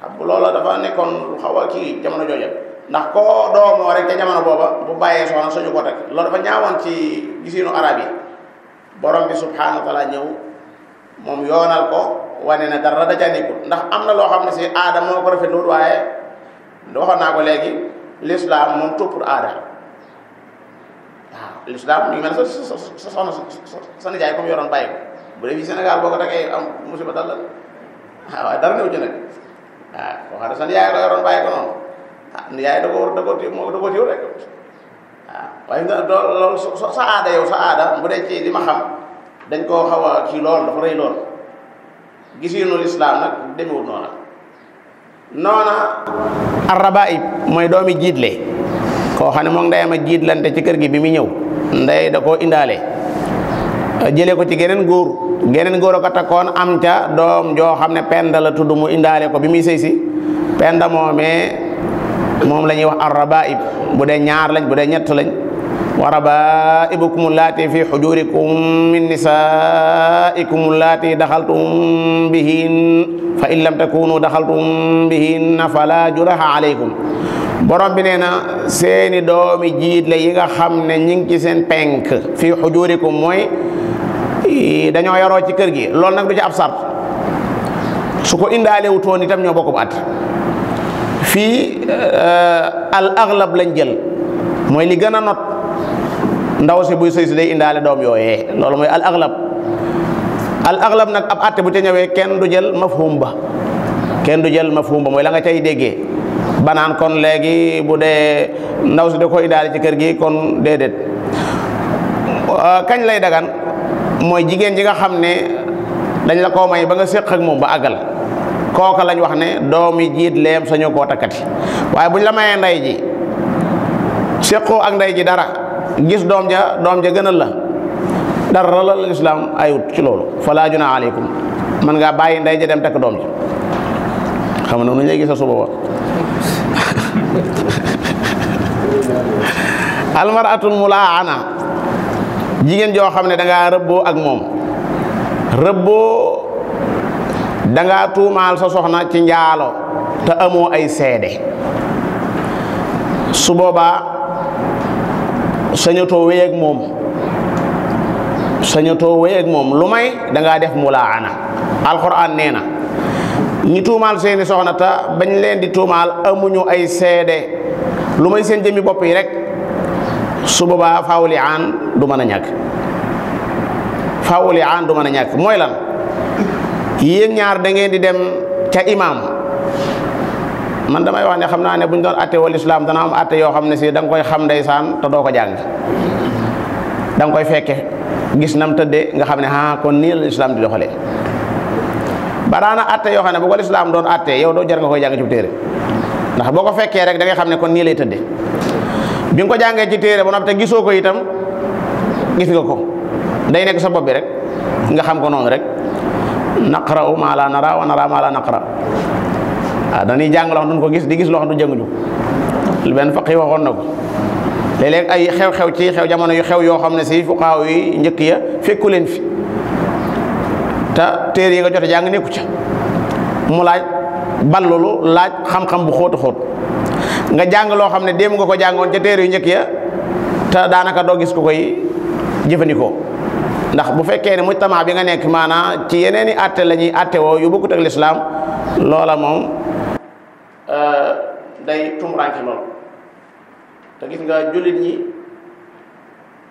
xam nga loola dafa nekkoon lu xaw a kii jamono jooja ndax koo doomoo rek ca jamono booba bu bàyyee soxna sañu ko teg loolu dafa ñaawoon ci gisiinu arab yi borom bi subhanahu wa taala ñëw moom yoonal ko wane ne dara da ca nekkul ndax am na loo xam ne si aada moo ko rafetlu waaye waxoon naa ko léegi l'islam moom toppul aada waaw l'islam ñu mel sa sa sa soxna sa sa nijaay comme yoroon bàyyi ko bu dee fii Sénégal boo ko tegee am musiba dal la ah waaye dara néew ci nag ah boo xam ne sa nijaay la yoroon bàyyi ko noonu ah nijaay da koo da koo téye moo da koo téye rek ah waaye nga doo loolu sa sa aada yow sa aada bu dee ci li ma xam dañ koo xaw a ci lool dafa rëy lool gis yi noonu l'islam nag demewul noonu noona arrabaib mooy doomi jiitle koo xam ne moom ndeyam a jiitlante ci kër gi bi mu ñëw ndey da koo indaale jëlee ko ci geneen góor geneen góor a ko takkoon am ca doom joo xam ne penda la tudd mu indaale ko bi muy sëy si penda moomee moom la ñuy wax arrabaib bu dee ñaar lañ bu dee ñett lañ wa rabaibukum allaati fi xujurikum min nisaikum allaati daxaltum bihin fa in lam takunu daxaltum bihinna fala junaha alaykum borom bi nee na seeni doomi jiit la yi nga xam ne ñi ngi ci seen penk fii xujurikum mooy dañoo yaroo ci kër gi loolu nag du ci ab sart su ko indaale wutoon itam ñoo bokkum at fii euh, al aghlab lañ jël mooy li gën a not ndaw si buy sëy si day indaale doom yooyee loolu mooy al aglab al aglab nag ab àtte bu ca ñëwee kenn du jël mafhum ba kenn du jël mafhum ba mooy la nga cay déggee banaan kon léegi bu dee ndaw si da koy daal ci kër gi kon déedéet euh, kañ lay dagan mooy jigéen ji nga xam ne dañ la koo may ba nga séq ak moom ba àggal kooka lañ wax ne doomi jiit leem sañoo koo takkati waaye buñ la mayee ndey ji séqoo ak ndey ji dara gis doom ja doom ja gënal la dara la lislaam ayut ci loolu falaa junaa aleykum mën ngaa bàyyi ndey ja dem takk doom ji xam na nu ñu lay gisa suba wa almaratul mulaana jigéen joo xam ne dangaa rëbboo ak moom rëbboo dangaa tuumaal sa soxna ci njaalo te amoo ay seede su boobaa sañatoo wéy ak moom sañatoo wéy ak moom lu may dangaa def mulaana alxuraan nee na ñi tuumaal seeni soxna te bañ leen di tuumaal amuñu ay seede lu may seen jëmmi bopp yi rek su boobaa faawuli aan du mën a ñàkk faawuli aan du mën a ñàkk mooy lan yéen ñaar da ngeen di dem ca imaam man damay wax ne xam naa ne bu ñu doon atte wal islam dana am atte yoo xam ne si da nga koy xam ndeysaan te doo ko jàng da nga koy fekke gis nam tëddee nga xam ne ah kon nii la islam di doxalee baraana atte yoo xam ne bu ko lislaam doon atte yow doo jar nga koy jàng ci téere ndax boo ko fekkee rek da ngay xam ne kon nii lay tëddee bi nga ko jàngee ci téere ba noppi te gisoo ko itam gis nga ko day nekk sa bopp bi rek nga xam ko noonu rek naqra'u maa laa naraa wa naraa maa laa naqra waaw ah, dañuy jàng loo xam duñ ko gis di gis loo xam du jënguñu lu benn faqi waxoon na ko léeg ay xew-xew ci xew jamono yu xew yoo xam ne si fuqaaw yi njëkk ya fekku leen fi te téere yi nga jot a jàng nekku ca mu laaj ballulu laaj xam-xam bu xóotu xóot nga jàng loo xam ne démb nga ko jàngoon ca téere yu njëkk ya te daanaka doo gis ko koy jëfandikoo ndax bu fekkee ne mujtama bi nga nekk maanaa ci yeneen i atte la ñuy atte woo yu bokkut ak lislaam loola moom day tumranke lool te gis nga jullit ñi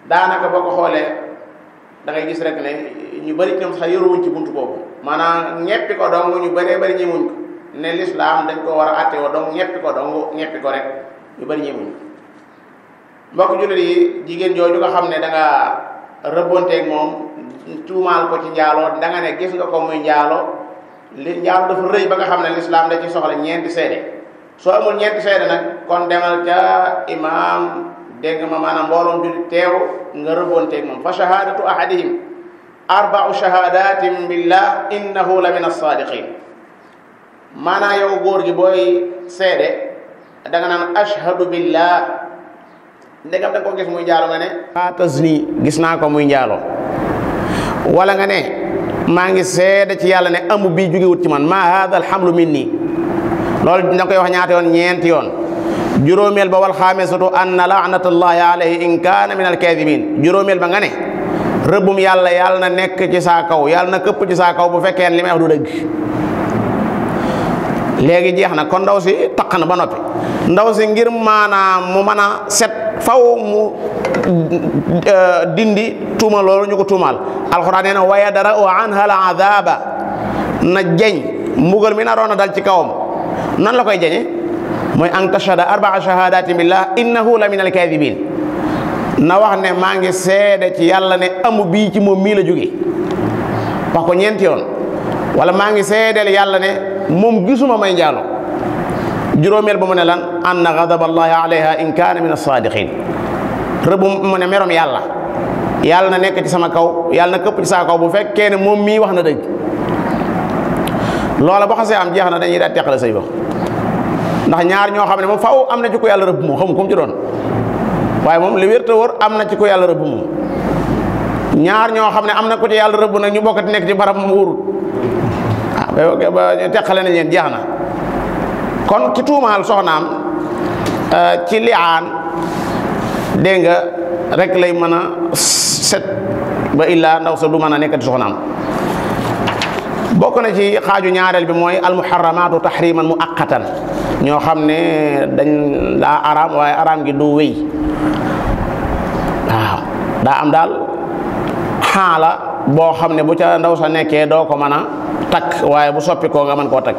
daanaka boo ko xoolee da ngay gis rek ne ñu bëri ñoom sax yoruwuñ ci buntu boobu maanaam ñeppi ko dong ñu bëree bëri ñi muñ ko ne lislaam dañ ko war a atte woo dong ñeppi ko dong ñeppi ko rek ñu bëri ñi muñ ko mbokk jullit yi jigéen jooju nga xam ne da nga rëbbonteeg moom tuumaal ko ci njaaloo da nga ne gis nga ko muy njaaloo li njaaloo dafa rëy ba nga xam ne lislaam da ci soxla ñeenti seede soo amul ñeenti seede nag kon demal ca imaam dégg nga ma maanaam mbooloom jullit teew nga rëbbonteeg moom fa shahadatu ahadihim arbau shahadatin billah innahu la min alsadiqin maanaa yow góor gi booy seede da nga naan ashhadu billah ndegam da nga ko gis muy njaalo nga ne laa tazni gis naa ko muy njaalo wala nga ne maa ngi seede ci yàlla ne amu bii jógewut ci man maa haada alhamlu min nii loolu da nga koy wax ñaata yoon ñeenti yoon juróomeel ba wal xaamisatu anna laanatallahi alayhi in kaana min alkaadibin juróomeel ba nga ne rëbbum yàlla yàlla na nekk ci saa kaw yàlla na këpp ci saa kaw bu fekkee li may wax du dëgg léegi jeex na kon ndaw si taq na ba noppi ndaw si ngir maanaam mu mën a set faw mu euh, dindi tuuma loolu ñu ko tuumaal alxuraan nee na waya dara wa anha al adaba na jeñ mbugal mi naroon a dal ci kawam nan la koy jeñe mooy an tashhada arbaa shahadatin billah innahu la min alkadibin na wax ne maa ngi seede ci yàlla ne amu bii ci moom mii la jóge wax ko ñeenti yoon wala maa ngi seedeel yàlla ne moom gisuma may njaalo juróomeel ba mu ne lan anna ghadaba allahi alayha in kaana min as-saadiqin rëbbum mu ne merom yàlla yàlla na nekk ci sama kaw yàlla na këpp ci saa kaw bu fekkee ne moom mii wax na dëgg loola boo xasee am jeex na dañuy daal teqale say ba ndax ñaar ñoo xam ne moom faaw am na ci ko yàlla rëbb moom xamu ko mu ci doon waaye moom li wér te wóor am na ci ko yàlla rëbb moom ñaar ñoo xam ne am na ko ci yàlla rëbb nag ñu bokkati nekk ci barab moom wóorut ah ba teqale nañ leen jeex na kon ki tuumaal soxnaam euh, ci liaan dégg nga rek lay mën a set ba illaa ndaw sa du mën a nekkati soxnaam bokk na ci xaaju ñaareel bi mooy almuharramaatu tahriman mu aqatan ñoo xam ne dañ daa araam waaye araam gi du wéy waaw daa am daal xaala boo xam ne bu ca ndaw sa nekkee doo ko mën a takk waaye bu soppi koo nga mën koo takk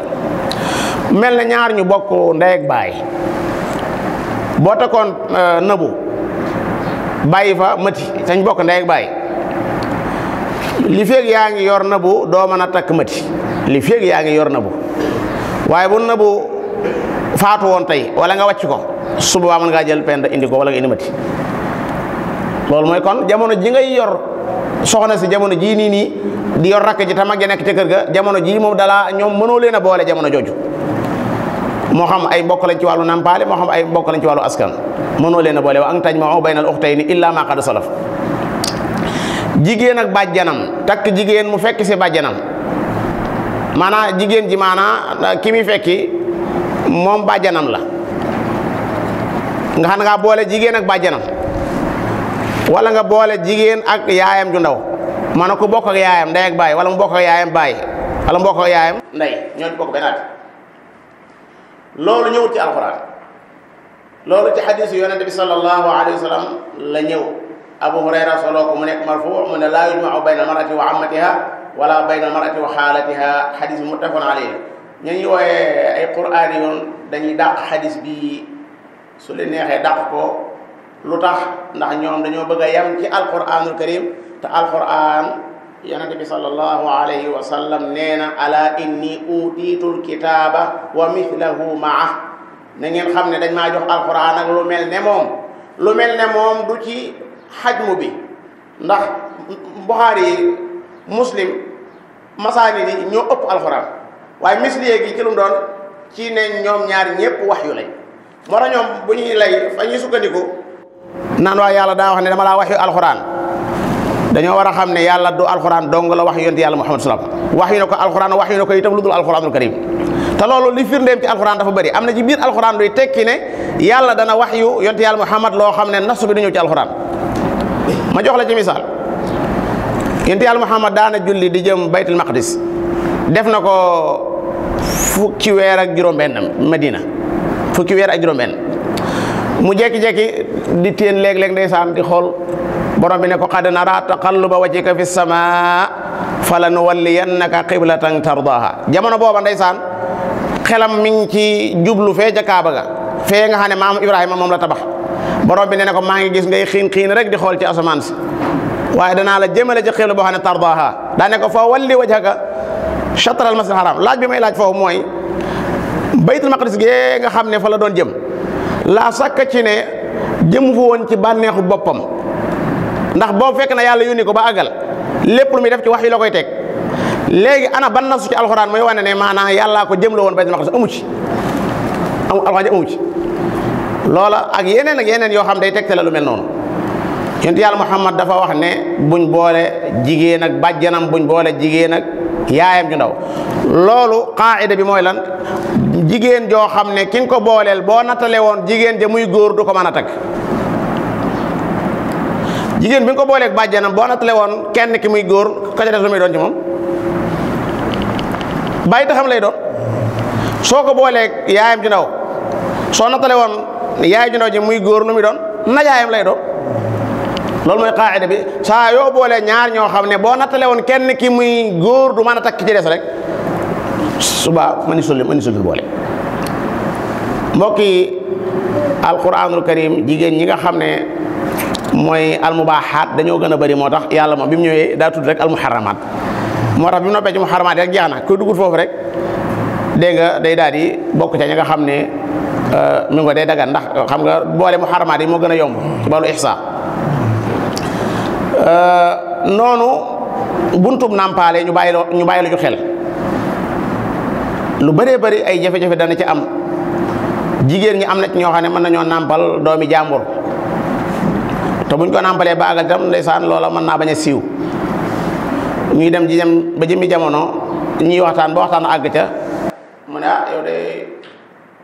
mel na ñaar ñu bokk ndey ak baay boo takkoon euh, nëbu bàyyi fa mëti sañ bokk ndey ak baay li feeg yaa ngi yor nëbu doo mën a takk mëti li feeg yaa ngi yor nëbu waaye bu nëbu faatu woon tey wala nga wàcc ko suba mën ngaa jël pend indi ko wala nga indi mëti loolu mooy kon jamono ji ngay yor soxna si jamono jii nii nii di yor rakk ji te mag ja nekk ca kër ga jamono jii moom dalaa ñoom mënoo leen a boole jamono jooju moo xam ay mbokk lañ ci wàllu nampaale moo xam ay mbokk lañ ci wàllu askan mënoo leen a boole wa an tajma'u baynal ukhtayni illa ma qad salaf jigéen ak bàjjanam takk jigéen mu fekk si bàjjanam maanaa jigéen ji maanaa ki muy fekki moom bàjjanam la nga xam ne ngaa boole jigéen ak bàjjanam wala nga boole jigéen ak yaayam ju ndaw maanaam ku bokk ak yaayam ndey ak baay wala mu bokk ak yaayam baay wala mu bokk ak yaayam ndey ñooñu bokk benn at loolu ñëwut ci alxuraan loolu ci xadiisu yonente bi sallallahu alayhi wa sallam la ñëw abu hurayra soloo ko mu nekk marfu mu ne laa yujmau bayna almarati wa ammatiha wala bayna almarati wa xaalatiha xadiis muttafaqun alayhi ñu ñuy wooyee ay quraan yoon dañuy dàq xadiis bi su leen neexee dàq ko lu tax ndax ñoom dañoo bëgg a yem ci alquranul karim te alquran yonente bi sallallahu alayhi wa sallam nee na ala inni utiitul kitaaba wa mithlahu maa na ngeen xam ne dañ maa jox alquran ak lu mel ne moom lu mel ne moom du ci xajmu bi ndax buxaari yi muslim masaani di ñoo ëpp alxuraan waaye misliye gi ci lu mu doon ci ne ñoom ñaar ñëpp wax yu lañ moo tax ñoom bu ñuy lay fa ñuy sukkandiku naan waa yàlla daa wax ne dama laa wax yu alxuraan dañoo war a xam ne yàlla du alxuraan dong la wax yonent yàlla Muhammad sallallahu alayhi wasallam wax yu ne ko alxuraan wax yu ne ko itam lu dul alxuraanul karim te loolu li firndeem ci alxuraan dafa bëri am na ci biir alxuraan luy tekki ne yàlla dana wax yu yonent yàlla Muhammad loo xam ne nasu bi du ñëw ci alxuraan ma jox la ci misaal yonent yàlla Muhammad daana julli di jëm baytul maqdis def na ko fukki weer ak juróom-benn Medina fukki weer ak juróom-benn mu jekki-jekki di téen léeg-léeg ndeysaan di xool borom bi ne ko qad nara taqalluba wajhika fi samaa fala nuwalliyannaka qiblatan tardaha jamono booba ndeysaan xelam mi ngi ci jublu fee ca Kaaba ga fee nga xam ne maam Ibrahima moom la tabax borom bi nee na ko maa ngi gis ngay xiin xiin rek di xool ci asamaan si waaye danaa la jëmale ci xibla boo xam ne tardaaha daa ne ko fa walli wajhaka shatr al masjid haram laaj bi may laaj foofu mooy baytul maqdis gee nga xam ne fa la doon jëm laa sàkk ci ne jëm fu woon ci bànneexu boppam ndax boo fekk na yàlla yónni ko ba àggal lépp lu muy def ci wax yi la koy teg léegi ana ban nasu ci alxuraan mooy wane ne maanaam yàllaa ko jëm la woon baytul maqdis amu ci am alxuraan amu ci loola ak yeneen ak yeneen yoo xam day tegtale lu mel noonu yonent yàlla Muhammad dafa wax ne buñ boole jigéen ak bàjjanam buñ boole jigéen ak yaayam ju ndaw loolu qaayida bi mooy lan jigéen joo xam ne ki nga ko booleel boo nattale woon jigéen ja muy góor du ko mën a takk jigéen bi nga ko booleeg bàjjanam boo nattale woon kenn ki muy góor ka ca des lu muy doon ci moom bàyyi taxam lay doon soo ko boolee yaayam ju ndaw soo nattale woon yaay ju ndaw ji muy góor lu muy doon najaayam lay doon loolu mooy qaacida bi saa yoo boolee ñaar ñoo xam ne boo nattale woon kenn ki muy góor du mën a takk ci des rek subaa mani sulli mani sulli boole mbokk yi alquranul karim jigéen ñi nga xam ne mooy almubaaxaat dañoo gën a bari moo tax yàlla moom bi mu ñëwee daa tudd rek almuharamaat moo tax bi mu noppee ci muharamaat rek jeex na ko dugut foofu rek dégg nga day daal di bokk ca ñi nga xam ne euh, mi nga day dagan ndax xam nga boole muharamaat yi moo gën a yomb ci wàllu ihsa euh, noonu buntum nàmpaale ñu bàyyi ñu bàyyi la ñu xel lu bëree bëri ay jafe-jafe dana ci am jigéen ñi am na ci ñoo xam ne mën nañoo nàmpal doomi jàmbur te buñ ko nàmpalee ba àggal tam ndeysaan loola mën naa bañ a siiw ñuy dem ji dem ba jëmmi jamono ñuy waxtaan ba waxtaan àgg ca mu ne ah yow de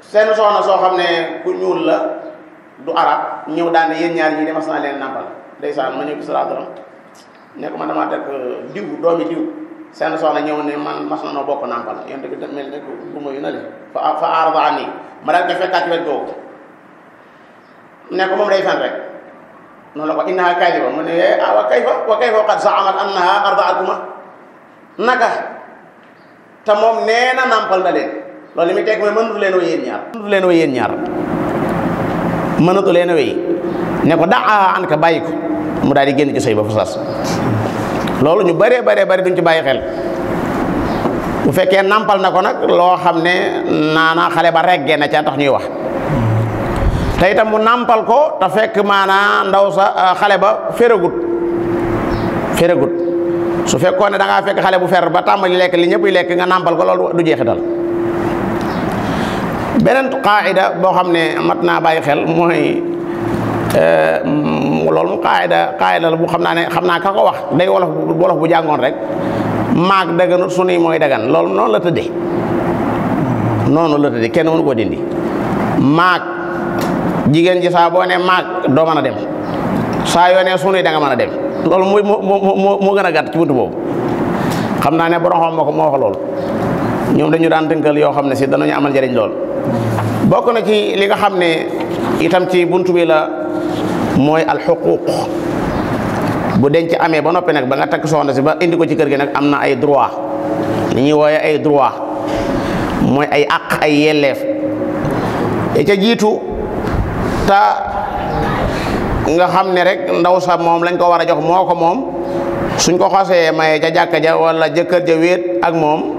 seen soxna soo xam ne ku ñuul la du arab ñëw daan ne yéen ñaar ñi de mas naa leen nàmpal ndeysaan ma ñëw gis laa dara nekk man damaa dëkk diw doomi diw seen soxna ñëw ne man mas na noo bokk nàmpal yéen dëgg dëgg mel ne bu ma yu na le fa fa aarda an nii ma daal ko fekkaat ci wet googu ne ko moom day fen rek noonu la ko innaha kadiba mu ne ah wa kayfa wa kayfa qad zaamat annaha ardaatuma naka te moom nee na nàmpal na leen loolu li muy teg mooy mënatu leen wéy yéen ñaar mënatu leen wéy yéen ñaar mënatu leen wéy ne ko daa an ka bàyyi ko mu daal di génn ci sëy ba fasas loolu ñu bëree bëree bëri duñ ci bàyyi xel bu fekkee nàmpal na ko nag loo xam ne naanaa xale ba reggee na ca tax ñuy wax te itam mu nàmpal ko te fekk maanaa ndaw sa euh, xale ba féragut féragut su fekkoon ne da ngaa fekk xale bu fer ba tàmbali lekk li ñëpp lekk nga nàmpal ko loolu du jeexital beneen qaayida boo xam ne mat naa bàyyi xel mooy euh, loolu mu qaayida qaayida la bu xam naa ne xam naa ka ko wax day wolof wolof bu jàngoon rek maag daganut sunuy mooy dagan loolu noonu la tëddee noonu la tëddee kenn mënu ko dindi maag jigéen ji saa boo ne maag doo mën a dem saa yoo ne sunuy da nga mën a dem loolu mooy moo moo moo gën a gàtt ci buntu boobu xam naa ne borom xam moo ko moo wax loolu ñoom dañu daan tënkal yoo xam ne si danañu amal njëriñ lool bokk na ci li nga xam ne itam ci buntu bi la mooy alxuquq bu denc amee ba noppi nag ba nga takk soxna si ba indi ko ci kër gi nag am na ay droit li ñuy wooye ay droit mooy ay àq ay yelleef e ca jiitu ta nga xam ne rek ndaw sa moom lañ ko war a jox moo ko moom suñ ko xasee maye ca jàkka ja wala jëkkër ja wéet ak moom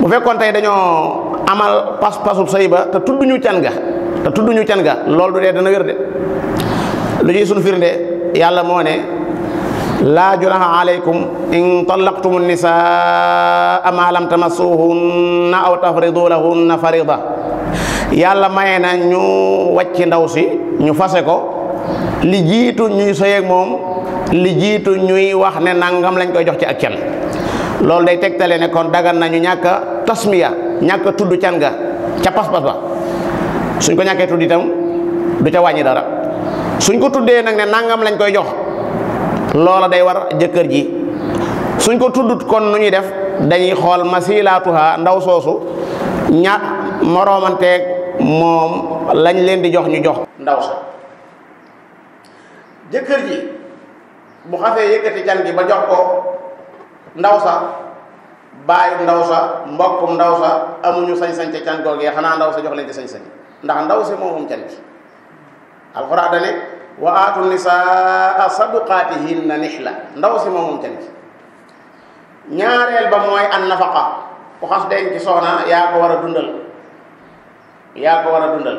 bu fekkoon tey dañoo amal pas pasub sëy ba te tudd ñu can ga te tudd ñu can ga loolu du dee dana wér de lu ciy sunu firnde yàlla moo ne laa junaha alaykum in tallaqtumu nisaa ma lam tamassuhunna aw tafridu lahunna farida yàlla maye na ñu wàcc ndaw si ñu fase ko li jiitu ñuy sëyeeg moom li jiitu ñuy wax ne nangam lañ koy jox ci ak can loolu day tegtale ne kon dagan nañu ñàkk a tasmiya ñàkk a tudd can ga ca pas-pas ba suñ ko ñàkkee tudd itam du ca wàññi dara suñ ko tuddee nag ne nangam lañ koy jox loola day war jëkkër ji suñ ko tuddut kon nu ñuy def dañuy xool masilaatuha ndaw soosu ña moroomanteeg moom lañ leen di jox ñu jox ndaw sa jëkkër ji bu xasee yëkkati can gi ba jox ko ndaw sa baayu ndaw sa mbokkum ndaw sa amuñu sañ-sañ ca can googee xanaa ndaw sa jox leen ci sañ-sañ ndax ndaw si moom moom can gi alxuraan dane wa aatu nisaa saduqaatihinna nihla ndaw si moom moom can gi ñaareel ba mooy an nafaqa ku xas denc soxna yaa ko war a dundal yaa ko war a dundal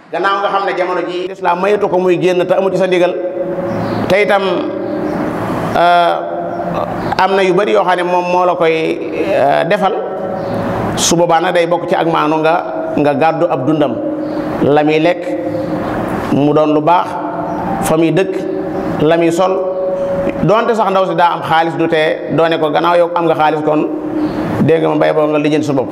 gannaaw nga xam ne jamono ji lislaam mayatu ko muy génn te amu ci sa ndigal te itam euh, am na yu bari yoo xam ne moom moo la koy euh, defal su boobaa nag day bokk ci ak maanu nga nga gàddu ab dundam la muy lekk mu doon lu baax fa muy dëkk la muy sol doonte sax ndaw si daa am xaalis du tee doone ko gannaaw yow am nga xaalis kon dégg nga ma bay boo nga lijjanti sa bopp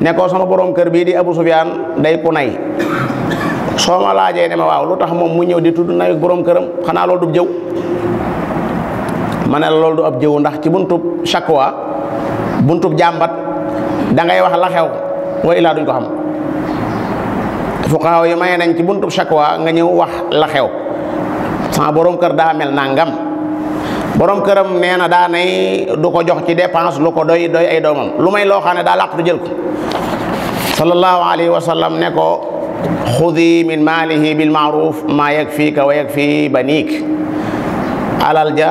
ne ko sama borom kër bii di Abu Sufyaan day ku nay soo ma laajee ne ma waaw lu tax moom mu ñëw di tudd nay borom këram xanaa loolu du jëw ma ne loolu du ab jëw ndax ci buntub shakwa buntub jàmbat da ngay wax la xew wa ilaa duñ ko xam fuqaaw yi maye nañ ci buntub shakwa nga ñëw wax la xew sama borom kër daa mel nangam borom këram nee na daa nay du ko jox ci dépense lu ko doy doy ay doomam lu may loo xam ne daa làqtu jël ko sallallahu alayhi wa sallam ne ko xudi min maalihi bil maaruf maa yakfiika wa yakfi baniik alal ja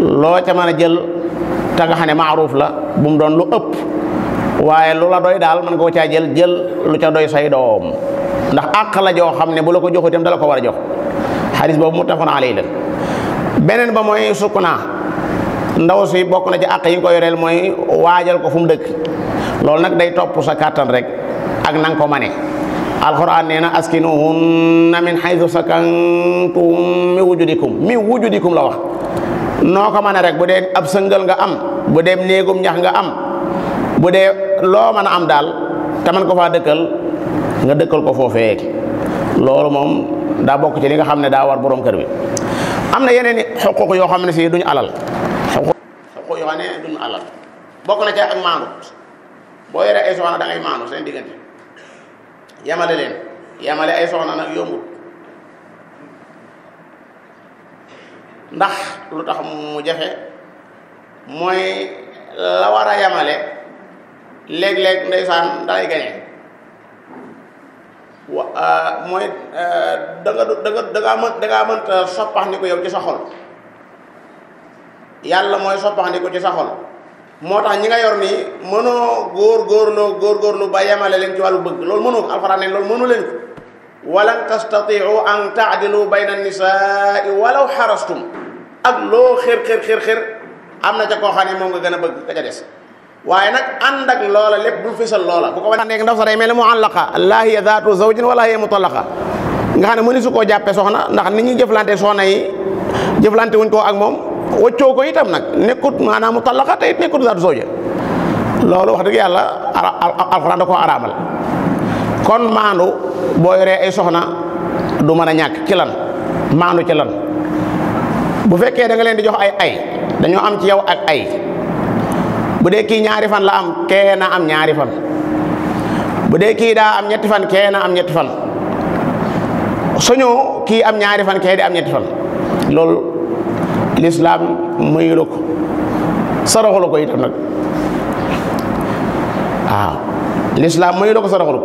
loo ca mën a jël te nga xam ne maaruf la bu mu doon lu ëpp waaye lu la doy daal mën koo caa jël jël lu ca doy say doom ndax àq la joo xam ne bu la ko joxu itam dala ko war a jox xadis boobu muttafaqun alayhi la beneen ba mooy sukkuna ndaw si bokk na ci àq yi nga ko yoreel mooy waajal ko fu mu dëkk loolu nag day topp sa kàttan rek ak na nga ko mane alquran nee na askinuhunna min haythu sakantum min wujudikum min wujudikum la wax noo ko mane rek bu dee ab sëngal nga am bu dem néegum ñax nga am bu dee loo mën a am daal te man ko faa dëkkal nga dëkkal ko foofee loolu moom daa bokk ci li nga xam ne daa war borom kër bi am na yeneen i xuquq yoo xam ne si duñu alal xuquq yoo xam ne duñu alal bokk na ca ak maandu boo yoree ay soxna da ngay maandu seen diggante yamale leen yamale ay soxna nag yombul ndax lu tax mu jafe mooy la war a yamale léeg-léeg ndeysaan dalay gañe wa mooy da nga da nga da ngaa mën da ngaa mënta soppax ni ko yow ci sa xol yàlla mooy soppax ni ko ci sa xol moo tax ñi nga yor nii mënoo góor góorloo góor góorlu ba yemale leen ci wàllu bëgg loolu mënoo ko alxuraan ne loolu mënu leen ko walan tastatiu an taadilu bayna nisaai walaw xarastum ak loo xër xër xër xër am na ca koo xam ne moom nga gën a bëgg ka ca des waaye nag ànd ak loola lépp bul fisal loola bu ko wane nekk ndaw sa day mel ni mu àllaqa laa hiya zaatu zawjin wala hiya mutallaqa nga xam ne mëni su koo jàppee soxna ndax ni ñuy jëflante soxna yi jëflante wuñ ko ak moom wëccoo ko itam nag nekkut maanaam mutallaqa te it nekkut zaatu zawja loolu wax dëgg yàlla alxuraan da koo araamal kon maandu boo yoree ay soxna du mën a ñàkk ci lan maandu ci lan bu fekkee da nga leen di jox ay ay dañoo am ci yow ak ay bu dee kii ñaari fan la am kee na am ñaari fan bu dee kii daa am ñetti fan kee na am ñetti fan suñu kii am ñaari fan kee di am ñetti fan loolu lislaam muy lu ko saraxu la ko itam nag waaw lislaam mayu la ko saraxul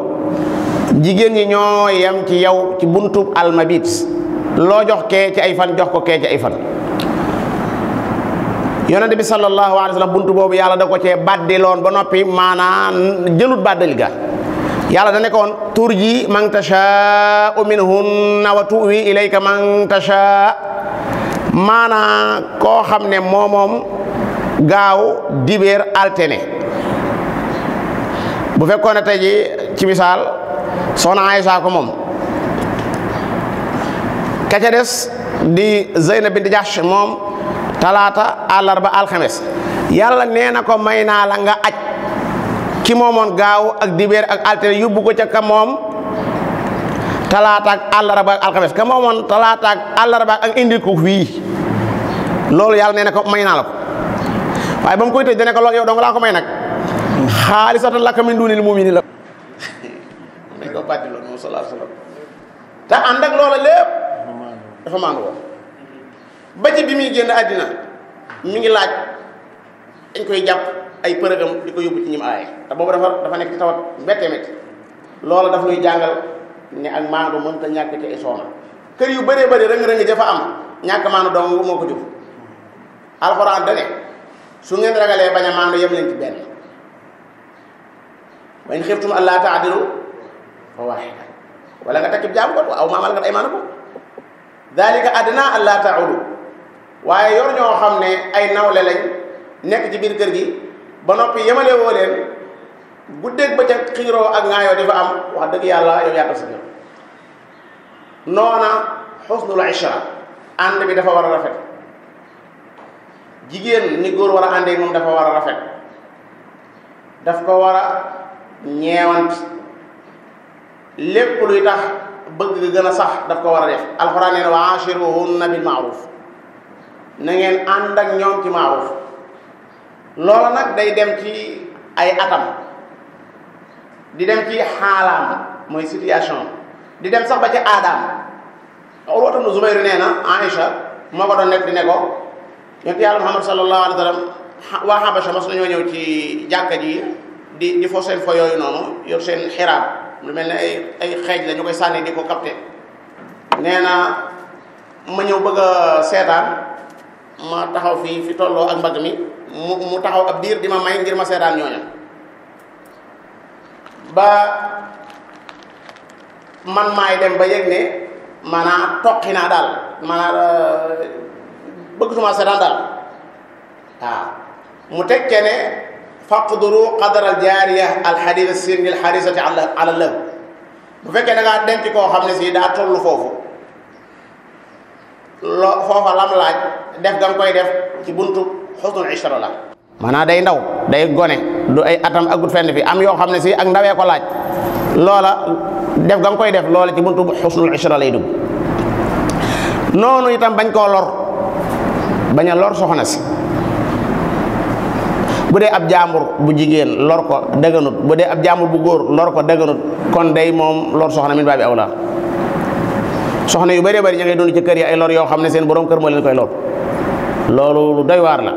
jigéen ñi ñoo yem ci yow ci buntub almabit loo jox kee ci ay fan jox ko kee ci ay fan yonente bi sallallahu alayhi wa sallam buntu boobu yàlla da ko cee baddiloon ba noppi maanaam jëlut baddil ga yàlla da nekkoon tur ji man tashaa'u minhunna wa tuwi ilayka man tashaa maanaa koo xam ne moo moom gaaw dibeer altene bu fekkoon ne tey ji ci misaal soxna Aysa ko moom ka ca des di Zeynab bint Jahsh moom talaata àllarba alxames yàlla nee na ko may naa la nga aj ki moomoon gaaw ak dibeer ak altene yóbbu ko ca ka moom talaata ak àllarba ak alxames ka moomoon talaata ak àllarba ak indi ko fii loolu yàlla nee na ko may naa la ko waaye ba mu koy tëj dana ko loolu yow dong laa ko may nag xaalisatan laka min duunil mu'miniin la dañ ko bàtti loolu moom salaa salaam te ànd ak loola lépp dafa maandu woon ba ci bi muy génn àddina mi ngi laaj dañ koy jàpp ay përëgam di ko yóbbu ci ñim aaye te boobu dafa dafa nekk ci tawat bette métti loola daf nuy jàngal ne ak maandu mënta ñàkk ci ay soxna kër yu bëree bëri rëng-rëng jafa am ñàkk maandu dong moo ko jur alxuraan dane su ngeen ragalee bañ a maandu yem leen ci benn wa in xiftum an laa taadilu fa waaxida wala nga takkib jaam kon aw maa malakat aymaanakum dalika adna an laa taulu waaye yor ñoo xam ne ay nawle lañ nekk ci biir kër gi ba noppi yemale woo leen guddeeg bëccëg xiiroo ak ŋaayoo di fa am wax dëgg yàlla yow yaa tas sa kër noona xusnul ishra ànd bi dafa war a rafet jigéen ni góor war a àndee moom dafa war a rafet daf ko war a ñeewant lépp luy tax bëgg ga gën a sax daf ko war a def alxuraan nee na wa ashiruhunna bil maaruf na ngeen ànd ak ñoom ci maaruf loola nag day dem ci ay atam di dem ci xaalaam mooy situation di dem sax ba ci aadaam Urwa ibn Zubayr nee na Aïcha moo ko doon nekk di ne ko yonent yàlla Muhammad sallallahu alayhi wa sallam waa Habasha mas nañoo ñëw ci jàkka ji di di fo seen fo yooyu noonu yor seen xiraab lu mel ne ay ay xeej la ñu koy sànni di ko capté nee na ma ñëw bëgg a seetaan ma taxaw fii fi tolloo ak mbagg mi mu mu taxaw ab diir di ma may ngir ma seetaan ñooña ba man maay dem ba yëg ne maanaam toqi naa daal maanaam bëggatuma seetaan daal waaw mu teg ke ne faqduru qadar al jaariya al xadisa sin al xadisati ala ala lëw bu fekkee da ngaa denc koo xam ne si daa toll foofu lo foofa lam laaj def gam koy def ci buntu xusnul ishra la maanaam day ndaw day gone du ay atam agut fenn fi am yoo xam ne si ak ndawee ko laaj loola def gam koy def loola ci buntu xusnul ishra lay dugg noonu itam bañ koo lor bañ a lor soxna si bu dee ab jaambur bu jigéen lor ko dëgganut bu dee ab jaambur bu góor lor ko dëgganut kon day moom lor soxna min baabi awla soxna yu bëree bëri ña ngay dund ci kër yi ay lor yoo xam ne seen borom kër moo leen koy lor loolu lu doy waar la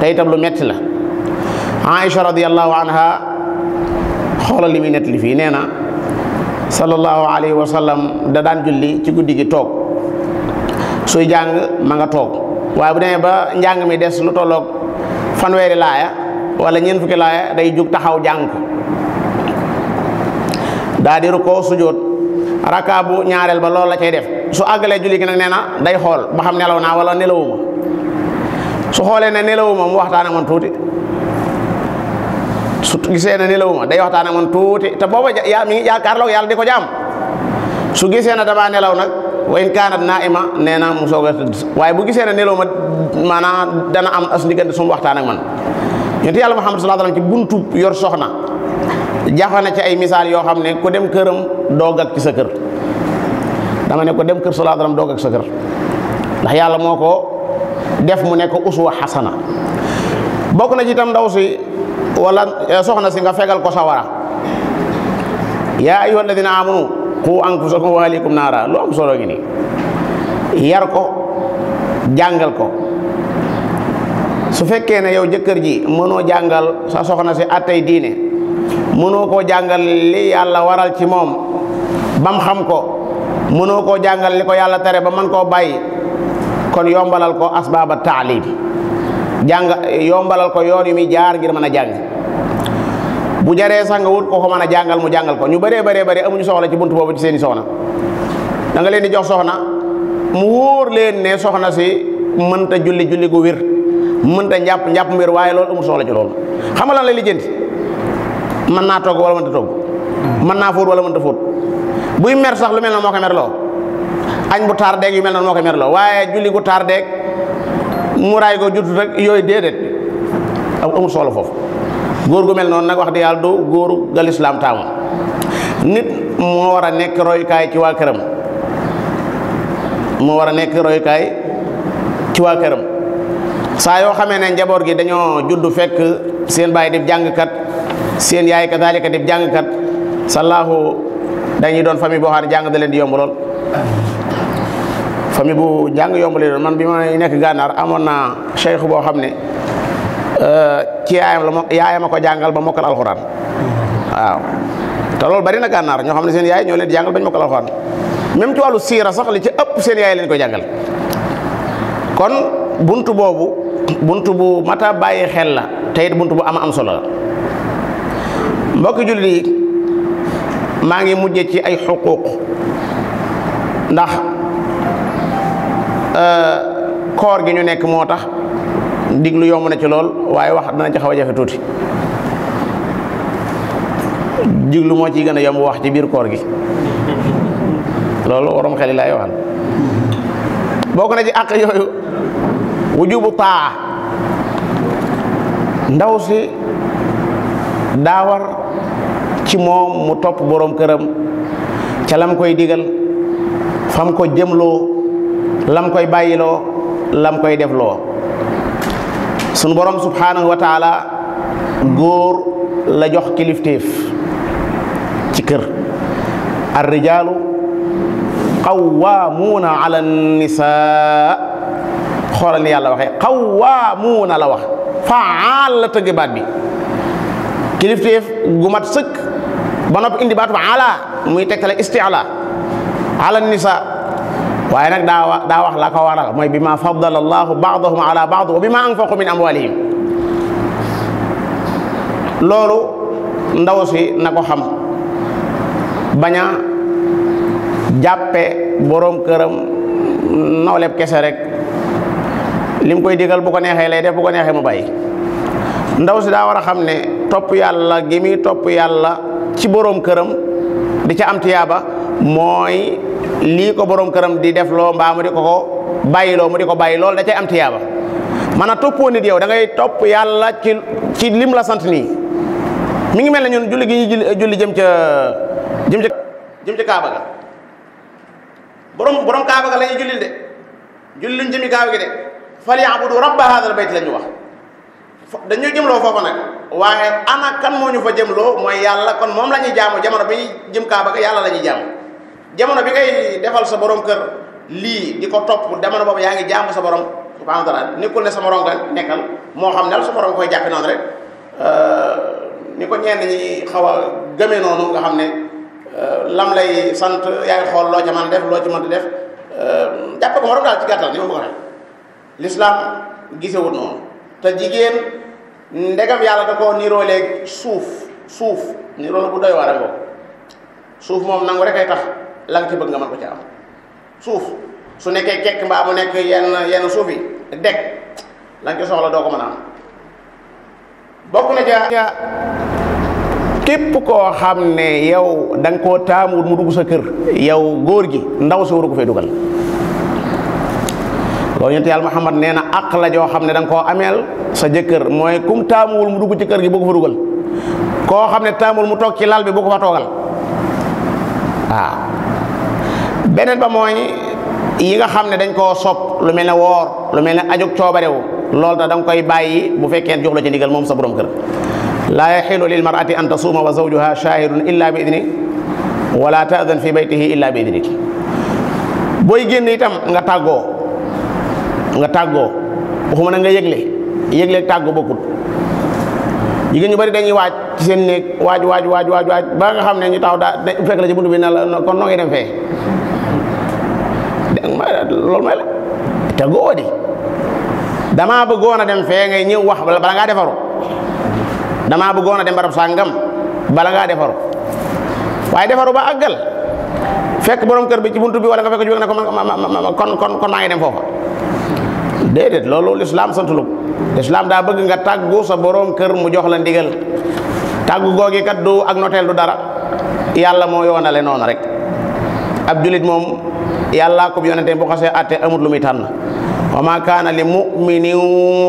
te itam lu metti la Aïcha radiyallahu anha xoolal li muy nettali fii nee na sallallahu alayhi wa sallam da daan julli ci guddi gi toog suy jàng ma nga toog waaye bu demee ba njàng mi des lu tolloog fanweeri laaya wala ñeent fukki laaya day jug taxaw jàng ko daa di rukkoo sujjóot rakka bu ñaareel ba loolu la cay def su àggalee julli gi nag nee na day xool ba xam nelaw naa wala nelawuma su xoolee ne nelawuma mu waxtaan ak man tuuti su gisee ne nelawuma day waxtaan ak man tuuti te booba yaa mi ngi yaakaarloo yàlla di ko jaam su gisee ne damaa nelaw nag wa in kaanat naa'ima nee na mu soog a tëdd waaye bu gisee ne neloo ma maanaam dana am as diggante su mu waxtaan ak man yonent yàlla Muhammad sallallahu alayhi wasallam ci buntu yor soxna jafe na ci ay misaal yoo xam ne ku dem këram doo gag ci sa kër dama ne ko dem kër sallallahu alayhi wasallam doo gag sa kër ndax yàlla moo ko def mu nekk uswa xasana bokk na ci itam ndaw si wala soxna si nga fegal ko sawara yaa ayyuha alladina amanu qu anfusakum wa ahlikum naara lu am solo ngi nii yar ko jàngal ko su fekkee ne yow jëkkër ji mënoo jàngal sa soxna si àttey diine mënoo koo jàngal li yàlla waral ci moom bam xam ko mënoo koo jàngal li ko yàlla tere ba man koo bàyyi kon yombalal ko asbaaba taalim jàng yombalal ko yoon yu muy jaar ngir mën a jàng bu jaree sax nga wut ko ko mën a jàngal mu jàngal ko ñu bëree bëree bëri amuñu soxla ci bunt boobu ci seeni soxna da nga leen di jox soxna mu wóor leen ne soxna si mënta julli julli gu wér mënta njàpp njàpp mu wér waaye loolu amul soxla ci loolu xam nga lan lay lijjanti mën naa togg wala mënta togg mën naa fóot wala mënta fóot buy mer sax lu mel noonu moo koy merloo añ bu taar deeg yu mel noonu moo koy merloo waaye julli gu taar deeg mu raay ko jutut rek yooyu déedéet amul soxla foofu góor gu mel noonu nag wax di yàlla du góoru ga lislaam taamu nit moo war a nekk royukaay ci waa këram moo war a nekk royukaay ci waa këram saa yoo xamee ne njaboot gi dañoo judd fekk seen baay dib jàngkat seen yaay kadaalika dib jàngkat sallahu dañuy doon famille boo xam ne jàng da leen di yomb lool famille bu jàng yomb leen doon man bi ma nekk gànnaar amoon naa cheikh boo xam ne ci yaayam la mo yaayam a ko jàngal ba mokkal alxuraan waaw te loolu bari na gànnaar ñoo xam ne seen yaay ñoo leen di jàngal bañ ma ko la waxoon même ci wàllu siira sax li ci ëpp seen yaay leen ko jàngal kon bunt boobu bunt bu mata bàyyi xel la te it bunt bu am am solo la mbokki jullit yi maa ngi mujje ci ay xuquuq ndax euh, koor gi ñu nekk moo tax diglu yomb na ci lool waaye wax dana ci xaw a jafe tuuti diglu moo ciy gën a yomb wax ci biir koor gi loolu waroom xel yi laay waxal bokk na ci àq yooyu wujubu taa ndaw si daawar ci moom mu topp boroom këram ca lam koy digal fam ko jëmloo lam koy bàyyiloo lam koy def loo sunu borom subhaanahu wa taala góor la jox kilifteef ci kër ar rijaalu qawwaamuuna ala nisaa xoolal ni yàlla waxee qawwaamuuna la wax faal la tëgg baat bi kilifteef gu mat sëkk ba noppi indi baatu ala muy tegtale isti'la ala nisa waaye nag daa wa- daa wax la ko waral mooy bi ma faddala allahu baadahum ala baad wa bi ma anfaqu min amwalihim loolu ndaw si na ko xam bañ a jàppe boroom këram nawleb kese rek lim koy digal bu ko neexee lay def bu ko neexee mu bàyyi ndaw si daa war a xam ne topp yàlla gi muy topp yàlla ci boroom këram di ca am tiyaaba mooy lii ko boroom këram di def loo mbaa mu di ko ko bàyyi loo mu di ko bàyyi loolu da cay am tiyaaba man a toppoo nit yow da ngay topp yàlla ci ci lim la sant nii mi ngi mel ne ñun julli gi ñuy julli jëm ca jëm ca jëm ca Kaaba ga borom borom Kaaba ga la ñuy jullil de julli luñ jëmi Kaaba gi de fal yaabudu rabba haadal bayt la ñu wax dañu jëmloo foofu nag waaye ana kan moo ñu fa jëmloo mooy yàlla kon moom la ñuy jaamu jamono bi jëm kaaba ga yàlla la ñuy jaamu jamono bi ngay defal sa borom kër lii di ko topp jamono boobu yaa ngi jaamu sa borom subhanahu wa taala nekkul ne sa morom nga nekkal moo xam ne sa morom koy jàppe noonu rek ni ko ñenn ñi xaw a gëmee noonu nga xam ne lam lay sant yaay xool loo ca mën def loo ci mën di def jàppe ko morom daal ci gàttal ni ma bëgg a lislaam gisewut noonu te jigéen ndegam yàlla da koo niroo léegi suuf suuf niroo la bu doy waar a ngoog suuf moom nangu rek ay tax la nga ci bëgg nga mën ko ci am suuf su nekkee kekk mbaa mu nekk yenn yenn suuf yi deg la nga ci soxla doo ko mën a am bokk na ca képp koo xam ne yow da nga koo taamuwul mu dugg sa kër yow góor gi ndaw si waru ko fay dugal loolu yonent yàlla Muhammad nee na àq la joo xam ne da nga koo ameel sa jëkkër mooy kum taamuwul mu dugg ci kër gi bu ko fa dugal koo xam ne taamuwul mu toog ci lal bi bu ko fa toogal waaw beneen ba mooy yi nga xam ne dañ koo sopp lu mel ne woor lu mel ne ajug coobarewu loolu tax da nga koy bàyyi bu fekkee jox la ci ndigal moom sa borom kër laa yaxilu lil marati an tasuuma wa zawjuha shahidun illa bi idni wala taadan fi baytihi illa bi idni booy génn itam nga tàggoo nga tàggoo waxuma na nga yëgle yëgle tàggoo bokkut jigéen ñu bari dañuy waaj ci seen néeg waaj waaj waaj waaj waaj ba nga xam ne ñu taxaw daa fekk la ci buntu bi ne la kon noo ngi dem fee dégg nga loolu mooy la te goo di damaa bëggoon a dem fee ngay ñëw wax bala ngaa defaru damaa bëggoon a dem barab sàngam bala ngaa defaru waaye defaru ba àggal fekk borom kër bi ci buntu bi wala nga fekk ci wér ne ko man kon kon kon maa ngi dem foofa déedéet loolu lislaam sant lu lislaam daa bëgg nga tàggu sa boroom kër mu jox la ndigal tàggu googi kat du ak noteel du dara yàlla moo yoonale noonu rek ab julit moom yàllaa ko yonente bu xasee atte amut lu muy tànn wa ma kaana li muminin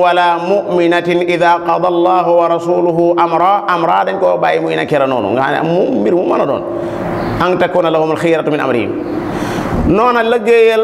wala muminatin ida qada allahu wa rasuluhu amra amra dañ koo bàyyi muy nakira noonu nga xam ne mu mbir mu mën a doon an takuna lahum alxiyaratu min amrihim noona lëggéeyal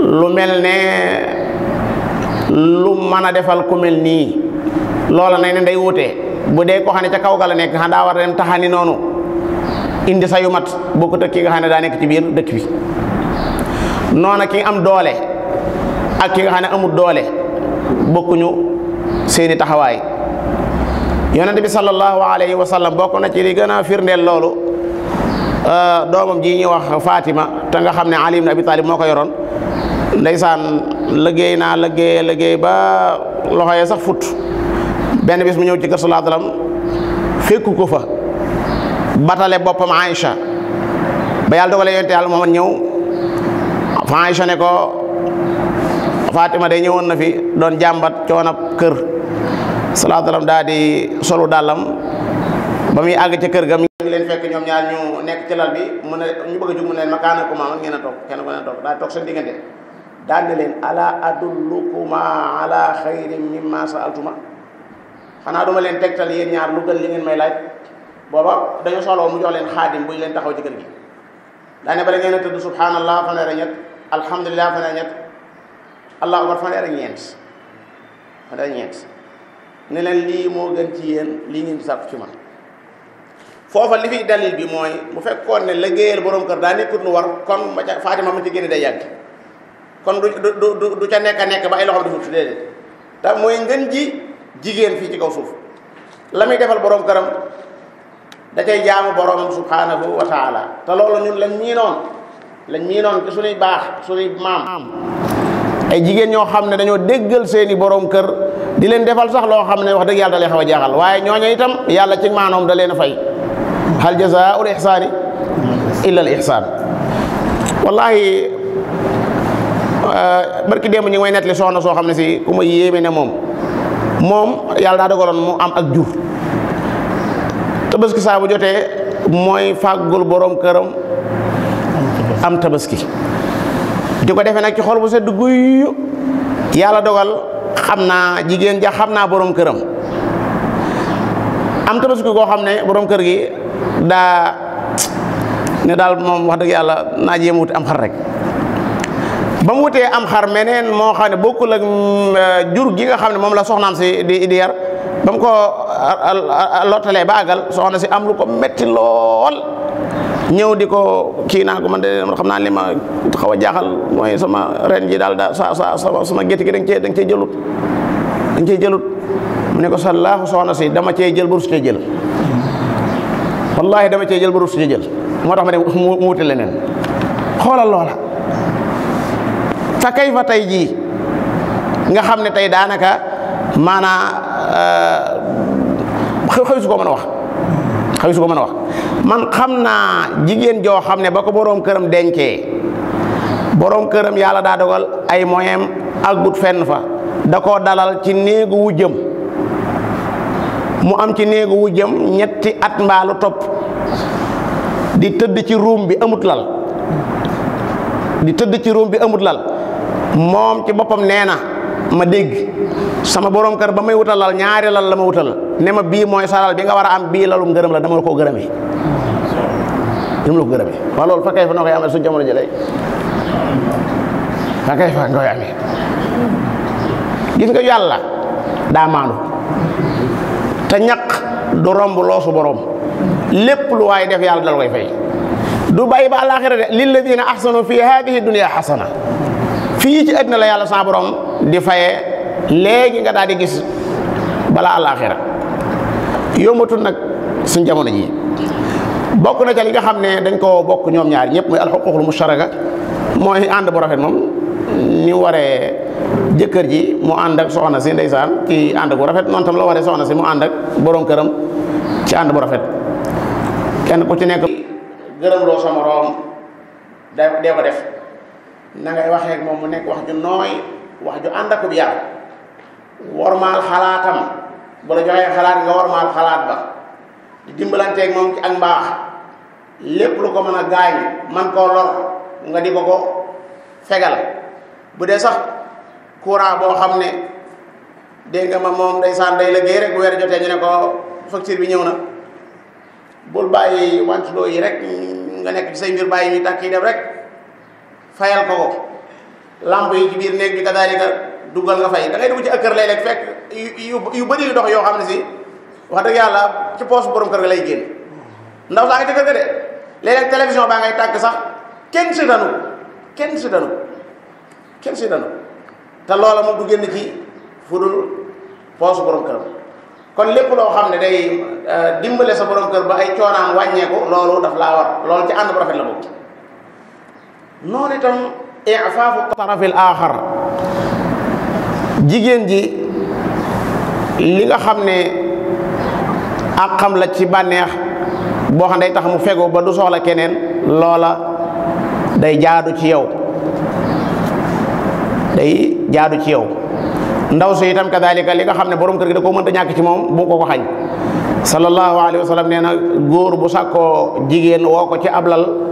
lu mel ne lu mën a defal ku mel nii loola nañ ne day wute bu dee ko xam ne ca kaw ga la nekk xam daa war a dem taxani noonu indi sa yu mat bokkut ak ki nga xam ne daa nekk ci biir dëkk bi noona ki am doole ak ki nga xam ne amul doole bokkuñu seeni taxawaay yonent bi sallallahu alayhi wa sallam bokk na ci li gën a firndeel loolu euh, doomam ji ñuy wax Fatima te nga xam ne Ali ibn Abi Talib moo ko yoroon ndeysaan liggéey naa liggéey liggéey ba loxo yee sax fut benn bis mu ñëw ci kër sallallahu alayhi wasallam fekku ko fa batale boppam Aïcha ba yàlla dogalee yonte yàlla Muhammad ñëw fa Aïcha ne ko Fatima day ñëwoon na fi doon jàmbat coonab kër sallallahu alayhi wasallam daal di solu dàllam ba muy àgg ca kër ga mi ngi leen fekk ñoom ñaar ñu nekk ci lal bi mu ne ñu bëgg a jug mu ne leen makaana ko maa ngeen a toog kenn ko ne toog daa toog seen diggante daan ne leen ala adullukuma ala xayrin mimma saaltuma xanaa duma leen tegtal yéen ñaar lu gën li ngeen may laaj booba dañu soxla mu jox leen xaadim buy leen taxaw ci kër gi daa ne bala ngeen a tëdd subhanallah fanweer a ñett alhamdulilah fanweer a ñett allahu akbar fanweer a ñeent man day ñeent ne leen lii moo gën ci yéen lii ngeen di sàkku ci man foofa li fiy dalil bi mooy bu fekkoon ne liggéeyal borom kër daa nekkut lu war kon ma ca Fatima ma ci génne day yàgg kon du du du du ca nekk a nekk ba ay loxoom dafa tuddee déedéet te mooy ngën ji jigéen fii ci kaw suuf la muy defal borom këram da cay jaamu borom subhanahu wa taala te loolu ñun lañ miinoon lañ miinoon ci suñuy baax suñuy maam ay jigéen ñoo xam ne dañoo déggal seeni borom kër di leen defal sax loo xam ne wax dëgg yàlla da lay xaw a jaaxal waaye ñooñu itam yàlla ci maanoom da leen a fay hal jazaa'ul ihsaani illa al ihsaan wallahi barki démb ñu ngi may nettali soxna soo xam ne si ku ma yéeme ne moom moom yàlla daa dogaloon mu am ak jur tabaski saa bu jotee mooy fàggul boroom këram am tabaski di ko defee nag ci xol bu sedd guy yàlla dogal xam naa jigéen ja xam naa boroom këram am tabaski koo xam ne boroom kër gi daa ne daal moom wax dëgg yàlla naa jéem wuti am xar rek ba mu wutee am xar meneen moo xam ne bokkul ak mm, euh, jur gi nga xam ne moom la soxnaam si di di yar ba mu ko lottalee ba àggal soxna si am lu ko metti lool ñëw di ko kii naa ko man de xam naa li ma xaw a jaaxal mooy sama ren ji daal da sa sa sama gétt gi da nga cee da nga cee jëlut dañ cee jëlut mu ne ko sallaahu soxna si dama cee jël ba rus cee jël wallaahi dama cee jël ba rus cee jël moo tax ma ne mu wuti leneen xoolal loola te kay fa tey jii nga xam ne tey daanaka maanaa xew xew su ko mën a wax xew su ko mën a wax man xam naa jigéen joo xam ne ba ko boroom këram dencee boroom këram yàlla daa dogal ay moyen àggut fenn fa da koo dalal ci néegu wu jëm mu am ci néegu wu jëm ñetti at mbaalu topp di tëdd ci ruum bi amut lal di tëdd ci ruum bi amut lal moom ci boppam nee na ma dégg sama borom kër ba may wutalal ñaari lal la ma wutal ne ma bii mooy saral bi nga war a am bii lalum ngërëm la dama la koo gërëmee ni mu la ko gërëme waaw loolu fa kay fa noo koy amee suñ jamono ji lay fa kay fa nga koy amee gis nga yàlla daa maandu te ñaq du romb loosu borom lépp lu waaye def yàlla dal koy fay du bàyyi ba àllaaxira de lilladina ahsanu fi hadihi dunia xasana fii ci àddina la yàlla sa borom di faye léegi nga daal di gis balaa àllaaxira yombatul nag suñ jamono ji bokk na ca li nga xam ne dañ koo bokk ñoom ñaar ñëpp muy alxuququl musharaka mooy ànd bu rafet moom ni waree jëkkër ji mu ànd ak soxna si ndeysaan ci ànd bu rafet noonu tam la waree soxna si mu ànd ak borom këram ci ànd bu rafet kenn ku ci nekk gërëm loo sa moroom da dee ko def na ngay waxee moom mu nekk wax ju nooy wax ju ànd akub yar wormaal xalaatam bu la joxee xalaat nga wormaal xalaat ba di dimbalanteeg moom ci ak mbaax lépp lu ko mën a gaañ man koo lor nga di ko ko fegal bu dee sax courant boo xam ne dégg nga ma moom ndeysaan day liggéey rek bu weer jotee ñu ne ko facture bi ñëw na bul bàyyi wànc loo yi rek nga nekk ci say mbir bàyyi ñu tàkk yi dem rek fayal ko ko lamp yi ci biir néeg bi kadaalika dugal nga fay da ngay dugg ci ak kër léeg-léeg fekk yu yu bëri yu dox yoo xam ne si wax dëgg yàlla ci poos borom kër ga lay génn ndaw saa ngi ci kër ga de léeg-léeg télévision baa ngay tàgg sax kenn si danu kenn si danu kenn si danu te loola moom du génn ci fu dul poos borom kër kon lépp loo xam ne day dimbale sa borom kër ba ay coonaam wàññeeku loolu daf laa war loolu ci ànd bu rafet la boobu noonu itam ifaafu tarafil aaxar jigéen ji li nga xam ne ak xam la ci bànneex boo xam day tax mu fegoo ba du soxla keneen loola day jaadu ci yow day jaadu ci yow ndaw su itam kadalika li nga xam ne borom kër gi da koo mënta ñàkk ci moom bu ko ko xañ sallallahu alayhi wa sallam nee na góor bu sàkkoo jigéen woo ko ci ablal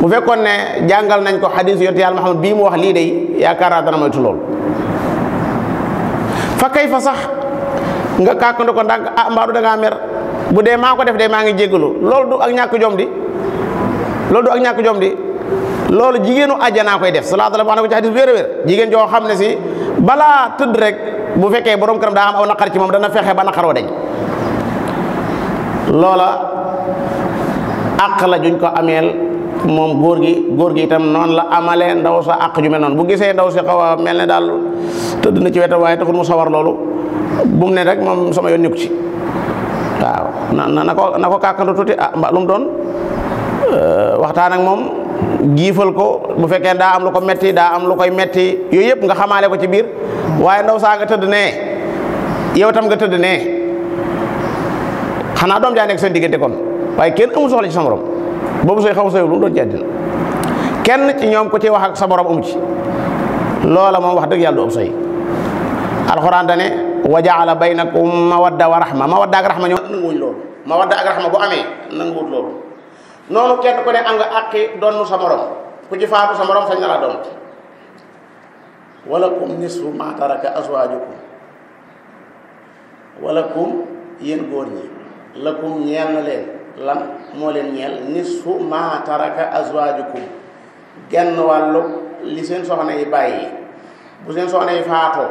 bu fekkoon ne jàngal nañ ko xadis yonent yàlla Muhammad bii mu wax lii day yaakaar naa dana moytu loolu fa kay fa sax nga kàkkandi ko ndànk ah mbaaru da ngaa mer bu dee maa ko def de maa ngi jéggalu loolu du ak ñàkk jom di loolu du ak ñàkk jom di loolu jigéenu àjjanaa koy def salaatu la wax na ko ci xadis wér wér jigéen joo xam ne si balaa tëdd rek bu fekkee borom këram daa am aw naqar ci moom dana fexe ba naqaroo dañ loola àq la juñ ko ameel moom góor gi góor gi itam noonu la amalee ndaw sa àq ju mel noonu bu gisee ndaw si xaw a mel ne daal tëdd na ci wetam waaye taxul mu sawar loolu bu mu ne rek moom sama yoon nekku ci waaw na na ko na ko kàkkandu tuuti ah mbaa lu mu doon euh, waxtaan ak moom giifal ko bu fekkee daa am lu ko metti daa am lu koy metti yooyu yëpp nga xamaale ko ci biir waaye ndaw saa nga tëdd ne yow tam nga tëdd ne xanaa doom jaa nekk seen diggante kon waaye kenn amul soxla ci sa morom boobu sooy xaw sooy lu doon ci àddina kenn ci ñoom ku ci wax ak sa morom amu ci loola moom wax dëgg yàlla du am sooy alxuraan da ne wa jaala baynakum mawadda wa rahma mawadda ak rahma ñoom nanguwuñ loolu mawadda ak rahma bu amee nanguwut loolu noonu kenn ku ne am nga àqi doon sa morom ku ci faatu sa morom sañ na laa doon walakum nisfu ma taraka azwaajukum walakum yéen góor ñi lakum ñeel na leen lan moo leen ñeel nisfu ma taraka azwaajukum genn wàllu li seen soxna yi bàyyi bu seen soxna yi faatoo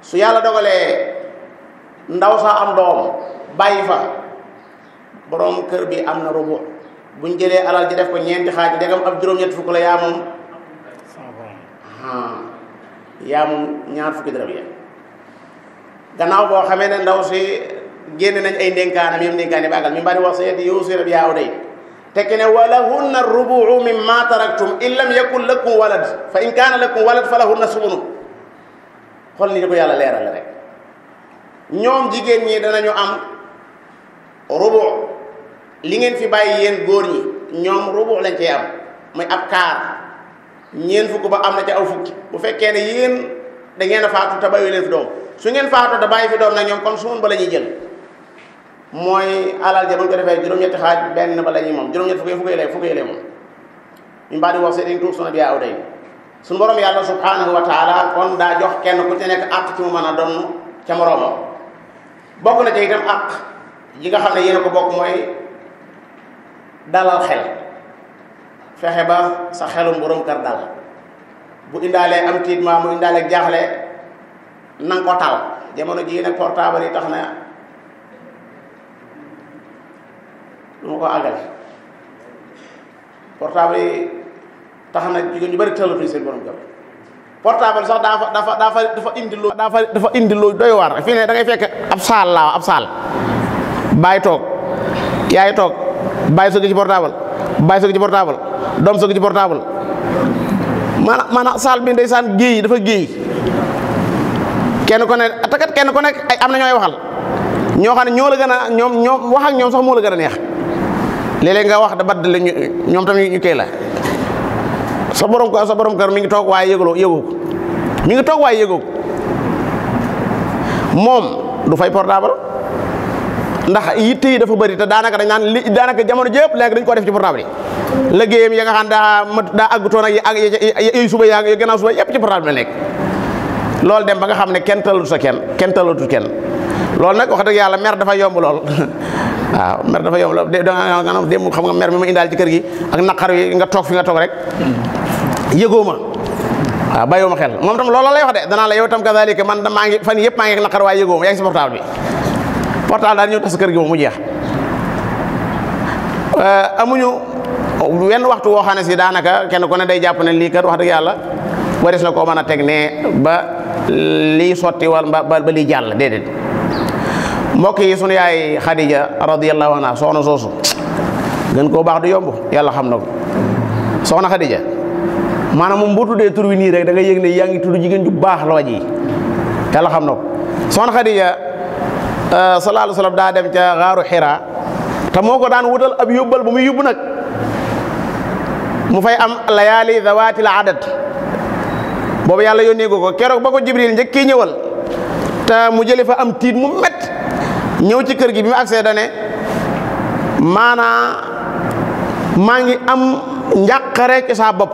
su yàlla dogalee ndaw sa am doom bàyyi fa borom kër bi am na rubu buñ jëlee alal ji def ko ñeenti xaaj ndegam ab juróom-ñett fukk la yaa moom ah yaa moom ñaar fukki dërëm ya gannaaw boo xamee ne ndaw si génne nañ ay ndénkaanam yam ndénkaane baagal mi mbari wax sa yeti yow sirab yaaw day tekki ne walahunna rubu'u mimma taraktum in lam yakun lakum walad fa in kaana lakum walad falahunna sumunu xool ni ko yàlla leeral rek ñoom jigéen ñi danañu am rubu li ngeen fi bàyyi yéen góor ñi ñoom rubu lañ cee am muy ab kaar ñeen fukk ba am na ca aw fukki bu fekkee ne yéen da ngeen a faatu te bàyyi leen fi doom su ngeen faatu te bàyyi fi doom nag ñoom kon sumun ba la ñuy jël mooy alal ja bu ñu ko defee juróom-ñetti xaaj benn ba la ñuy moom juróom-ñetti fukki fukki lay fukki lay moom min baadi wasiyatin tuusuuna bihaa aw dayn suñu borom yàlla subhanahu wa taala kon daa jox kenn ku ci nekk àq ci mu mën a donn ca moroomam bokk na ca itam àq yi nga xam ne yéen a ko bokk mooy dalal xel fexe ba sa xelum borom kër dal bu indaalee am tiit maa mu indaalee jaaxle na nga ko taal jamono jii nag portable yi tax na lu ma ko àggale portable yi tax na jigéen ñu bari tëlatuñu seen borom kër portable sax daa fa dafa dafa dafa indi lu dafa dafa indi lu doy waar fii ne da ngay fekk ab saal laa ab saal bàyyi toog yaay toog bàyyi sëgg ci portable bàyyi sëgg ci portable doom sëgg ci portable maanaam maanaam saal bi ndeysaan géey dafa géey kenn ku ne takat kenn ku nekk ay am na ñooy waxal ñoo xam ne ñoo la gën a ñoom ñoom wax ak ñoom sax moo la gën a neex léeg nga wax da badd la ñoom tamit ñu koy la sa borom ko sa borom kër mi ngi toog waaye yëgaloo yëgoo ko mi ngi toog waaye yëgoo ko moom du fay portable ndax yitte yi dafa bëri te daanaka dañ naan li daanaka jamono jëpp léegi dañ ko def ci portable yi liggéeyam ya nga xam daa mat daa àggutoon ak ak yooyu suba yaa gannaaw suba yëpp ci portable la nekk loolu dem ba nga xam ne kenn talul sa kenn kenn talatul kenn loolu nag wax dëgg yàlla mer dafa yomb lool waaw mer dafa yomb lool da nga dem xam nga mer mi ma indaal ci kër gi ak naqar wi nga toog fi nga toog rek yëgoo ma waaw bàyyiwu ma xel moom tam loolu lay wax de danaa la yow tam kazalika man maa ngi fan yëpp maa ngi ak naqar waaye yëgoo ma yaa ngi si portable bi portable daal ñëw tas kër gi moom mu jeex euh, amuñu wenn waxtu woo xam ne si daanaka kenn ku ne day jàpp ne lii kat wax dëgg yàlla waris na koo mën a teg ne ba lii sotti wal ba ba lii jàll déedéet mbokk yi sunu yaay Xadija radiyallahu anha soxna soosu gën koo baax du yomb yàlla xam na ko soxna Xadija maanaam moom boo tuddee tur wi nii rek da nga yëg ne yaa ngi tudd jigéen ju baax la waji yàlla xam na ko soxna Xadija sallallahu alayhi wa sallam daa dem ca xaaru Xira te moo ko daan wutal ab yóbbal bu muy yóbbu nag mu fay am layaali zawaatil adad boobu yàlla yónnee ko ko keroog ba ko jibril njëkkee ñëwal te mu jële fa am tiit mu met ñëw ci kër gi bi mu agsee dane maanaa maa ngi am njàqare ci saa bopp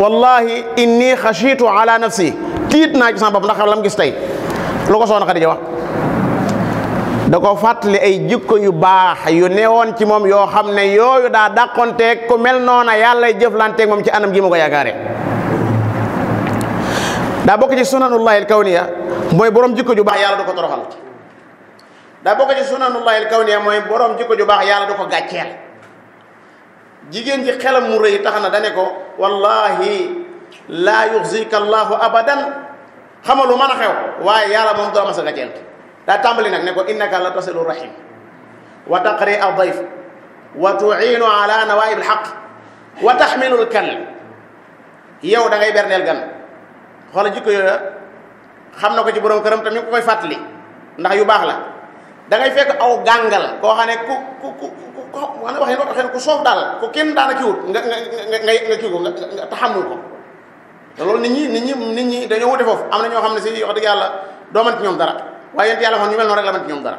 wallahi inni xashitu ala nafsi tiit naa ci sama bopp ndax lam gis tey lu ko soxna Xadija wax da ko fàttali ay jikko yu baax yu newoon ci moom yoo xam ne yooyu daa dàqonteeg ku mel noona yàlla jëflanteeg moom ci anam gi mu ko yaakaare daa bokk ci sunanullahi al kawniya mooy borom jikko ju baax yàlla du ko toroxal daa bokk ci sunanullahi al kawniya mooy borom jikko ju baax yàlla du ko gàcceel jigéen ji xelam mu rëy tax na dane ko wallahi laa yuxzika allahu abadan xamalu mën a xew waaye yàlla moom doo mas a gàcceel daa tàmbali nag ne ko innaka la tasilu rahim wa taqri al dayf wa tuinu ala nawaib alxaq wa taxmilu al kal yow da ngay berndeel gan xoola jikko yooyu xam na ko ci borom këram tamit ku koy fàttali ndax yu baax la da ngay fekk aw gàngal koo xam ne ku ku ku ku ku wax ne wax ne ku soof daal ku kenn daana ci wut nga nga nga nga nga kii ko nga nga taxamul ko te loolu nit ñi nit ñi nit ñi dañoo wute foofu am na ñoo xam ne si wax dëgg yàlla doo mën ci ñoom dara waaye yent yàlla xam ñu mel noonu rek la mën ci ñoom dara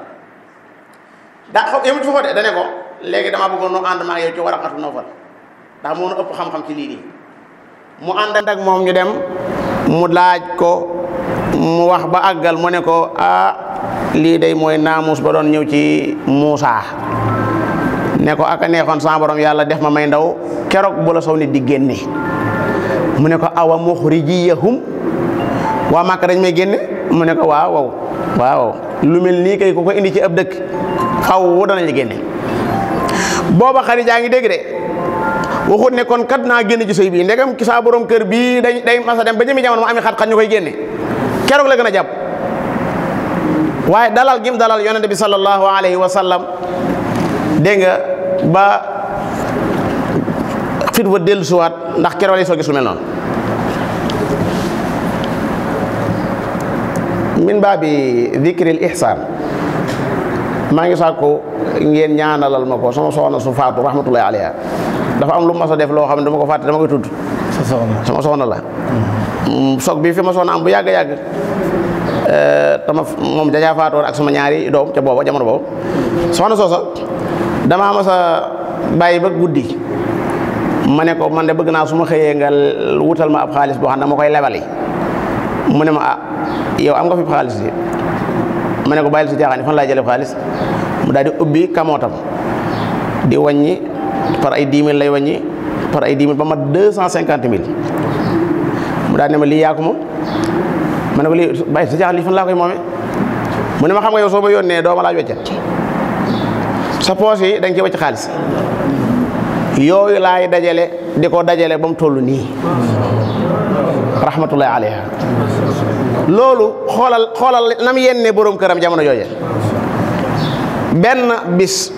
daa xam yemut foofa de dane ko léegi damaa bëggoon nu ànd maa yow ci Waraqatu Nawfal ndax moo nu ëpp xam-xam ci lii nii mu ànd ak moom ñu dem mu laaj ko mu wax ba àggal mu ne ko ah lii day mooy naamuus ba doon ñëw ci Muusaa ne ko aka neexoon sama borom yàlla def ma may ndaw keroog bu la sow nit di génne mu ne ko awa muxrijiyahum waa Màkka dañ may génne mu ne ko waaw waaw waaw lu mel nii kay ku ko indi ci ab dëkk xaw wu danañ la génne booba xarit jaa ngi dégg de waxut ne kon kat naa génn ci sëy bii ndegam ki saa borom kër bii day day masa dem ba jëmi jamono mu ami xat-xat ñu koy génne keroog la gën a jàpp waaye dalal gim dalal yonente bi sallallahu alayhi wa sallam dégg nga ba fit wa dellusiwaat ndax keroog lay soo gis lu mel noonu min baabi dikril ihsaan maa ngi sàkku ngeen ñaanalal ma ko sama soxna su faatu rahmatullahi alayha dafa am lu ma sa def loo xam ne dama ko fàtte dama koy tudd sama soxna la mm, soog bi fi ma soxna am bu yàgg-yàgg eh, tama moom dajaa faatoon ak sama ñaari doom ca booba jamono boobu soxna soosa damaa ma bàyyi ba guddi ma ne ko man de bëgg naa su ma xëyee nga wutal ma ab xaalis boo xam ne ma koy lebali mu ne ma ah yow am nga fi xaalis bi ma ne ko bàyyil si jaaxaan fan laa jëlee xaalis mu daal di ubbi kamootam di wàññi par ay dix mille lay wàññi par ay dix mille ba mat deux cent cinquante mille mu daal ne ma lii yaa ko moom ma ne ko lii bàyyi sa jaaxal lii fan laa koy moome mu ne ma xam nga yow soo ma yónnee doo ma laaj weccat sa poos yi da nga ci wacc xaalis yooyu laay dajale di ko dajale ba mu toll nii rahmatullahi alayha loolu xoolal xoolal nam yenne borom këram jamono jooje benn bis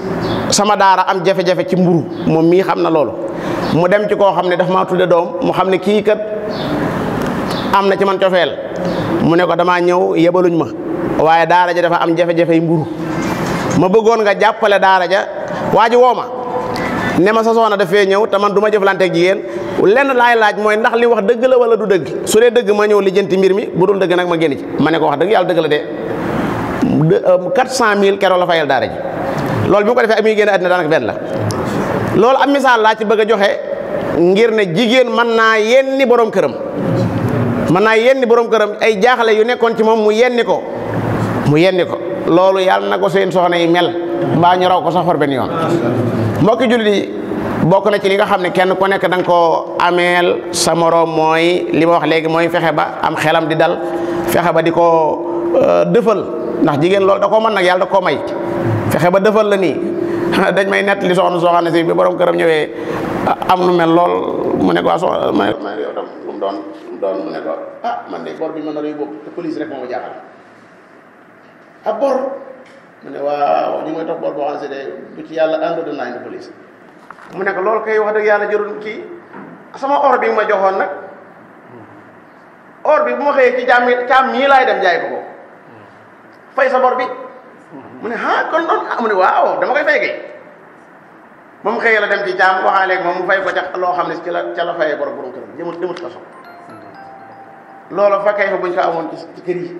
sama daara am jafe-jafe ci mburu moom mii xam na loolu mu dem ci koo xam ne daf maa tudde doom mu xam ne kii kat am na ci man cofeel mu ne ko damaa ñëw yebaluñ ma waaye daara ja dafa am jafe-jafe yi mburu ma bëggoon nga jàppale daara ja waa ji woo ma ne ma sa soxna dafee ñëw te man du ma jëflanteeg jigéen lenn laay laaj mooy ndax li wax dëgg la wala du dëgg su dee dëgg ma ñëw lijjanti mbir mi bu dul dëgg nag ma génn ci ma ne ko wax dëgg yàlla dëgg la de de euh, quatre cent mille keroog la fayal daara ji loolu bi mu ko defee ak mi ngi génn àddina daanaka benn la loolu am misaal laa ci bëgg a joxe ngir ne jigéen mën naa yenni borom këram mën naa yenni borom këram ay jaaxle yu nekkoon ci moom mu yenni ko mu yenni ko loolu yàlla na ko seen soxna yi mel mbaa ñu raw ko sax far benn yoon mbokki jullit yi bokk na ci li nga xam ne kenn ku nekk da nga koo ameel sa moroom mooy li ma wax léegi mooy fexe ba am xelam di dal fexe ba di ko euh, dëfal ndax jigéen loolu da koo mën nag yàlla da koo may fexe ba dëfal la nii dañ may nett li soxna soo xam ne si bi borom këram ñëwee am nu mel lool mu ne ko soxna ma ne yow tam mu doon mu doon mu ne ko ah man de bor bi ma nar a yóbbu te police rek moo ma jaaxal ab bor mu ne waaw ñu may topp bor boo xam ne de bu ci yàlla ànd dinaa indi police mu ne ko loolu kay wax dëgg yàlla jarul kii sama or bi nga ma joxoon nag or bi bu ma xëyee ci jàmm càmm mii laay dem jaay ko ko fay sa bor bi mu ne ah kon noonu ah mu ne waaw dama koy fay kay ba mu xëyee la dem ci jàmm waxaaleeg moom mu fay ko ca loo xam ne ci la ca la fayee bor borom këram jëmut jëmut kaso loolu fa kay fa buñ ko amoon ci kër yi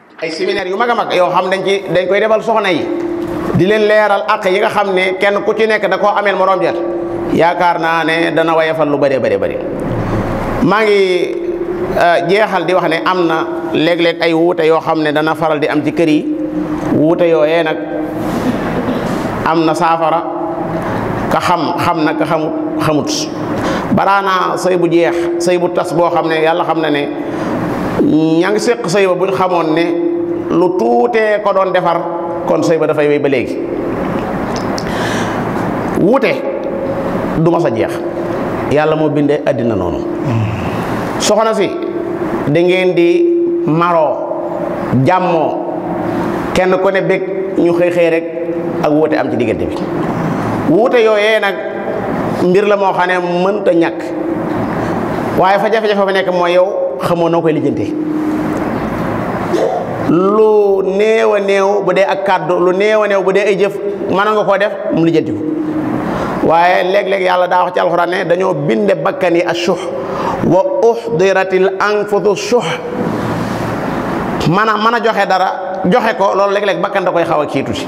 ay séminaire yu mag a mag yoo xam dañ ci dañ koy defal soxna yi di leen leeral ak yi nga xam ne kenn ku ci nekk da koo ameel moroom jot yaakaar naa ne dana wayefal lu bëree bëri bëri maa ngi euh, jeexal di wax ne am na léeg-léeg ay wuute yoo xam ne dana faral di am ci kër yi wuute yooyee nag am na saafara ka xam xam na ka xamut xamut baraana sëy bu jeex sëy bu tas boo xam ne yàlla xam na ne ña ngi séq sëy ba buñ xamoon ne lu tuutee ko doon defar kon sëy ba dafay wéy ba léegi wuute du ma sa jeex yàlla moo bindee àddina noonu soxna si da ngeen di maroo jàmmoo kenn ku ne bég ñu xëy xëy rek ak wuute am ci diggante bi wuute yooyee nag mbir la moo xam ne mënta ñàkk waaye fa jafe-jafe ba nekk mooy yow xamoo noo koy lijjante lu néew a néew bu dee ak kàddu lu néew a néew bu dee ay jëf mën nga koo def mu lijjanti ko waaye léeg-léeg yàlla daa wax ci alxuraan ne dañoo binde bakkan yi ak suux wa uxdiratil anfusu suux man a mën a joxe dara joxe ko loolu léeg-léeg bakkan da koy xaw a kii tuuti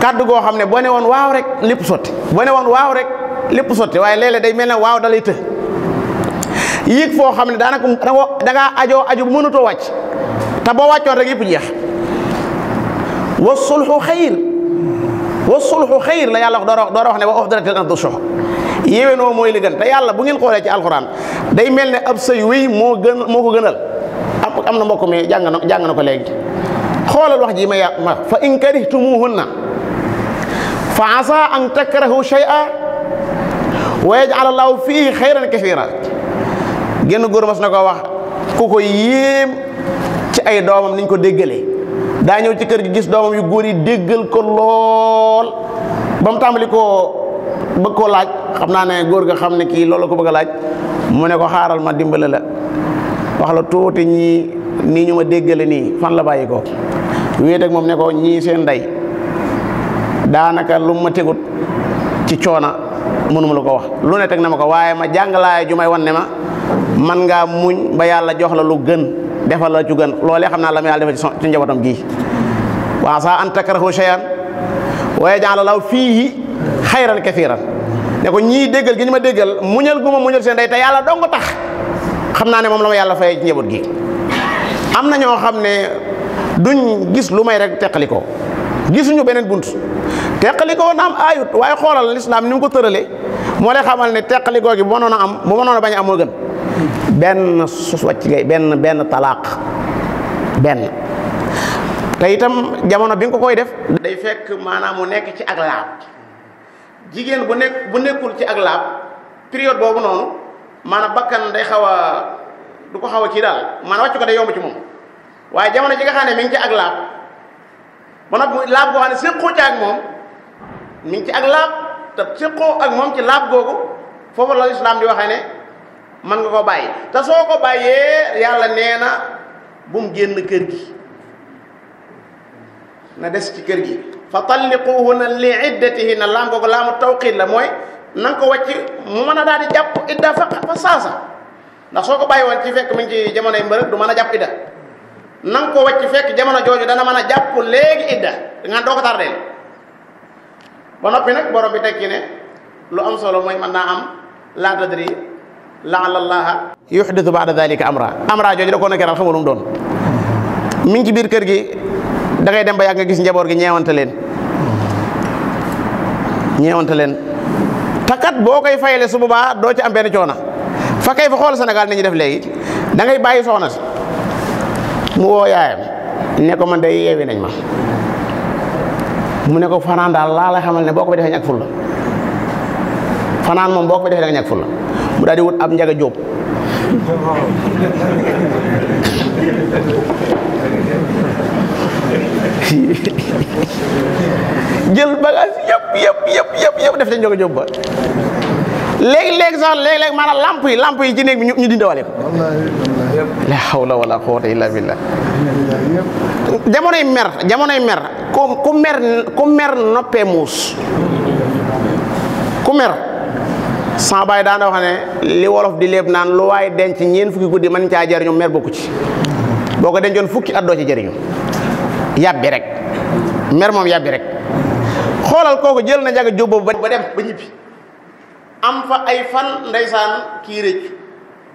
kàddu goo xam ne boo ne woon waaw rek lépp sotti boo ne woon waaw rek lépp sotti waaye léeg-léeg day mel ne waaw da lay të yéeg foo xam ne daanaka da ngaa ajoo aju mënutoo wàcc te boo wàccoon rek yëpp jeex wa sulxu xayr wa sulxu xayr la yàlla door a door a wax ne wa uxdiratil ardu shuh yéwé noo mooy li gën te yàlla bu ngeen xoolee ci alxuraan day mel ne ab sëy wéy moo gën moo ko gënal am am na mbokk mi jàng na jàng na ko léegi xoolal wax ji ma yàq ma fa in karihtumuhunna fa asa an takrahu shay'a wa yaj'al allahu fihi xayran kathira genn góor mas na ko wax ku ko yéem ci ay doomam niñ ko déggalee daa ñëw ci kër gi gis doomam yu góor yi déggal ko lool ba mu tàmbali koo bëgg koo laaj xam naa ne góor ga xam ne kii loolu ko bëgg a laaj mu ne ko xaaral ma dimbale la wax la tuuti ñi nii ñu ma déggale nii fan la bàyyi ko wéet ak moom ne ko ñii seen ndey daanaka lu ma tegut ci coona mënuma la ko wax lu ne teg na ma ko waaye ma jàng laay ju may wan ne ma man ngaa muñ ba yàlla jox la lu gën defal la ju gën loolee xam naa la ma yàlla defal ci njabootam gii waa saa an takrahu shay'an wa yaj'ala lahu fiihi xayran kathiran ne ko ñii déggal gi ñu ma déggal muñal gu ma muñal seen day te yàlla dong tax xam naa ne moom la ma yàlla fayee ci njaboot gi am na ñoo xam ne duñ gis lu may rek teqali ko gisuñu beneen bunt teqali ko naam ayut waaye xoolal lislaam ni mu ko tëralee moo lay xamal ne teqali koo gi bu mënoon a am bu mënoon a bañ a am moo gën benn sus wàcc ngay benn benn talaaq benn te itam jamono bi nga ko koy def day fekk maanaam mu nekk ci ak laab jigéen bu nekk bu nekkul ci ak laab période boobu noonu maanaam bakkan day xaw a du ko xaw a kii daal maanaam wàcc ko day yomb ci moom waaye jamono ji nga xam ne mi ngi ci ak laab ba nag laab goo xam ne séqoo ci ak moom mi ngi ci ak laab te séqoo ak moom ci laab googu foofu la islam di waxee ne mën nga ko bàyyi te soo ko bàyyee yàlla nee na bu mu génn kër gi na des ci kër gi fa talliquhunna li iddatihinna laam googu laamu tawqiit la mooy na ko wàcc mu mën a daal di jàpp idda fa fa saasa ndax soo ko bàyyi woon ci fekk mi ngi ci jamonoy mbërëg du mën a jàpp idda na nga ko wàcc fekk jamono jooju dana mën a jàpp léegi idda nga doo ko tardeel ba noppi nag borom bi tekki ne lu am solo mooy mën naa am laa tadri laala allaha yuxditu baada dalika amra amra jooju da koo nekkeeral xamul lu mu doon mi ngi ci biir kër gi da ngay dem ba yàgg nga gis njaboot gi ñeewante leen ñeewante leen takat boo koy fayale su boobaa doo ci am benn coona fa kay fa xool Sénégal ni ñu def léegi da ngay bàyyi soxna si mu woo yaayam ne ko man day yeewi nañ ma mu ne ko fanaan daal laa la xamal ne boo ko fa defee ñàkk ful la fanaan moom boo ko fa defee da nga ñàkk ful la mu daal di wut ab njaga jóob jël bagage yëpp yëpp yëpp yëpp yëpp def ca njaga jóob ba léegi-léegi sax léegi-léegi maanaam lamp yi lamp yi ci néeg bi ñu ñu dindawale ko la hawla wala quwwata illa billah jamonoy mer jamonoy mer ku ku mer ku mer noppee muus ku mer sama baay daana wax ne li wolof di léeb naan lu waay denc ñeen fukki guddi mën caa jariñu mer bokku ci boo ko dencoon fukki at doo ci jariñu yàbbi rek mer moom yàbbi rek xoolal kooku jël na njaga jóob boobu ba dem ba ñibbi am fa ay fan ndeysaan kii rëcc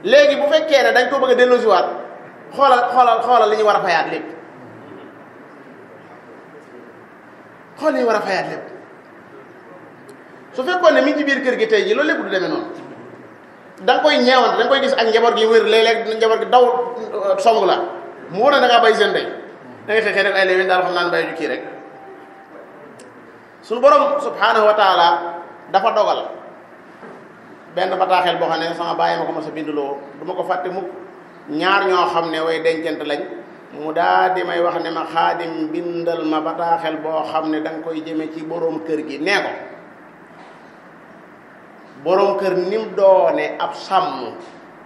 léegi bu fekkee ne dañ ko bëgg a delloosiwaat xoolal xoolal xoolal li ñu war a fayaat lépp xool li ñu war a fayaat lépp su fekkoon ne mi ngi ci biir kër gi tey ji loolu lépp du demee noonu da nga koy ñeewante da nga koy gis ak njaboot gi wér léeg-léeg njaboot gi daw song la mu wóor na da ngaa bay seen ndey da ngay xëy rek ay léewin daal xam naan bayu ñu kii rek suñu borom subhanahu wa taala dafa dogal benn bataaxel boo xam ne sama bàyyi ma ko mos a binduloo du ma ko fàtte mukk ñaar ñoo xam ne way dencante lañ mu daa di may wax ne ma xaadim bindal ma bataaxel boo xam ne da nga koy jëme ci borom kër gi nee ko boroom kër ni mu doone ab sàmm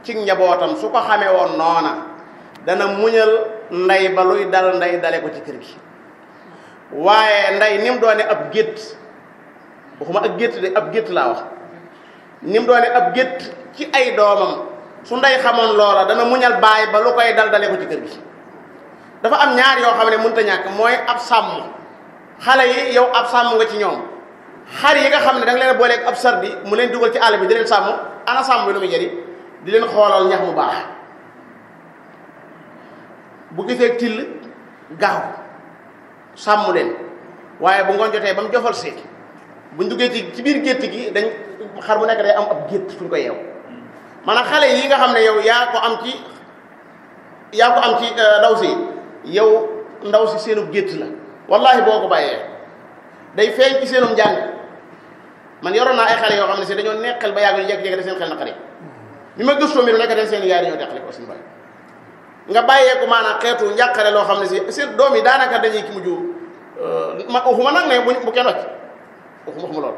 ci njabootam su ko xamee woon noona dana muñal ndey ba luy dal ndey dale ko ci kër gi waaye ndey ni mu doone ab gétt waxuma ak gétt de ab gétt laa wax ni mu doone ab gétt ci ay doomam su ndey xamoon loola dana muñal baay ba lu koy dal dale ko ci kër gi dafa am ñaar yoo xam ne mënut a ñàkk mooy ab sàmm xale yi yow ab sàmm nga ci ñoom xar yi nga xam ne da nga leen booleeg ab sar bi mu leen dugal ci àll bi di leen sàmm ana sàmm bi lu muy jëriñ di leen xoolal ñax mu baax bu gisee till gaaw sàmm leen waaye bu ngoon jotee ba mu jofal si bu ñu duggee ci ci biir gétt gi dañ xar bu nekk day am ab gétt fu ñu ko yeew maanaam xale yi nga xam ne yow yaa ko am ci yaa ko am ci ndaw si yow ndaw si seenub gétt la wallahi boo ko bàyyee day feeñ ci seenum njàng man yoroon naa ay xale yoo xam ne si dañoo nekkal ba yàgg ñu jékki-jékki def seen xel naqari bi ma gëstoo mbir nekk dañ seen yaay dañoo teqale ko suñu bàyyi nga bàyyee ko maanaam xeetu njàqare loo xam ne si seen doom yi daanaka dañuy ki mujj ma waxuma nag ne bu bu kenn wàcc waxuma waxuma loolu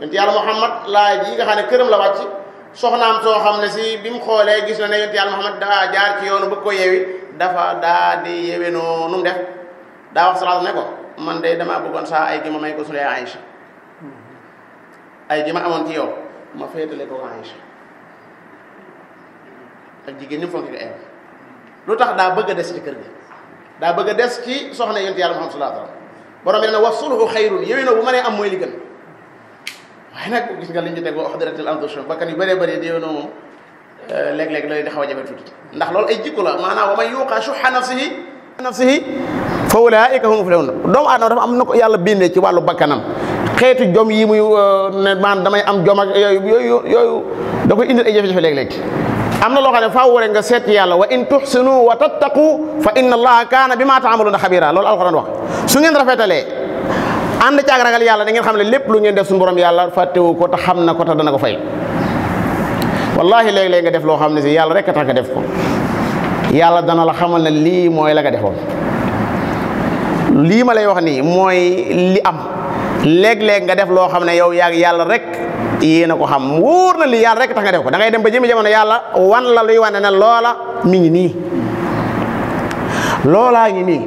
yonent yàlla Muhammad laay ji nga xam ne këram la wàcc soxnaam soo xam ne si bi mu xoolee gis na ne yonent yàlla Muhammad daa jaar ci yoonu bëgg ko yeewi dafa daa di yeewe noonu nu mu def daa wax salaatu ne ko man de damaa bëggoon saa ay gi ma may ko sulee Aïcha ay gi ma amoon ci yow ma féetale ko Aïcha ak jigéen ñi fonk ko ay lu tax daa bëgg a des ci kër gi daa bëgg a des ci soxna yonent yàlla Muhammad sallallahu alayhi wasallam borom bi ne wa sulhu xayrun yooyu nag bu ma nee am mooy li gën waaye nag gis nga liñ ci teg wa uxdiratil ardu shuh bakkan yu bëree bëri déwénoo moom léeg-léeg loolu di xaw a jafe tuuti ndax loolu ay jikko la maanaam wa man yuuqa shuhha nafsihi nafsihi fa ulaa'ika humul muflihuun doomu aadama dafa am na ko yàlla bindee ci wàllu bakkanam xeetu jom yi muy ne man damay am jom ak yooyu yooyu yooyu da koy indil ay jafe-jafe léeg-léeg am na loo xam ne faaw rek nga seet yàlla wa in tuxsinu wa tattaqu fa inna allaha kaana bima taamaluuna xabira loolu alxuraan wax su ngeen rafetalee ànd caag ragal yàlla da ngeen xam ne lépp lu ngeen def suñu borom yàlla fàttewu ko te xam na ko te dana ko fay wallahi léeg-léeg nga def loo xam ne si yàlla rek a tax nga def ko yàlla dana la xamal ne lii mooy la nga defoon lii ma lay wax nii mooy li am léeg-léeg nga def loo xam ne yow yaa yàlla rek yéen a ko xam wóor na li yàlla rek tax nga def ko da ngay dem ba jëmi jamono yàlla wan la luy wane ne loola mi ngi nii loolaa ngi nii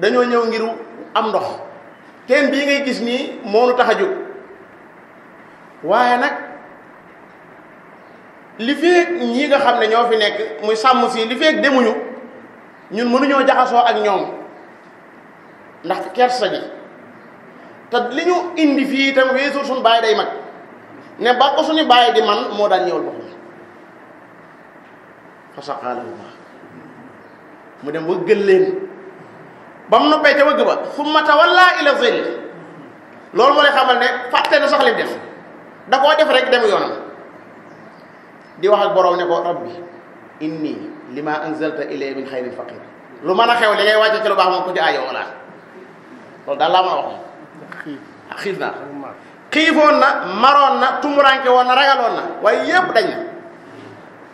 dañoo ñëw ngir am ndox teen bii ngay gis nii moo nu tax a jóg waaye nag li feeg ñi nga xam ne ñoo fi nekk muy sàmm si li feeg demuñu ñun mënuñoo jaxasoo ak ñoom ndax kersa ji te li ñu indi fii itam weesu suñu baay day mag ne ba ko suñu baay di man moo daan ñëwal boppam fa saqaa lahumaa mu dem wëggal leen ba mu noppee ca wëgg ba summa tawallaa ila zill loolu moo lay xamal ne fàtte na sax lim def da koo def rek dem yoonam di wax ak borom ne ko rabbi inni lima anzalta ilayya min xayrin faqir lu mën a xew li ngay wàcce ci lu baax moom ku ci aajo wala loolu daal laa mën a wax ah xiif naa xiifoon na maroon na tumuranke woon na ragaloon na waaye yépp dañ na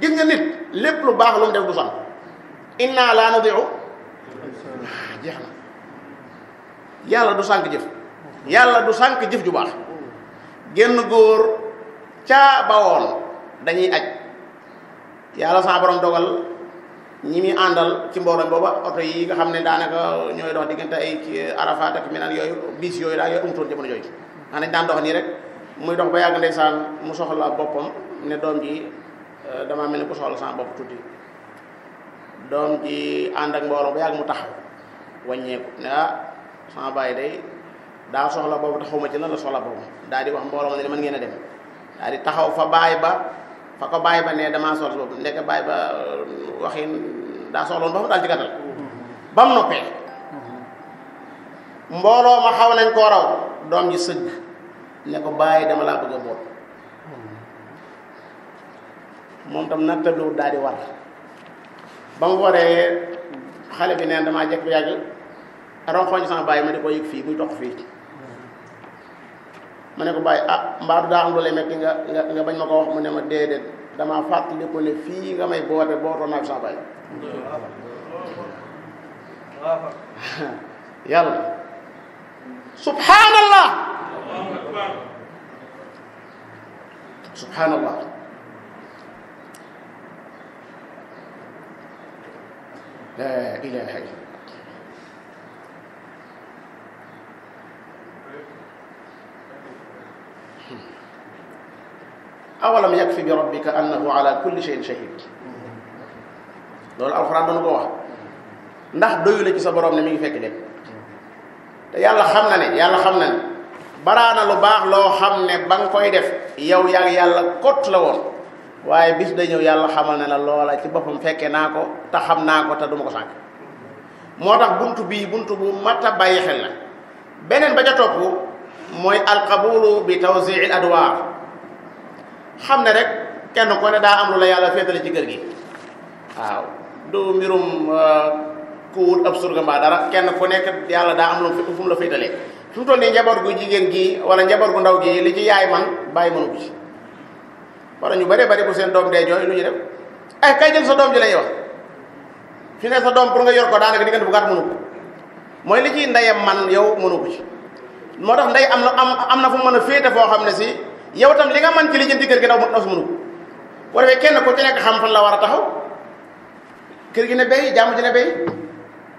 gis nga nit lépp lu baax lu mu def du sant inna laa nudiu jeex na yàlla du sànq jëf yàlla du sànq jëf ju baax genn góor ca bawoon dañuy aj yàlla sa borom dogal ñi muy àndal ci mbooloo booba oto yi nga xam ne daanaka ñooy dox diggante ay ci Arafat ak Minaan yooyu bis yooyu daal yooyu amutoon jamono jooju ndax dañ daan dox nii rek muy dox ba yàgg ndeysaan mu soxla boppam ne doom ji damaa mel ni ku soxla sama bopp tuuti doom ji ànd ak mbooloo ba yàgg mu taxaw wàññeeku ne ah sama bàyyi day daa soxla boobu taxawuma ci lan la soxla boobu daal di wax mbooloo ma ne mën ngeen a dem daal di taxaw fa baay ba fa ko baay ba ne damaa soxla boobu ndeke baay ba waxin daa soxloon ba mu daal ci gàttal ba mu noppee mbooloo ma xaw nañ koo raw doom ji sëgg ne ko bàyyi dama laa bëgg a boot moom tam nag tëbluwut daal di war ba mu waree xale bi neen damaa jekk bu yàgg ronxooñ sama bàyyi ma di ko yëg fii muy toq fii ma ne ko bàyyi ah mbaa du daa am lu lay metti nga nga nga bañ ma ko wax mu ne ma déedéet damaa fàttali ko ne fii nga may boote bootoo naa fi sax bàyyi yàlla subhanallah subhanallah la ilaha illa awalam yakfi bi rabbika annahu ala kulli shay'in shahid loolu alxuraan doon ko wax ndax doyu la ci sa borom ne mi ngi fekk lépp te yàlla xam na ne yàlla xam na ne baraana lu baax loo xam ne ba nga koy def yow yaa ngi yàlla kott la woon waaye bis day ñëw yàlla xamal ne la loola ci boppam fekkee naa ko te xam naa ko te duma ko sànk moo tax buntu bii buntu bu mat a bàyyi xel la beneen ba ca topp mooy alqabulu bi tawziil adwaar xam ne rek kenn ko ne daa am lu la yàlla féetale ci kër gi waaw du mbirum euh, ku wut ab surga mbaa dara kenn ku nekk yàlla daa am lu fu mu la féetale fi mu toll nii njaboot gu jigéen gi wala njaboot gu ndaw gi li ci yaay man bàyyi mënu ko ci wala ñu bëree bëri bu seen doom dee jooy lu ñu def ay kay jël sa doom ji lay wax fi ne sa doom pour nga yor ko daanaka diggante bu gàtt mënu ko mooy li ciy ndeyam man yow mënu ko ci moo tax ndey am na am am na fu mën a féete foo xam ne si yow tam li nga mën ci li jënti kër gi daw mu daw si mënu ko bu defee kenn ku ci nekk xam fan la war a taxaw kër gi ne béy jàmm ci ne béy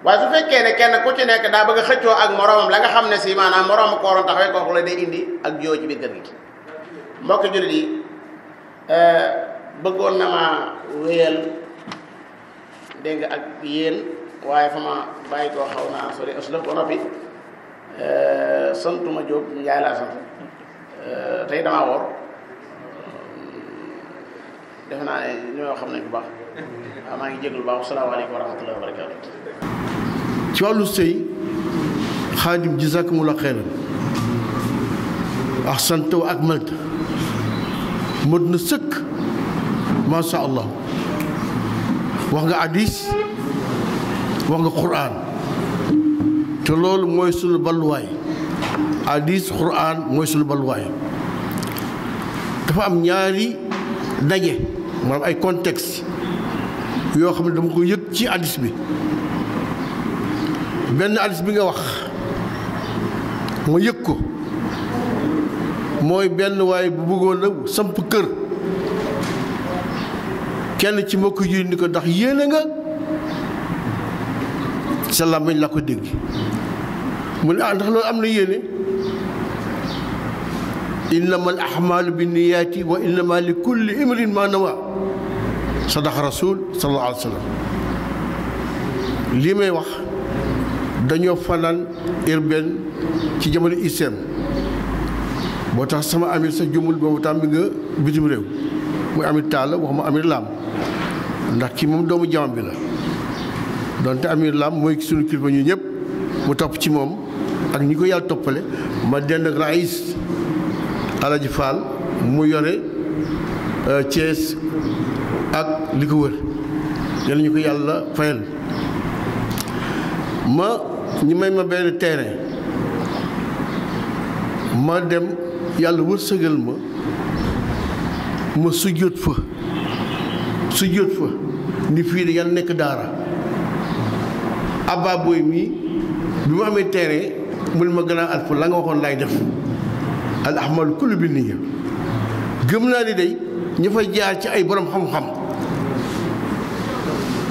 waaye su fekkee ne kenn ku ci nekk daa bëgg a xëccoo ak moromam la nga xam ne si maanaam moroom ko waroon taxawee kooku la day indi ak joo ci biir kër gi mbokk jullit yi euh, bëggoon na maa wéyal dégg ak yéen waaye fa ma bàyyi koo xaw naa sori aslëf ba noppi euh, santuma Jóob Njaay laa sant euh, tey damaa woor defe naa ne li ma xam nañ bu baax waaw maa ngi jéglu baax asalaamaaleykum wa rahmatullahi wa barakatu ci wàllu sëy xaadim jazakumullah xeyran ahsanta wa akmalta mët na sëkk macha allah wax nga hadis wax nga quran te loolu mooy sunu balluwaay hadis quran mooy sunu balluwaay dafa am ñaari daje maanaam ay contexte yoo xam ne dama ko yëg ci hadis bi benn hadis bi nga wax ma yëg ko mooy benn waaye bu bëggoon a samp kër kenn ci mbokk yi ni ko ndax yéene nga sa làmmiñ la ko dégg mu ne ah ndax loolu am na yéene innama al ahmaalu bi niyaati wa innama li kulli imrin ma nawa sadax rasul sallallahu alayhi wa sallam lii may wax dañoo fanaan urbaine ci jamono ISEM boo tax sama amir sa jumul boobu tam bi nga bitim réew muy amir taal wax ma amir laam ndax kii moom doomu jaam bi la donte amir laam mooy suñu kilifa ñu ñëpp mu topp ci moom ak ñi ko yàlla toppale ma dend ak raïs Alaji Fall mu yore Thiès ak li ko wër yal ñu ko yàlla fayal ma ñu may ma benn terrain ma dem yàlla wërsëgal ma ma sujjóot fa su jot fa ni fii de yàlla nekk daara abba booy mii bi ma amee terrain mu ne ma gën a alf la nga waxoon laay def al ahmal kullu bi niyya gëm naa ni day ña fa jaar ci ay borom xam-xam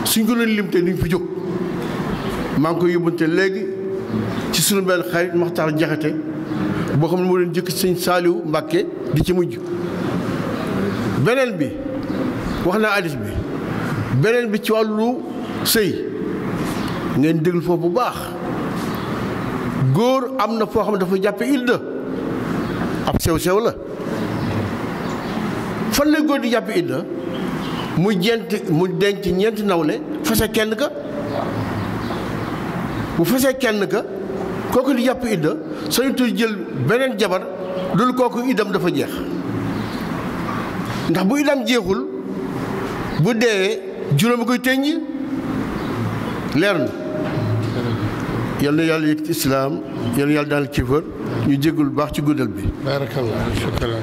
suñ ko doon lim te duñ fi jóg maa ngi koy yóbbante léegi ci sunu benn xarit Maxtaar Jaxate boo xam ne moo leen jëkk sëñ Saaliw Mbàkke di ci mujj beneen bi wax naa hadis bi beneen bi ci wàllu sëy ngeen déglu foofu bu baax góor am na foo xam ne dafa jàppe idda ab sew-sew la fan la góor di jàppe idda mu jent mu denc ñeenti nawle fase kenn ka bu fasee kenn ka kooku di jàpp idda sañutu jël beneen jabar dul kooku idam dafa jeex ndax bu idam jeexul bu deewee juróom koy tënj leer na yal na yàlla yëg ci islaam yal na yàlla daal ci fër ñu jéggul baax ci guddal bi barakallah shukran